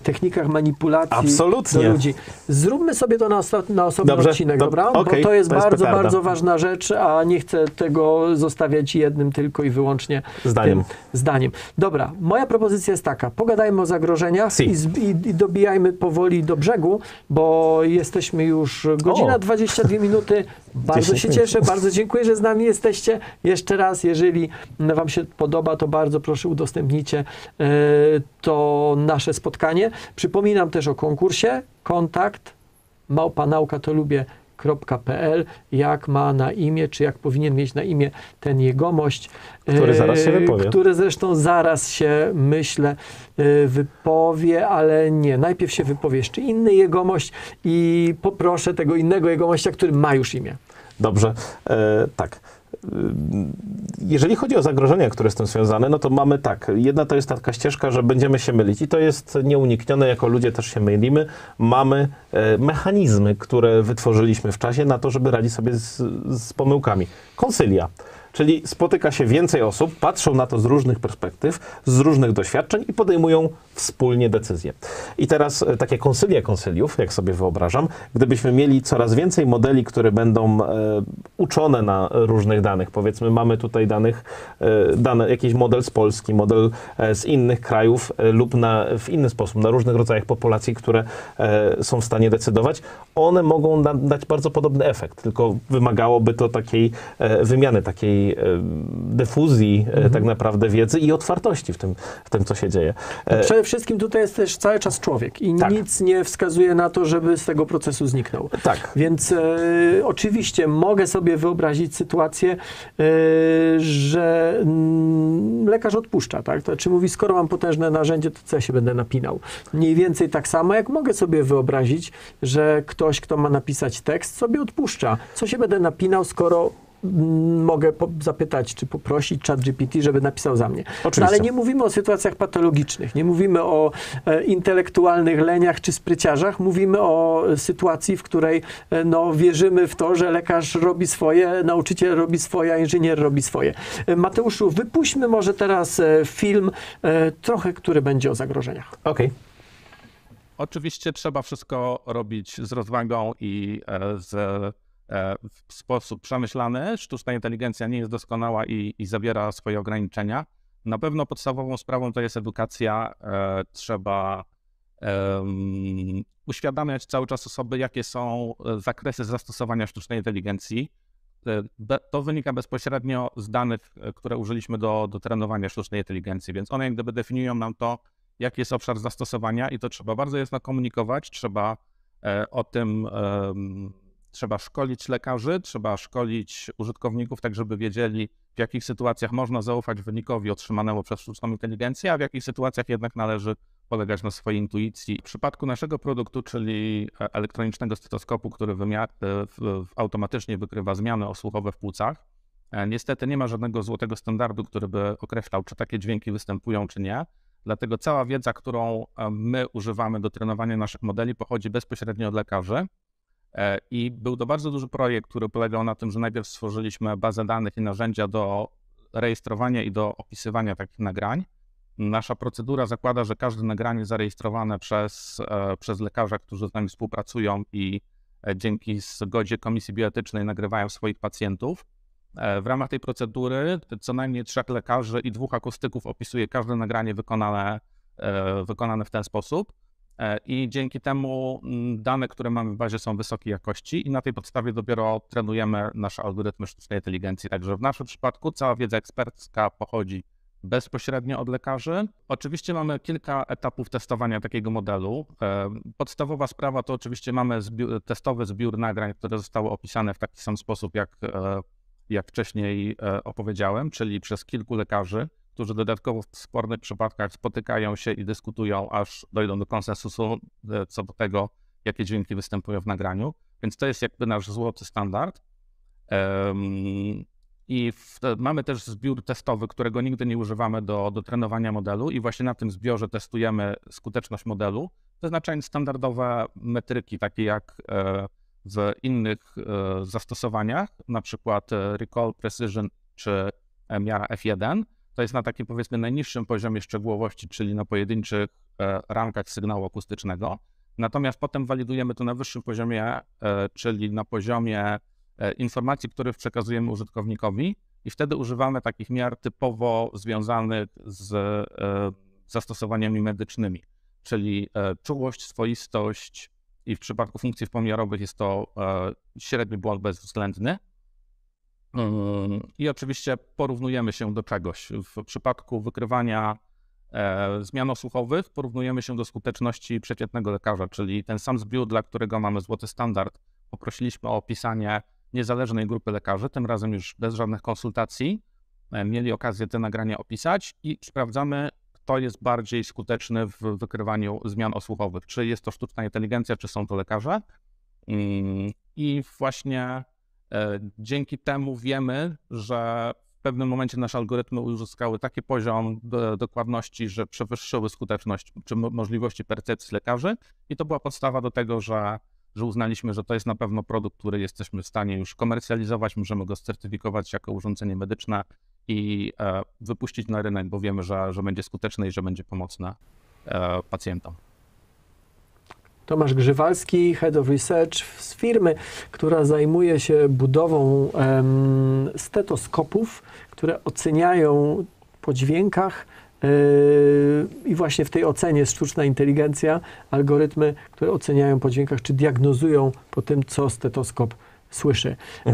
technikach manipulacji Absolutnie. do ludzi? Zróbmy sobie to na, na osobny Dobrze, odcinek, dob- dobra? okej, Bo to jest to jest bardzo, petarda. bardzo ważna rzecz, a nie chcę tego zostawiać jednym tylko i wyłącznie Zdaniem. zdaniem. Dobra, moja propozycja jest taka. Pogadajmy o zagrożeniach Si. i, z, i, dobijajmy powoli do brzegu, bo jesteśmy już godzina O. 22 minuty. Bardzo 10 się minut. cieszę, bardzo dziękuję, że z nami jesteście. Jeszcze raz, jeżeli Wam się podoba, to bardzo proszę udostępnijcie e, to nasze spotkanie. Przypominam też o konkursie. Kontakt małpanauka to lubię .pl, jak ma na imię, czy jak powinien mieć na imię ten jegomość. Który zaraz się e, wypowie. Który zresztą zaraz się, myślę, e, wypowie, ale nie. Najpierw się wypowie jeszcze inny jegomość i poproszę tego innego jegomościa, który ma już imię. Dobrze, e, tak. Jeżeli chodzi o zagrożenia, które z tym związane, no to mamy tak. Jedna to jest taka ścieżka, że będziemy się mylić i to jest nieuniknione, jako ludzie też się mylimy. Mamy e, mechanizmy, które wytworzyliśmy w czasie na to, żeby radzić sobie z, z pomyłkami. Konsylia. Czyli spotyka się więcej osób, patrzą na to z różnych perspektyw, z różnych doświadczeń i podejmują wspólnie decyzje. I teraz e, takie konsylia konsyliów, jak sobie wyobrażam, gdybyśmy mieli coraz więcej modeli, które będą e, uczone na różnych danych, powiedzmy mamy tutaj danych, e, dane, jakiś model z Polski, model z innych krajów lub na, w inny sposób, na różnych rodzajach populacji, które są w stanie decydować, one mogą da, dać bardzo podobny efekt, tylko wymagałoby to takiej wymiany, takiej dyfuzji e, tak naprawdę wiedzy i otwartości w tym, w tym co się dzieje. Wszystkim tutaj jest też cały czas człowiek i Tak. nic nie wskazuje na to, żeby z tego procesu zniknął. tak. Więc e, oczywiście mogę sobie wyobrazić sytuację, e, że mm, lekarz odpuszcza, tak? To znaczy mówi, skoro mam potężne narzędzie, to co ja się będę napinał? Mniej więcej tak samo, jak mogę sobie wyobrazić, że ktoś, kto ma napisać tekst, sobie odpuszcza. Co się będę napinał, skoro mogę po- zapytać, czy poprosić chat GPT, żeby napisał za mnie. Oczywiście. No, ale nie mówimy o sytuacjach patologicznych, nie mówimy o e, intelektualnych leniach czy spryciarzach, mówimy o sytuacji, w której e, no, wierzymy w to, że lekarz robi swoje, nauczyciel robi swoje, a inżynier robi swoje. E, Mateuszu, wypuśćmy może teraz e, film, e, trochę, który będzie o zagrożeniach. Okej. Oczywiście trzeba wszystko robić z rozwagą i e, z, w sposób przemyślany. Sztuczna inteligencja nie jest doskonała i, i zawiera swoje ograniczenia. Na pewno podstawową sprawą to jest edukacja. E, Trzeba uświadamiać cały czas osoby, jakie są e, zakresy zastosowania sztucznej inteligencji. E, To wynika bezpośrednio z danych, e, które użyliśmy do, do trenowania sztucznej inteligencji, więc one jak gdyby definiują nam to, jaki jest obszar zastosowania i to trzeba bardzo jasno komunikować, trzeba e, o tym, trzeba szkolić lekarzy, trzeba szkolić użytkowników, tak żeby wiedzieli, w jakich sytuacjach można zaufać wynikowi otrzymanemu przez sztuczną inteligencję, a w jakich sytuacjach jednak należy polegać na swojej intuicji. W przypadku naszego produktu, czyli e, elektronicznego stetoskopu, który e, automatycznie wykrywa zmiany osłuchowe w płucach, e, niestety nie ma żadnego złotego standardu, który by określał, czy takie dźwięki występują, czy nie. Dlatego cała wiedza, którą my używamy do trenowania naszych modeli, pochodzi bezpośrednio od lekarzy. E, I był to bardzo duży projekt, który polegał na tym, że najpierw stworzyliśmy bazę danych i narzędzia do rejestrowania i do opisywania takich nagrań. Nasza procedura zakłada, że każde nagranie zarejestrowane przez, e, przez lekarza, którzy z nami współpracują i e, dzięki zgodzie Komisji Bioetycznej nagrywają swoich pacjentów. W ramach tej procedury co najmniej trzech lekarzy i dwóch akustyków opisuje każde nagranie wykonane, wykonane w ten sposób. E, I dzięki temu mm, dane, które mamy w bazie są wysokiej jakości i na tej podstawie dopiero trenujemy nasze algorytmy sztucznej inteligencji. Także w naszym przypadku cała wiedza ekspercka pochodzi bezpośrednio od lekarzy. Oczywiście mamy kilka etapów testowania takiego modelu. E, Podstawowa sprawa to oczywiście mamy zbiór, testowy zbiór nagrań, które zostały opisane w taki sam sposób, jak, e, jak wcześniej opowiedziałem, czyli przez kilku lekarzy, którzy dodatkowo w spornych przypadkach spotykają się i dyskutują, aż dojdą do konsensusu e, co do tego, jakie dźwięki występują w nagraniu. Więc to jest jakby nasz złoty standard. I w, mamy też zbiór testowy, którego nigdy nie używamy do, do trenowania modelu, i właśnie na tym zbiorze testujemy skuteczność modelu, wyznaczając standardowe metryki, takie jak e, w innych e, zastosowaniach, na przykład recall, precision czy miara F1. To jest na takim powiedzmy najniższym poziomie szczegółowości, czyli na pojedynczych e, ramkach sygnału akustycznego. Natomiast potem walidujemy to na wyższym poziomie, e, czyli na poziomie e, informacji, które przekazujemy użytkownikowi, i wtedy używamy takich miar typowo związanych z zastosowaniami medycznymi, czyli czułość, swoistość i w przypadku funkcji pomiarowych jest to średni błąd bezwzględny. Mm, I oczywiście porównujemy się do czegoś. W przypadku wykrywania e, zmian osłuchowych porównujemy się do skuteczności przeciętnego lekarza, czyli ten sam zbiór, dla którego mamy złoty standard. Poprosiliśmy o opisanie niezależnej grupy lekarzy, tym razem już bez żadnych konsultacji. E, Mieli okazję te nagrania opisać i sprawdzamy, kto jest bardziej skuteczny w wykrywaniu zmian osłuchowych. Czy jest to sztuczna inteligencja, czy są to lekarze. Mm, I właśnie Dzięki temu wiemy, że w pewnym momencie nasze algorytmy uzyskały taki poziom do, dokładności, że przewyższyły skuteczność czy mo- możliwości percepcji lekarzy i to była podstawa do tego, że, że uznaliśmy, że to jest na pewno produkt, który jesteśmy w stanie już komercjalizować, możemy go certyfikować jako urządzenie medyczne i e, wypuścić na rynek, bo wiemy, że, że będzie skuteczne i że będzie pomocne e, pacjentom. Tomasz Grzywalski, Head of Research z firmy, która zajmuje się budową stetoskopów, które oceniają po dźwiękach yy, i właśnie w tej ocenie sztuczna inteligencja, algorytmy, które oceniają po dźwiękach, czy diagnozują po tym, co stetoskop słyszy. E,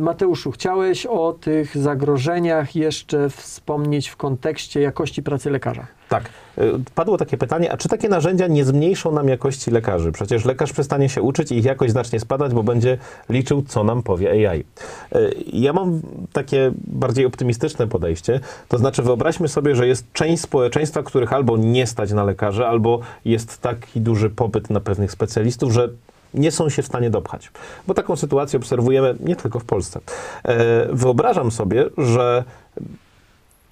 Mateuszu, chciałeś o tych zagrożeniach jeszcze wspomnieć w kontekście jakości pracy lekarza. Tak. Y, Padło takie pytanie, a czy takie narzędzia nie zmniejszą nam jakości lekarzy? Przecież lekarz przestanie się uczyć i ich jakość zacznie spadać, bo będzie liczył, co nam powie AI. Y, Ja mam takie bardziej optymistyczne podejście. To znaczy, wyobraźmy sobie, że jest część społeczeństwa, których albo nie stać na lekarzy, albo jest taki duży popyt na pewnych specjalistów, że nie są się w stanie dopchać. Bo taką sytuację obserwujemy nie tylko w Polsce. E, Wyobrażam sobie, że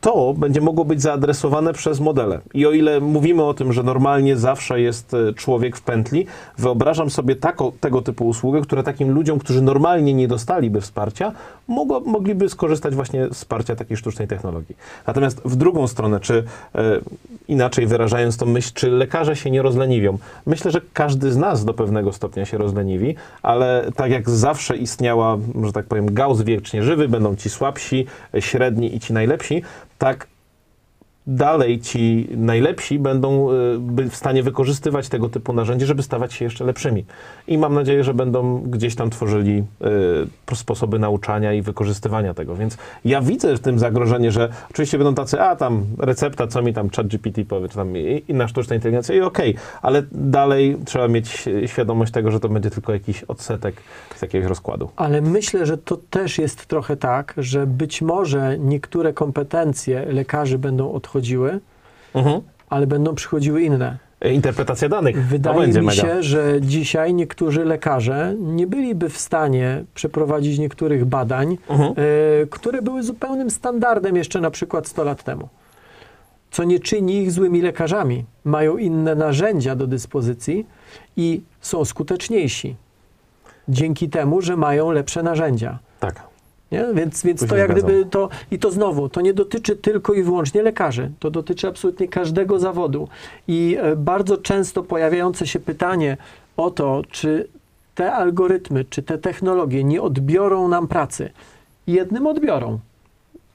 to będzie mogło być zaadresowane przez modele. I o ile mówimy o tym, że normalnie zawsze jest e, człowiek w pętli, wyobrażam sobie tako, tego typu usługę, która takim ludziom, którzy normalnie nie dostaliby wsparcia, mogło, mogliby skorzystać właśnie z wsparcia takiej sztucznej technologii. Natomiast w drugą stronę, czy e, inaczej wyrażając tą myśl, czy lekarze się nie rozleniwią? Myślę, że każdy z nas do pewnego stopnia się rozleniwi, ale tak jak zawsze istniała, że tak powiem, Gauss wiecznie żywy, będą ci słabsi, średni i ci najlepsi, tak dalej ci najlepsi będą y, w stanie wykorzystywać tego typu narzędzie, żeby stawać się jeszcze lepszymi. I mam nadzieję, że będą gdzieś tam tworzyli y, sposoby nauczania i wykorzystywania tego. Więc ja widzę w tym zagrożenie, że oczywiście będą tacy, a tam recepta, co mi tam ChatGPT powie, czy tam inna sztuczna inteligencja i okej, ale dalej trzeba mieć świadomość tego, że to będzie tylko jakiś odsetek z jakiegoś rozkładu. Ale myślę, że to też jest trochę tak, że być może niektóre kompetencje lekarzy będą odchodziły, ale będą przychodziły inne. Interpretacja danych, Wydaje mi mega. się, że dzisiaj niektórzy lekarze nie byliby w stanie przeprowadzić niektórych badań, Mhm. e, które były zupełnym standardem jeszcze na przykład 100 lat temu. Co nie czyni ich złymi lekarzami. Mają inne narzędzia do dyspozycji i są skuteczniejsi. Dzięki temu, że mają lepsze narzędzia. Tak. Nie? Więc, więc to jak gdyby to, i to znowu, to nie dotyczy tylko i wyłącznie lekarzy, to dotyczy absolutnie każdego zawodu. I e, bardzo często pojawiające się pytanie o to, czy te algorytmy, czy te technologie nie odbiorą nam pracy. Jednym odbiorą,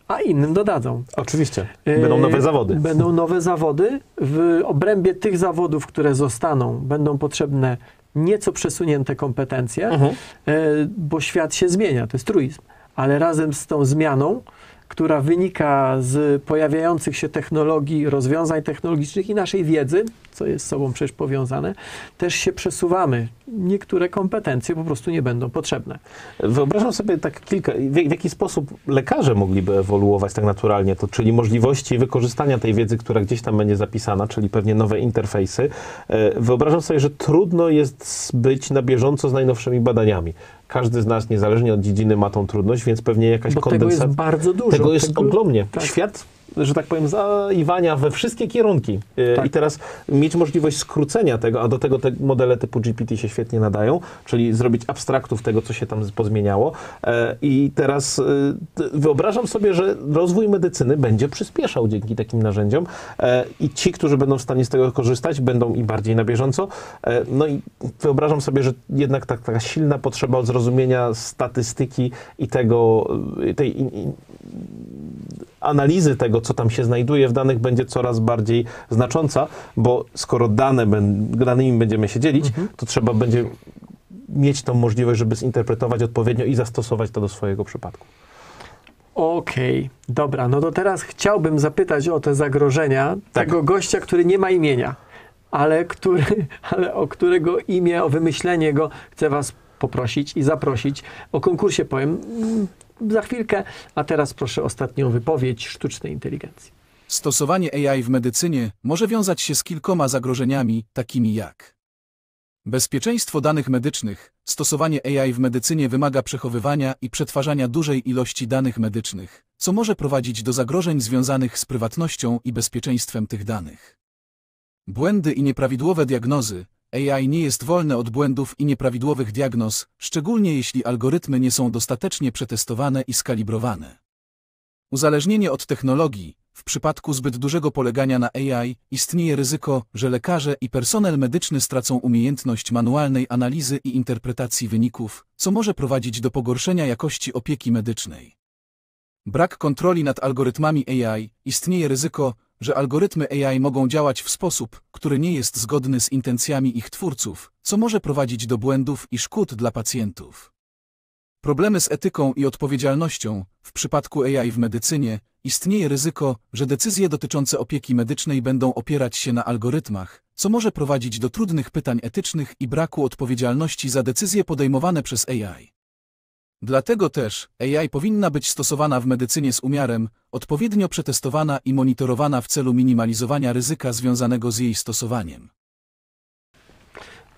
a innym dodadzą. Oczywiście. Będą E, nowe zawody. Będą nowe zawody. W obrębie tych zawodów, które zostaną, będą potrzebne nieco przesunięte kompetencje, Mhm. e, bo świat się zmienia, to jest truizm. Ale razem z tą zmianą, która wynika z pojawiających się technologii, rozwiązań technologicznych i naszej wiedzy, co jest z sobą przecież powiązane, też się przesuwamy. Niektóre kompetencje po prostu nie będą potrzebne. Wyobrażam sobie tak kilka, w, w jaki sposób lekarze mogliby ewoluować tak naturalnie, to czyli możliwości wykorzystania tej wiedzy, która gdzieś tam będzie zapisana, czyli pewnie nowe interfejsy. E, Wyobrażam sobie, że trudno jest być na bieżąco z najnowszymi badaniami. Każdy z nas, niezależnie od dziedziny, ma tą trudność, więc pewnie jakaś Bo tego jest bardzo dużo. Tego jest Tego- ogromnie. tak. Świat, że tak powiem, zaiwania we wszystkie kierunki. E, Tak. I teraz mieć możliwość skrócenia tego, a do tego te modele typu GPT się świetnie nadają, czyli zrobić abstraktów tego, co się tam pozmieniało. E, I teraz e, wyobrażam sobie, że rozwój medycyny będzie przyspieszał dzięki takim narzędziom i ci, którzy będą w stanie z tego korzystać, będą i bardziej na bieżąco. No i wyobrażam sobie, że jednak tak, taka silna potrzeba zrozumienia statystyki i tego, tej in, in, analizy tego, co tam się znajduje w danych, będzie coraz bardziej znacząca, bo skoro dane, danymi będziemy się dzielić, to trzeba będzie mieć tą możliwość, żeby zinterpretować odpowiednio i zastosować to do swojego przypadku. Okej, dobra, no to teraz chciałbym zapytać o te zagrożenia Tak. tego gościa, który nie ma imienia, ale, który, ale o którego imię, o wymyślenie go chcę was poprosić i zaprosić. O konkursie powiem za chwilkę, a teraz proszę ostatnią wypowiedź sztucznej inteligencji. Stosowanie AI w medycynie może wiązać się z kilkoma zagrożeniami, takimi jak Bezpieczeństwo danych medycznych. Stosowanie AI w medycynie wymaga przechowywania i przetwarzania dużej ilości danych medycznych, co może prowadzić do zagrożeń związanych z prywatnością i bezpieczeństwem tych danych. Błędy i nieprawidłowe diagnozy. AI nie jest wolne od błędów i nieprawidłowych diagnoz, szczególnie jeśli algorytmy nie są dostatecznie przetestowane i skalibrowane. Uzależnienie od technologii. W przypadku zbyt dużego polegania na AI istnieje ryzyko, że lekarze i personel medyczny stracą umiejętność manualnej analizy i interpretacji wyników, co może prowadzić do pogorszenia jakości opieki medycznej. Brak kontroli nad algorytmami AI istnieje ryzyko, że algorytmy AI mogą działać w sposób, który nie jest zgodny z intencjami ich twórców, co może prowadzić do błędów i szkód dla pacjentów. Problemy z etyką i odpowiedzialnością. W przypadku AI w medycynie istnieje ryzyko, że decyzje dotyczące opieki medycznej będą opierać się na algorytmach, co może prowadzić do trudnych pytań etycznych i braku odpowiedzialności za decyzje podejmowane przez AI. Dlatego też AI powinna być stosowana w medycynie z umiarem, odpowiednio przetestowana i monitorowana w celu minimalizowania ryzyka związanego z jej stosowaniem.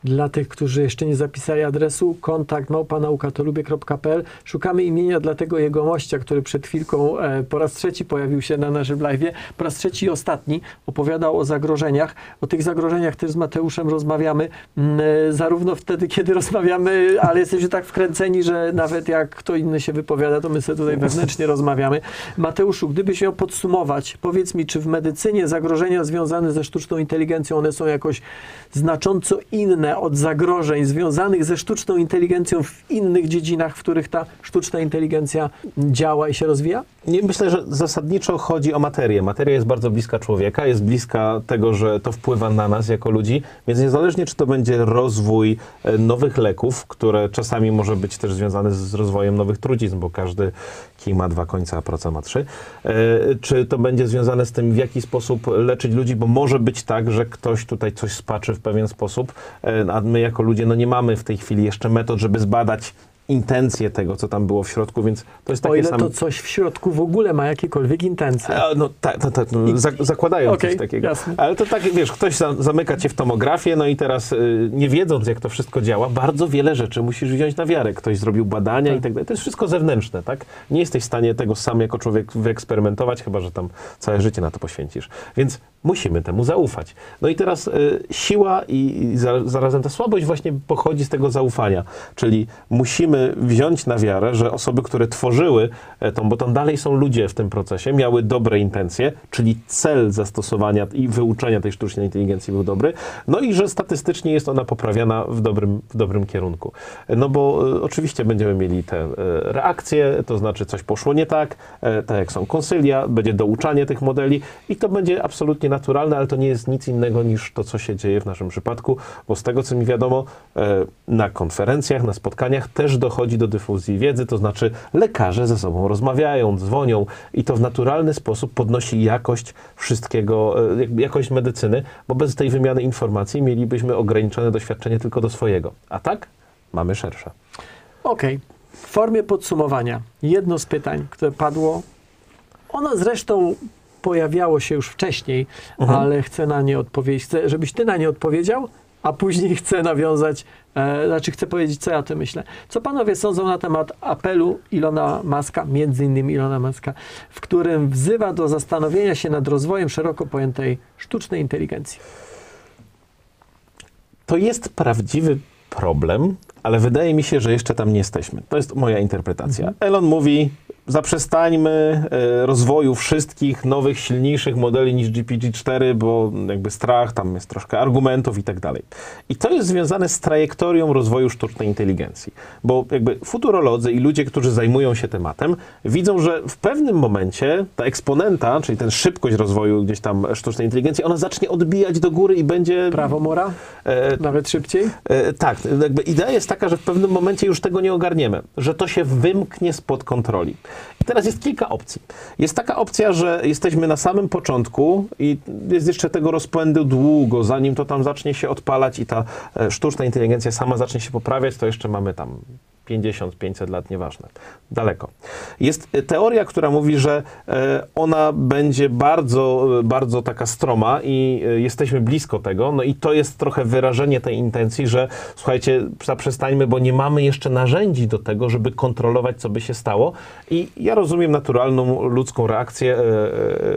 Dla tych, którzy jeszcze nie zapisali adresu, kontakt małpanaukatolubie.pl. Szukamy imienia dla tego jegomościa, który przed chwilką e, po raz trzeci pojawił się na naszym live. Po raz trzeci i ostatni opowiadał o zagrożeniach. O tych zagrożeniach też z Mateuszem rozmawiamy, mm, e, zarówno wtedy, kiedy rozmawiamy, ale jesteśmy tak wkręceni, że nawet jak kto inny się wypowiada, to my sobie tutaj wewnętrznie rozmawiamy. Mateuszu, gdybyś miał podsumować, powiedz mi, czy w medycynie zagrożenia związane ze sztuczną inteligencją, one są jakoś znacząco inne od zagrożeń związanych ze sztuczną inteligencją w innych dziedzinach, w których ta sztuczna inteligencja działa i się rozwija? Nie, myślę, że zasadniczo chodzi o materię. Materia jest bardzo bliska człowieka, jest bliska tego, że to wpływa na nas jako ludzi, więc niezależnie czy to będzie rozwój e, nowych leków, które czasami może być też związany z rozwojem nowych trucizn, bo każdy kij ma dwa końce, a praca ma trzy, e, czy to będzie związane z tym, w jaki sposób leczyć ludzi, bo może być tak, że ktoś tutaj coś spaczy w pewien sposób, e, a my jako ludzie no nie mamy w tej chwili jeszcze metod, żeby zbadać intencje tego, co tam było w środku, więc to jest O takie ile same... to coś w środku w ogóle ma jakiekolwiek intencje. A, No tak, tak, tak, no, za, zakładają Okej, coś takiego. jasne. Ale to tak, wiesz, ktoś za, zamyka cię w tomografię, no i teraz y, nie wiedząc, jak to wszystko działa, bardzo wiele rzeczy musisz wziąć na wiarę. Ktoś zrobił badania i tak dalej. To jest wszystko zewnętrzne, tak? Nie jesteś w stanie tego sam jako człowiek wyeksperymentować, chyba, że tam całe życie na to poświęcisz. Więc musimy temu zaufać. No i teraz y, siła i, i za, zarazem ta słabość właśnie pochodzi z tego zaufania. Czyli musimy wziąć na wiarę, że osoby, które tworzyły e, tą, bo tam dalej są ludzie w tym procesie, miały dobre intencje, czyli cel zastosowania i wyuczenia tej sztucznej inteligencji był dobry, no i że statystycznie jest ona poprawiana w dobrym, w dobrym kierunku. No bo e, oczywiście będziemy mieli te e, reakcje, to znaczy coś poszło nie tak, tak jak są konsylia, będzie douczanie tych modeli i to będzie absolutnie naturalne, ale to nie jest nic innego niż to, co się dzieje w naszym przypadku, bo z tego, co mi wiadomo, na konferencjach, na spotkaniach też dochodzi do dyfuzji wiedzy, to znaczy lekarze ze sobą rozmawiają, dzwonią i to w naturalny sposób podnosi jakość wszystkiego, e, jak- jakość medycyny, bo bez tej wymiany informacji mielibyśmy ograniczone doświadczenie tylko do swojego. A tak mamy szersze. Okej. W formie podsumowania jedno z pytań, które padło, ono zresztą pojawiało się już wcześniej, Mhm. ale chcę na nie odpowiedzieć. Chcę, żebyś ty na nie odpowiedział, a później chcę nawiązać, e, znaczy chcę powiedzieć, co ja o tym myślę. Co panowie sądzą na temat apelu Ilona Maska, między innymi Ilona Maska, w którym wzywa do zastanowienia się nad rozwojem szeroko pojętej sztucznej inteligencji? To jest prawdziwy problem, ale wydaje mi się, że jeszcze tam nie jesteśmy. To jest moja interpretacja. Elon mówi, zaprzestańmy e, rozwoju wszystkich nowych, silniejszych modeli niż GPT-4, bo jakby strach, tam jest troszkę argumentów i tak dalej. I to jest związane z trajektorią rozwoju sztucznej inteligencji, bo jakby futurolodzy i ludzie, którzy zajmują się tematem, widzą, że w pewnym momencie ta eksponenta, czyli ten szybkość rozwoju gdzieś tam sztucznej inteligencji, ona zacznie odbijać do góry i będzie... Prawo Mora? E, Nawet szybciej? E, tak, jakby idea jest taka, że w pewnym momencie już tego nie ogarniemy, że to się wymknie spod kontroli. I teraz jest kilka opcji. Jest taka opcja, że jesteśmy na samym początku i jest jeszcze tego rozpędu długo, zanim to tam zacznie się odpalać i ta e, sztuczna inteligencja sama zacznie się poprawiać, to jeszcze mamy tam 50-500 lat, nieważne. Daleko. Jest e, teoria, która mówi, że e, ona będzie bardzo, e, bardzo taka stroma i jesteśmy blisko tego. No i to jest trochę wyrażenie tej intencji, że słuchajcie, zaprzestańmy, bo nie mamy jeszcze narzędzi do tego, żeby kontrolować, co by się stało. I ja rozumiem naturalną ludzką reakcję,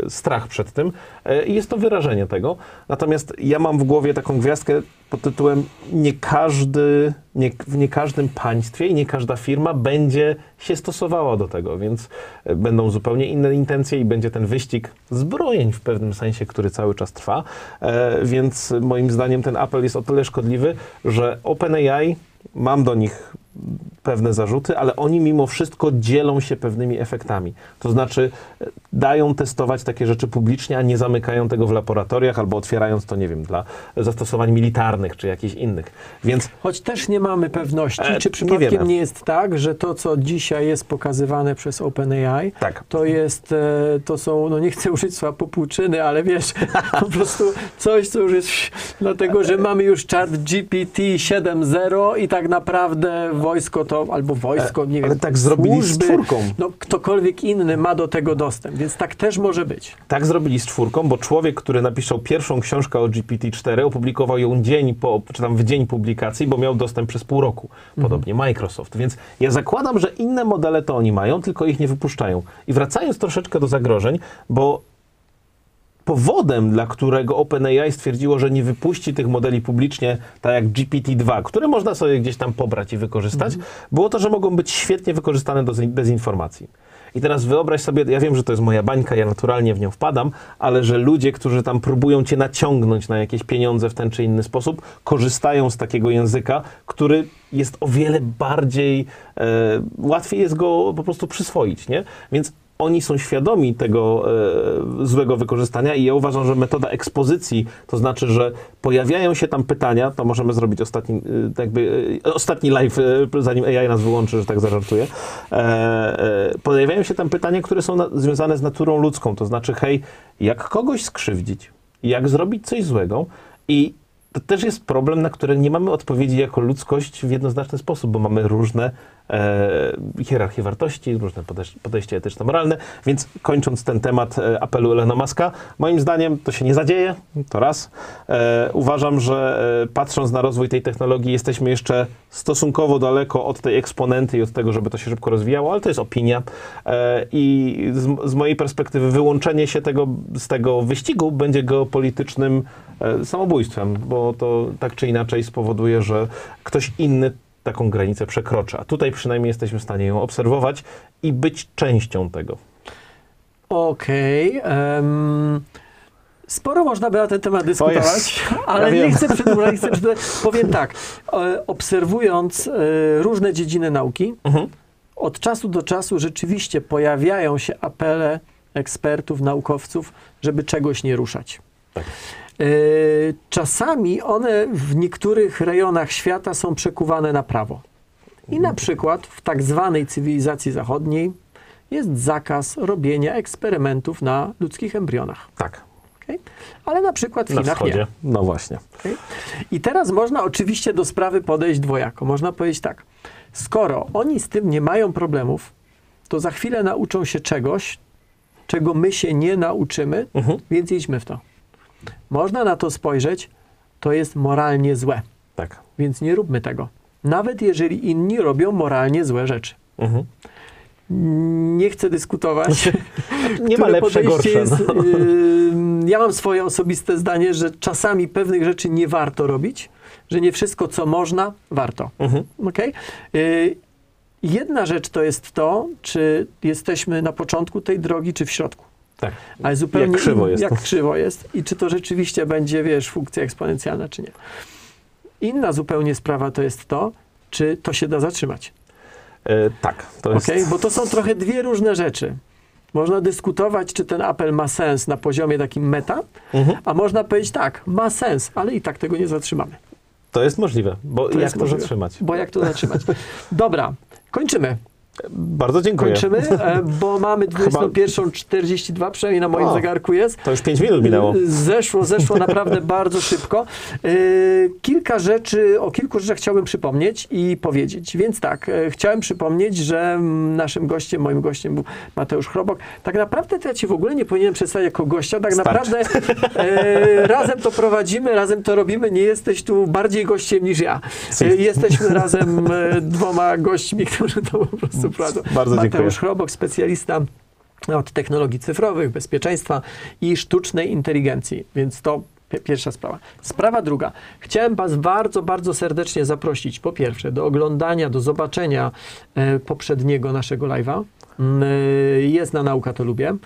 strach przed tym i jest to wyrażenie tego. Natomiast ja mam w głowie taką gwiazdkę pod tytułem nie każdy, nie, w nie każdym państwie i nie każda firma będzie się stosowała do tego, więc e, będą zupełnie inne intencje i będzie ten wyścig zbrojeń w pewnym sensie, który cały czas trwa. E, więc moim zdaniem ten apel jest o tyle szkodliwy, że OpenAI, mam do nich pewne zarzuty, ale oni mimo wszystko dzielą się pewnymi efektami. To znaczy e, dają testować takie rzeczy publicznie, a nie zamykają tego w laboratoriach albo otwierając to, nie wiem, dla zastosowań militarnych czy jakichś innych. Więc Choć też nie mamy pewności, E, czy nie przypadkiem wiemy. nie jest tak, że to, co dzisiaj jest pokazywane przez OpenAI, tak. to jest, e, to są, no nie chcę użyć słowa popłuczyny, ale wiesz, po prostu coś, co już jest, dlatego, że mamy już chat GPT 7.0 i tak naprawdę wojsko to, albo wojsko, nie Ale wiem, tak zrobili z służby, czwórką. no ktokolwiek inny ma do tego dostęp, więc tak też może być. Tak zrobili z czwórką, bo człowiek, który napisał pierwszą książkę o GPT-4, opublikował ją dzień po, czy tam w dzień publikacji, bo miał dostęp przez pół roku. Podobnie Microsoft. Więc ja zakładam, że inne modele to oni mają, tylko ich nie wypuszczają. I wracając troszeczkę do zagrożeń, bo powodem, dla którego OpenAI stwierdziło, że nie wypuści tych modeli publicznie, tak jak GPT-2, które można sobie gdzieś tam pobrać i wykorzystać, było to, że mogą być świetnie wykorzystane do zin- dezinformacji. I teraz wyobraź sobie, ja wiem, że to jest moja bańka, ja naturalnie w nią wpadam, ale że ludzie, którzy tam próbują cię naciągnąć na jakieś pieniądze w ten czy inny sposób, korzystają z takiego języka, który jest o wiele bardziej, e, łatwiej jest go po prostu przyswoić, nie? Więc oni są świadomi tego e, złego wykorzystania i ja uważam, że metoda ekspozycji, to znaczy, że pojawiają się tam pytania, to możemy zrobić ostatni, e, jakby, e, ostatni live, e, zanim AI nas wyłączy, że tak zażartuję. E, pojawiają się tam pytania, które są na, związane z naturą ludzką, to znaczy, hej, jak kogoś skrzywdzić, jak zrobić coś złego i to też jest problem, na który nie mamy odpowiedzi jako ludzkość w jednoznaczny sposób, bo mamy różne e, hierarchie wartości, różne podejś- podejście etyczno-moralne, więc kończąc ten temat e, apelu Elona Muska, moim zdaniem to się nie zadzieje, to raz. E, uważam, że e, patrząc na rozwój tej technologii, jesteśmy jeszcze stosunkowo daleko od tej eksponenty i od tego, żeby to się szybko rozwijało, ale to jest opinia e, i z, z mojej perspektywy wyłączenie się tego, z tego wyścigu będzie geopolitycznym e, samobójstwem, bo to tak czy inaczej spowoduje, że ktoś inny taką granicę przekroczy. A tutaj przynajmniej jesteśmy w stanie ją obserwować i być częścią tego. Okej. em, sporo można by na ten temat dyskutować, ale Ja nie chcę przedłużać. Nie chcę przedłużać. Powiem tak, e, obserwując e, różne dziedziny nauki, Mhm. od czasu do czasu rzeczywiście pojawiają się apele ekspertów, naukowców, żeby czegoś nie ruszać. Tak. E, Czasami one w niektórych rejonach świata są przekuwane na prawo. I na przykład w tak zwanej cywilizacji zachodniej jest zakaz robienia eksperymentów na ludzkich embrionach. Tak, okej? Ale na przykład w na Chinach nie. wschodzie. No właśnie. okej? I teraz można oczywiście do sprawy podejść dwojako. Można powiedzieć tak, skoro oni z tym nie mają problemów, to za chwilę nauczą się czegoś, czego my się nie nauczymy, Mhm. więc idźmy w to. Można na to spojrzeć, to jest moralnie złe, Tak. więc nie róbmy tego. Nawet jeżeli inni robią moralnie złe rzeczy. Mhm. Nie chcę dyskutować. Nie ma które lepsze, podejście gorsze. Jest, no. ja mam swoje osobiste zdanie, że czasami pewnych rzeczy nie warto robić, że nie wszystko, co można, warto. Mhm. Okay? Jedna rzecz to jest to, czy jesteśmy na początku tej drogi, czy w środku. Tak. Ale zupełnie Jak krzywo jest. Jak krzywo jest i czy to rzeczywiście będzie, wiesz, funkcja eksponencjalna, czy nie. Inna zupełnie sprawa to jest to, czy to się da zatrzymać. E, tak, to jest... Okej, Bo to są trochę dwie różne rzeczy. Można dyskutować, czy ten apel ma sens na poziomie takim meta, Mhm. a można powiedzieć tak, ma sens, ale i tak tego nie zatrzymamy. To jest możliwe, bo To jak jest to możliwe. zatrzymać? Bo jak to zatrzymać? Dobra, kończymy. Bardzo dziękuję. Kończymy, e, bo mamy 21.42, przynajmniej na moim O. zegarku jest. To już 5 minut minęło. Zeszło, zeszło naprawdę bardzo szybko. E, Kilka rzeczy, o kilku rzeczach chciałbym przypomnieć i powiedzieć. Więc tak, e, chciałem przypomnieć, że naszym gościem, moim gościem był Mateusz Chrobok. Tak naprawdę to ja ci w ogóle nie powinienem przedstawiać jako gościa. Tak Starczy. naprawdę e, razem to prowadzimy, razem to robimy. Nie jesteś tu bardziej gościem niż ja. E, jesteśmy razem e, dwoma gośćmi, którzy to po prostu prowadzą. Bardzo Mateusz dziękuję. Chrobok, specjalista od technologii cyfrowych, bezpieczeństwa i sztucznej inteligencji. Więc to pi- pierwsza sprawa. Sprawa druga. Chciałem Was bardzo, bardzo serdecznie zaprosić, po pierwsze, do oglądania, do zobaczenia e, poprzedniego naszego live'a. Mm, e, Jest na Nauka to Lubię. E,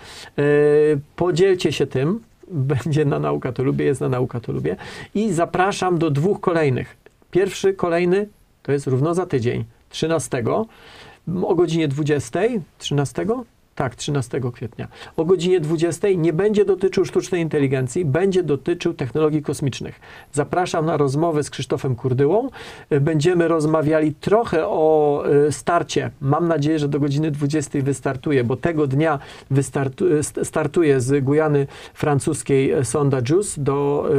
Podzielcie się tym. Będzie na Nauka to Lubię, jest na Nauka to Lubię. I zapraszam do dwóch kolejnych. Pierwszy, kolejny, to jest równo za tydzień, 13 o godzinie 20, 13? Tak, 13 kwietnia. O godzinie 20 nie będzie dotyczył sztucznej inteligencji, będzie dotyczył technologii kosmicznych. Zapraszam na rozmowę z Krzysztofem Kurdyłą. Będziemy rozmawiali trochę o e, starcie. Mam nadzieję, że do godziny 20 wystartuje, bo tego dnia wystartu, e, st- startuje z Gujany francuskiej e, sonda JUICE do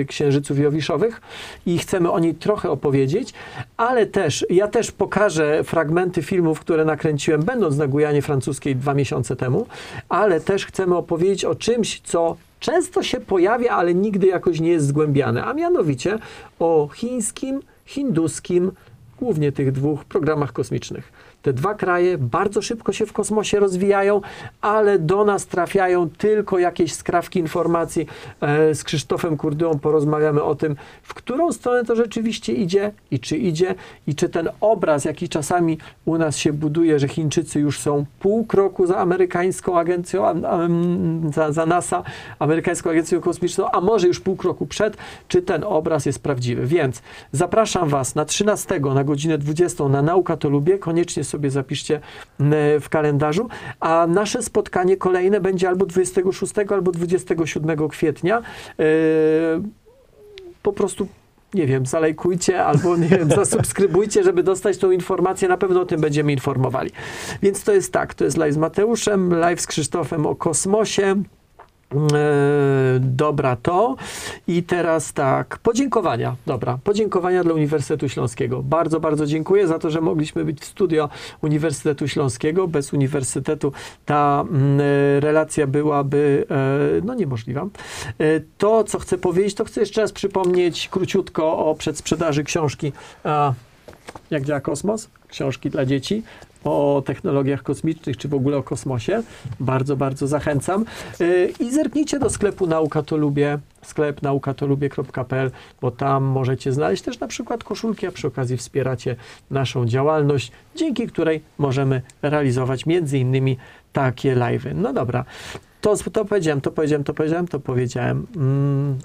y, Księżyców Jowiszowych i chcemy o niej trochę opowiedzieć, ale też, ja też pokażę fragmenty filmów, które nakręciłem, będąc na Gujanie francuskiej dwa miesiące temu, ale też chcemy opowiedzieć o czymś, co często się pojawia, ale nigdy jakoś nie jest zgłębiane, a mianowicie o chińskim, hinduskim, głównie tych dwóch programach kosmicznych. Te dwa kraje bardzo szybko się w kosmosie rozwijają, ale do nas trafiają tylko jakieś skrawki informacji. E, Z Krzysztofem Kurdyłą porozmawiamy o tym, w którą stronę to rzeczywiście idzie i czy idzie, i czy ten obraz, jaki czasami u nas się buduje, że Chińczycy już są pół kroku za amerykańską agencją, za, za NASA, amerykańską agencją kosmiczną, a może już pół kroku przed, czy ten obraz jest prawdziwy. Więc zapraszam Was na 13 na godzinę 20 na Nauka to Lubię. Koniecznie sobie zapiszcie m, w kalendarzu. A nasze spotkanie kolejne będzie albo 26, albo 27 kwietnia. E, po prostu nie wiem, zalajkujcie albo nie wiem, zasubskrybujcie, żeby dostać tą informację. Na pewno o tym będziemy informowali. Więc to jest tak, to jest live z Mateuszem, live z Krzysztofem o kosmosie. E, Dobra, to. I teraz tak, podziękowania. Dobra, podziękowania dla Uniwersytetu Śląskiego. Bardzo, bardzo dziękuję za to, że mogliśmy być w studio Uniwersytetu Śląskiego. Bez Uniwersytetu ta mm, e, relacja byłaby e, no niemożliwa. To, co chcę powiedzieć, to chcę jeszcze raz przypomnieć króciutko o przedsprzedaży książki Jak działa kosmos? Książki dla dzieci o technologiach kosmicznych, czy w ogóle o kosmosie. Bardzo, bardzo zachęcam. Yy, I zerknijcie do sklepu Nauka to Lubię, sklep naukatolubię.pl, bo tam możecie znaleźć też na przykład koszulki, a przy okazji wspieracie naszą działalność, dzięki której możemy realizować między innymi takie live'y. No dobra, to, to powiedziałem, to powiedziałem, to powiedziałem, to powiedziałem. Mm,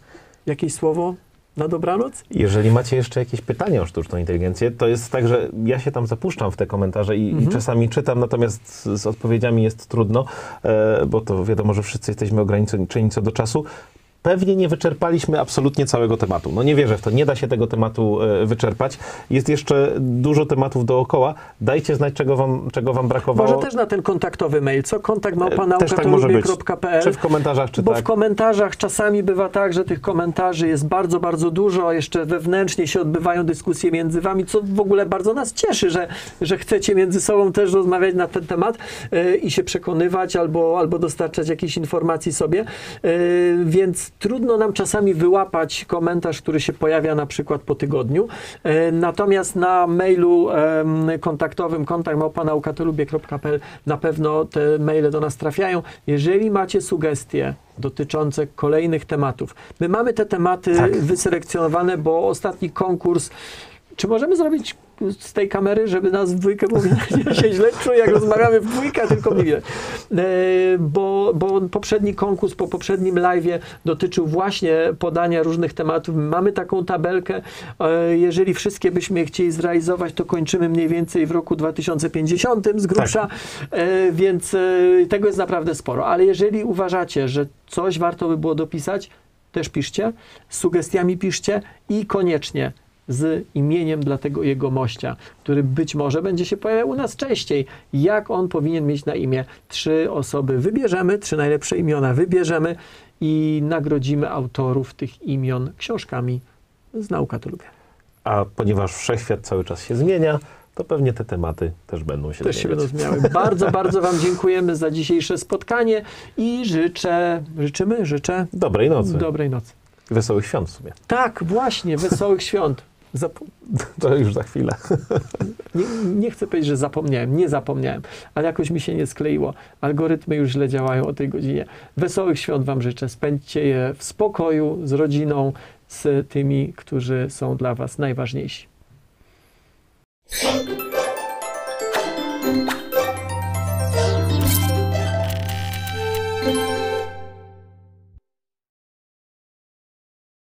jakieś słowo na dobranoc? Jeżeli macie jeszcze jakieś pytania o sztuczną inteligencję, to jest tak, że ja się tam zapuszczam w te komentarze i, Mhm. i czasami czytam, natomiast z, z odpowiedziami jest trudno, e, bo to wiadomo, że wszyscy jesteśmy ograniczeni co do czasu. Pewnie nie wyczerpaliśmy absolutnie całego tematu. No nie wierzę w to, nie da się tego tematu e, wyczerpać. Jest jeszcze dużo tematów dookoła. Dajcie znać, czego wam, czego wam brakowało. Może też na ten kontaktowy mail, co? Kontakt E, też tak Czy w komentarzach, czy Bo tak. w komentarzach czasami bywa tak, że tych komentarzy jest bardzo, bardzo dużo, jeszcze wewnętrznie się odbywają dyskusje między wami, co w ogóle bardzo nas cieszy, że, że chcecie między sobą też rozmawiać na ten temat e, i się przekonywać albo, albo dostarczać jakichś informacji sobie. Więc trudno nam czasami wyłapać komentarz, który się pojawia na przykład po tygodniu. E, natomiast na mailu kontaktowym kontakt.naukatolubię.pl na pewno te maile do nas trafiają. Jeżeli macie sugestie dotyczące kolejnych tematów, my mamy te tematy Tak. wyselekcjonowane, bo ostatni konkurs czy możemy zrobić z tej kamery, żeby nas w dwójkę widać? Ja się źle czuję, jak rozmawiamy w dwójkę, tylko mnie widać. E, bo, bo poprzedni konkurs po poprzednim live'ie dotyczył właśnie podania różnych tematów. Mamy taką tabelkę. E, jeżeli wszystkie byśmy chcieli zrealizować, to kończymy mniej więcej w roku 2050 z grubsza, e, więc e, tego jest naprawdę sporo. Ale jeżeli uważacie, że coś warto by było dopisać, też piszcie, z sugestiami piszcie i koniecznie z imieniem dla tego jegomościa, który być może będzie się pojawiał u nas częściej. Jak on powinien mieć na imię? Trzy osoby wybierzemy, trzy najlepsze imiona wybierzemy i nagrodzimy autorów tych imion książkami z Nauka to lubię. A ponieważ wszechświat cały czas się zmienia, to pewnie te tematy też będą się Też się zmieniać. będą zmieniały. Bardzo, bardzo Wam dziękujemy za dzisiejsze spotkanie i życzę, życzymy, życzę Dobrej nocy. dobrej nocy. Wesołych świąt w sumie. Tak, właśnie, wesołych świąt. Zap- to już za chwilę. Nie, nie, chcę powiedzieć, że zapomniałem, nie zapomniałem, ale jakoś mi się nie skleiło. Algorytmy już źle działają o tej godzinie. Wesołych świąt Wam życzę. Spędźcie je w spokoju, z rodziną, z tymi, którzy są dla Was najważniejsi.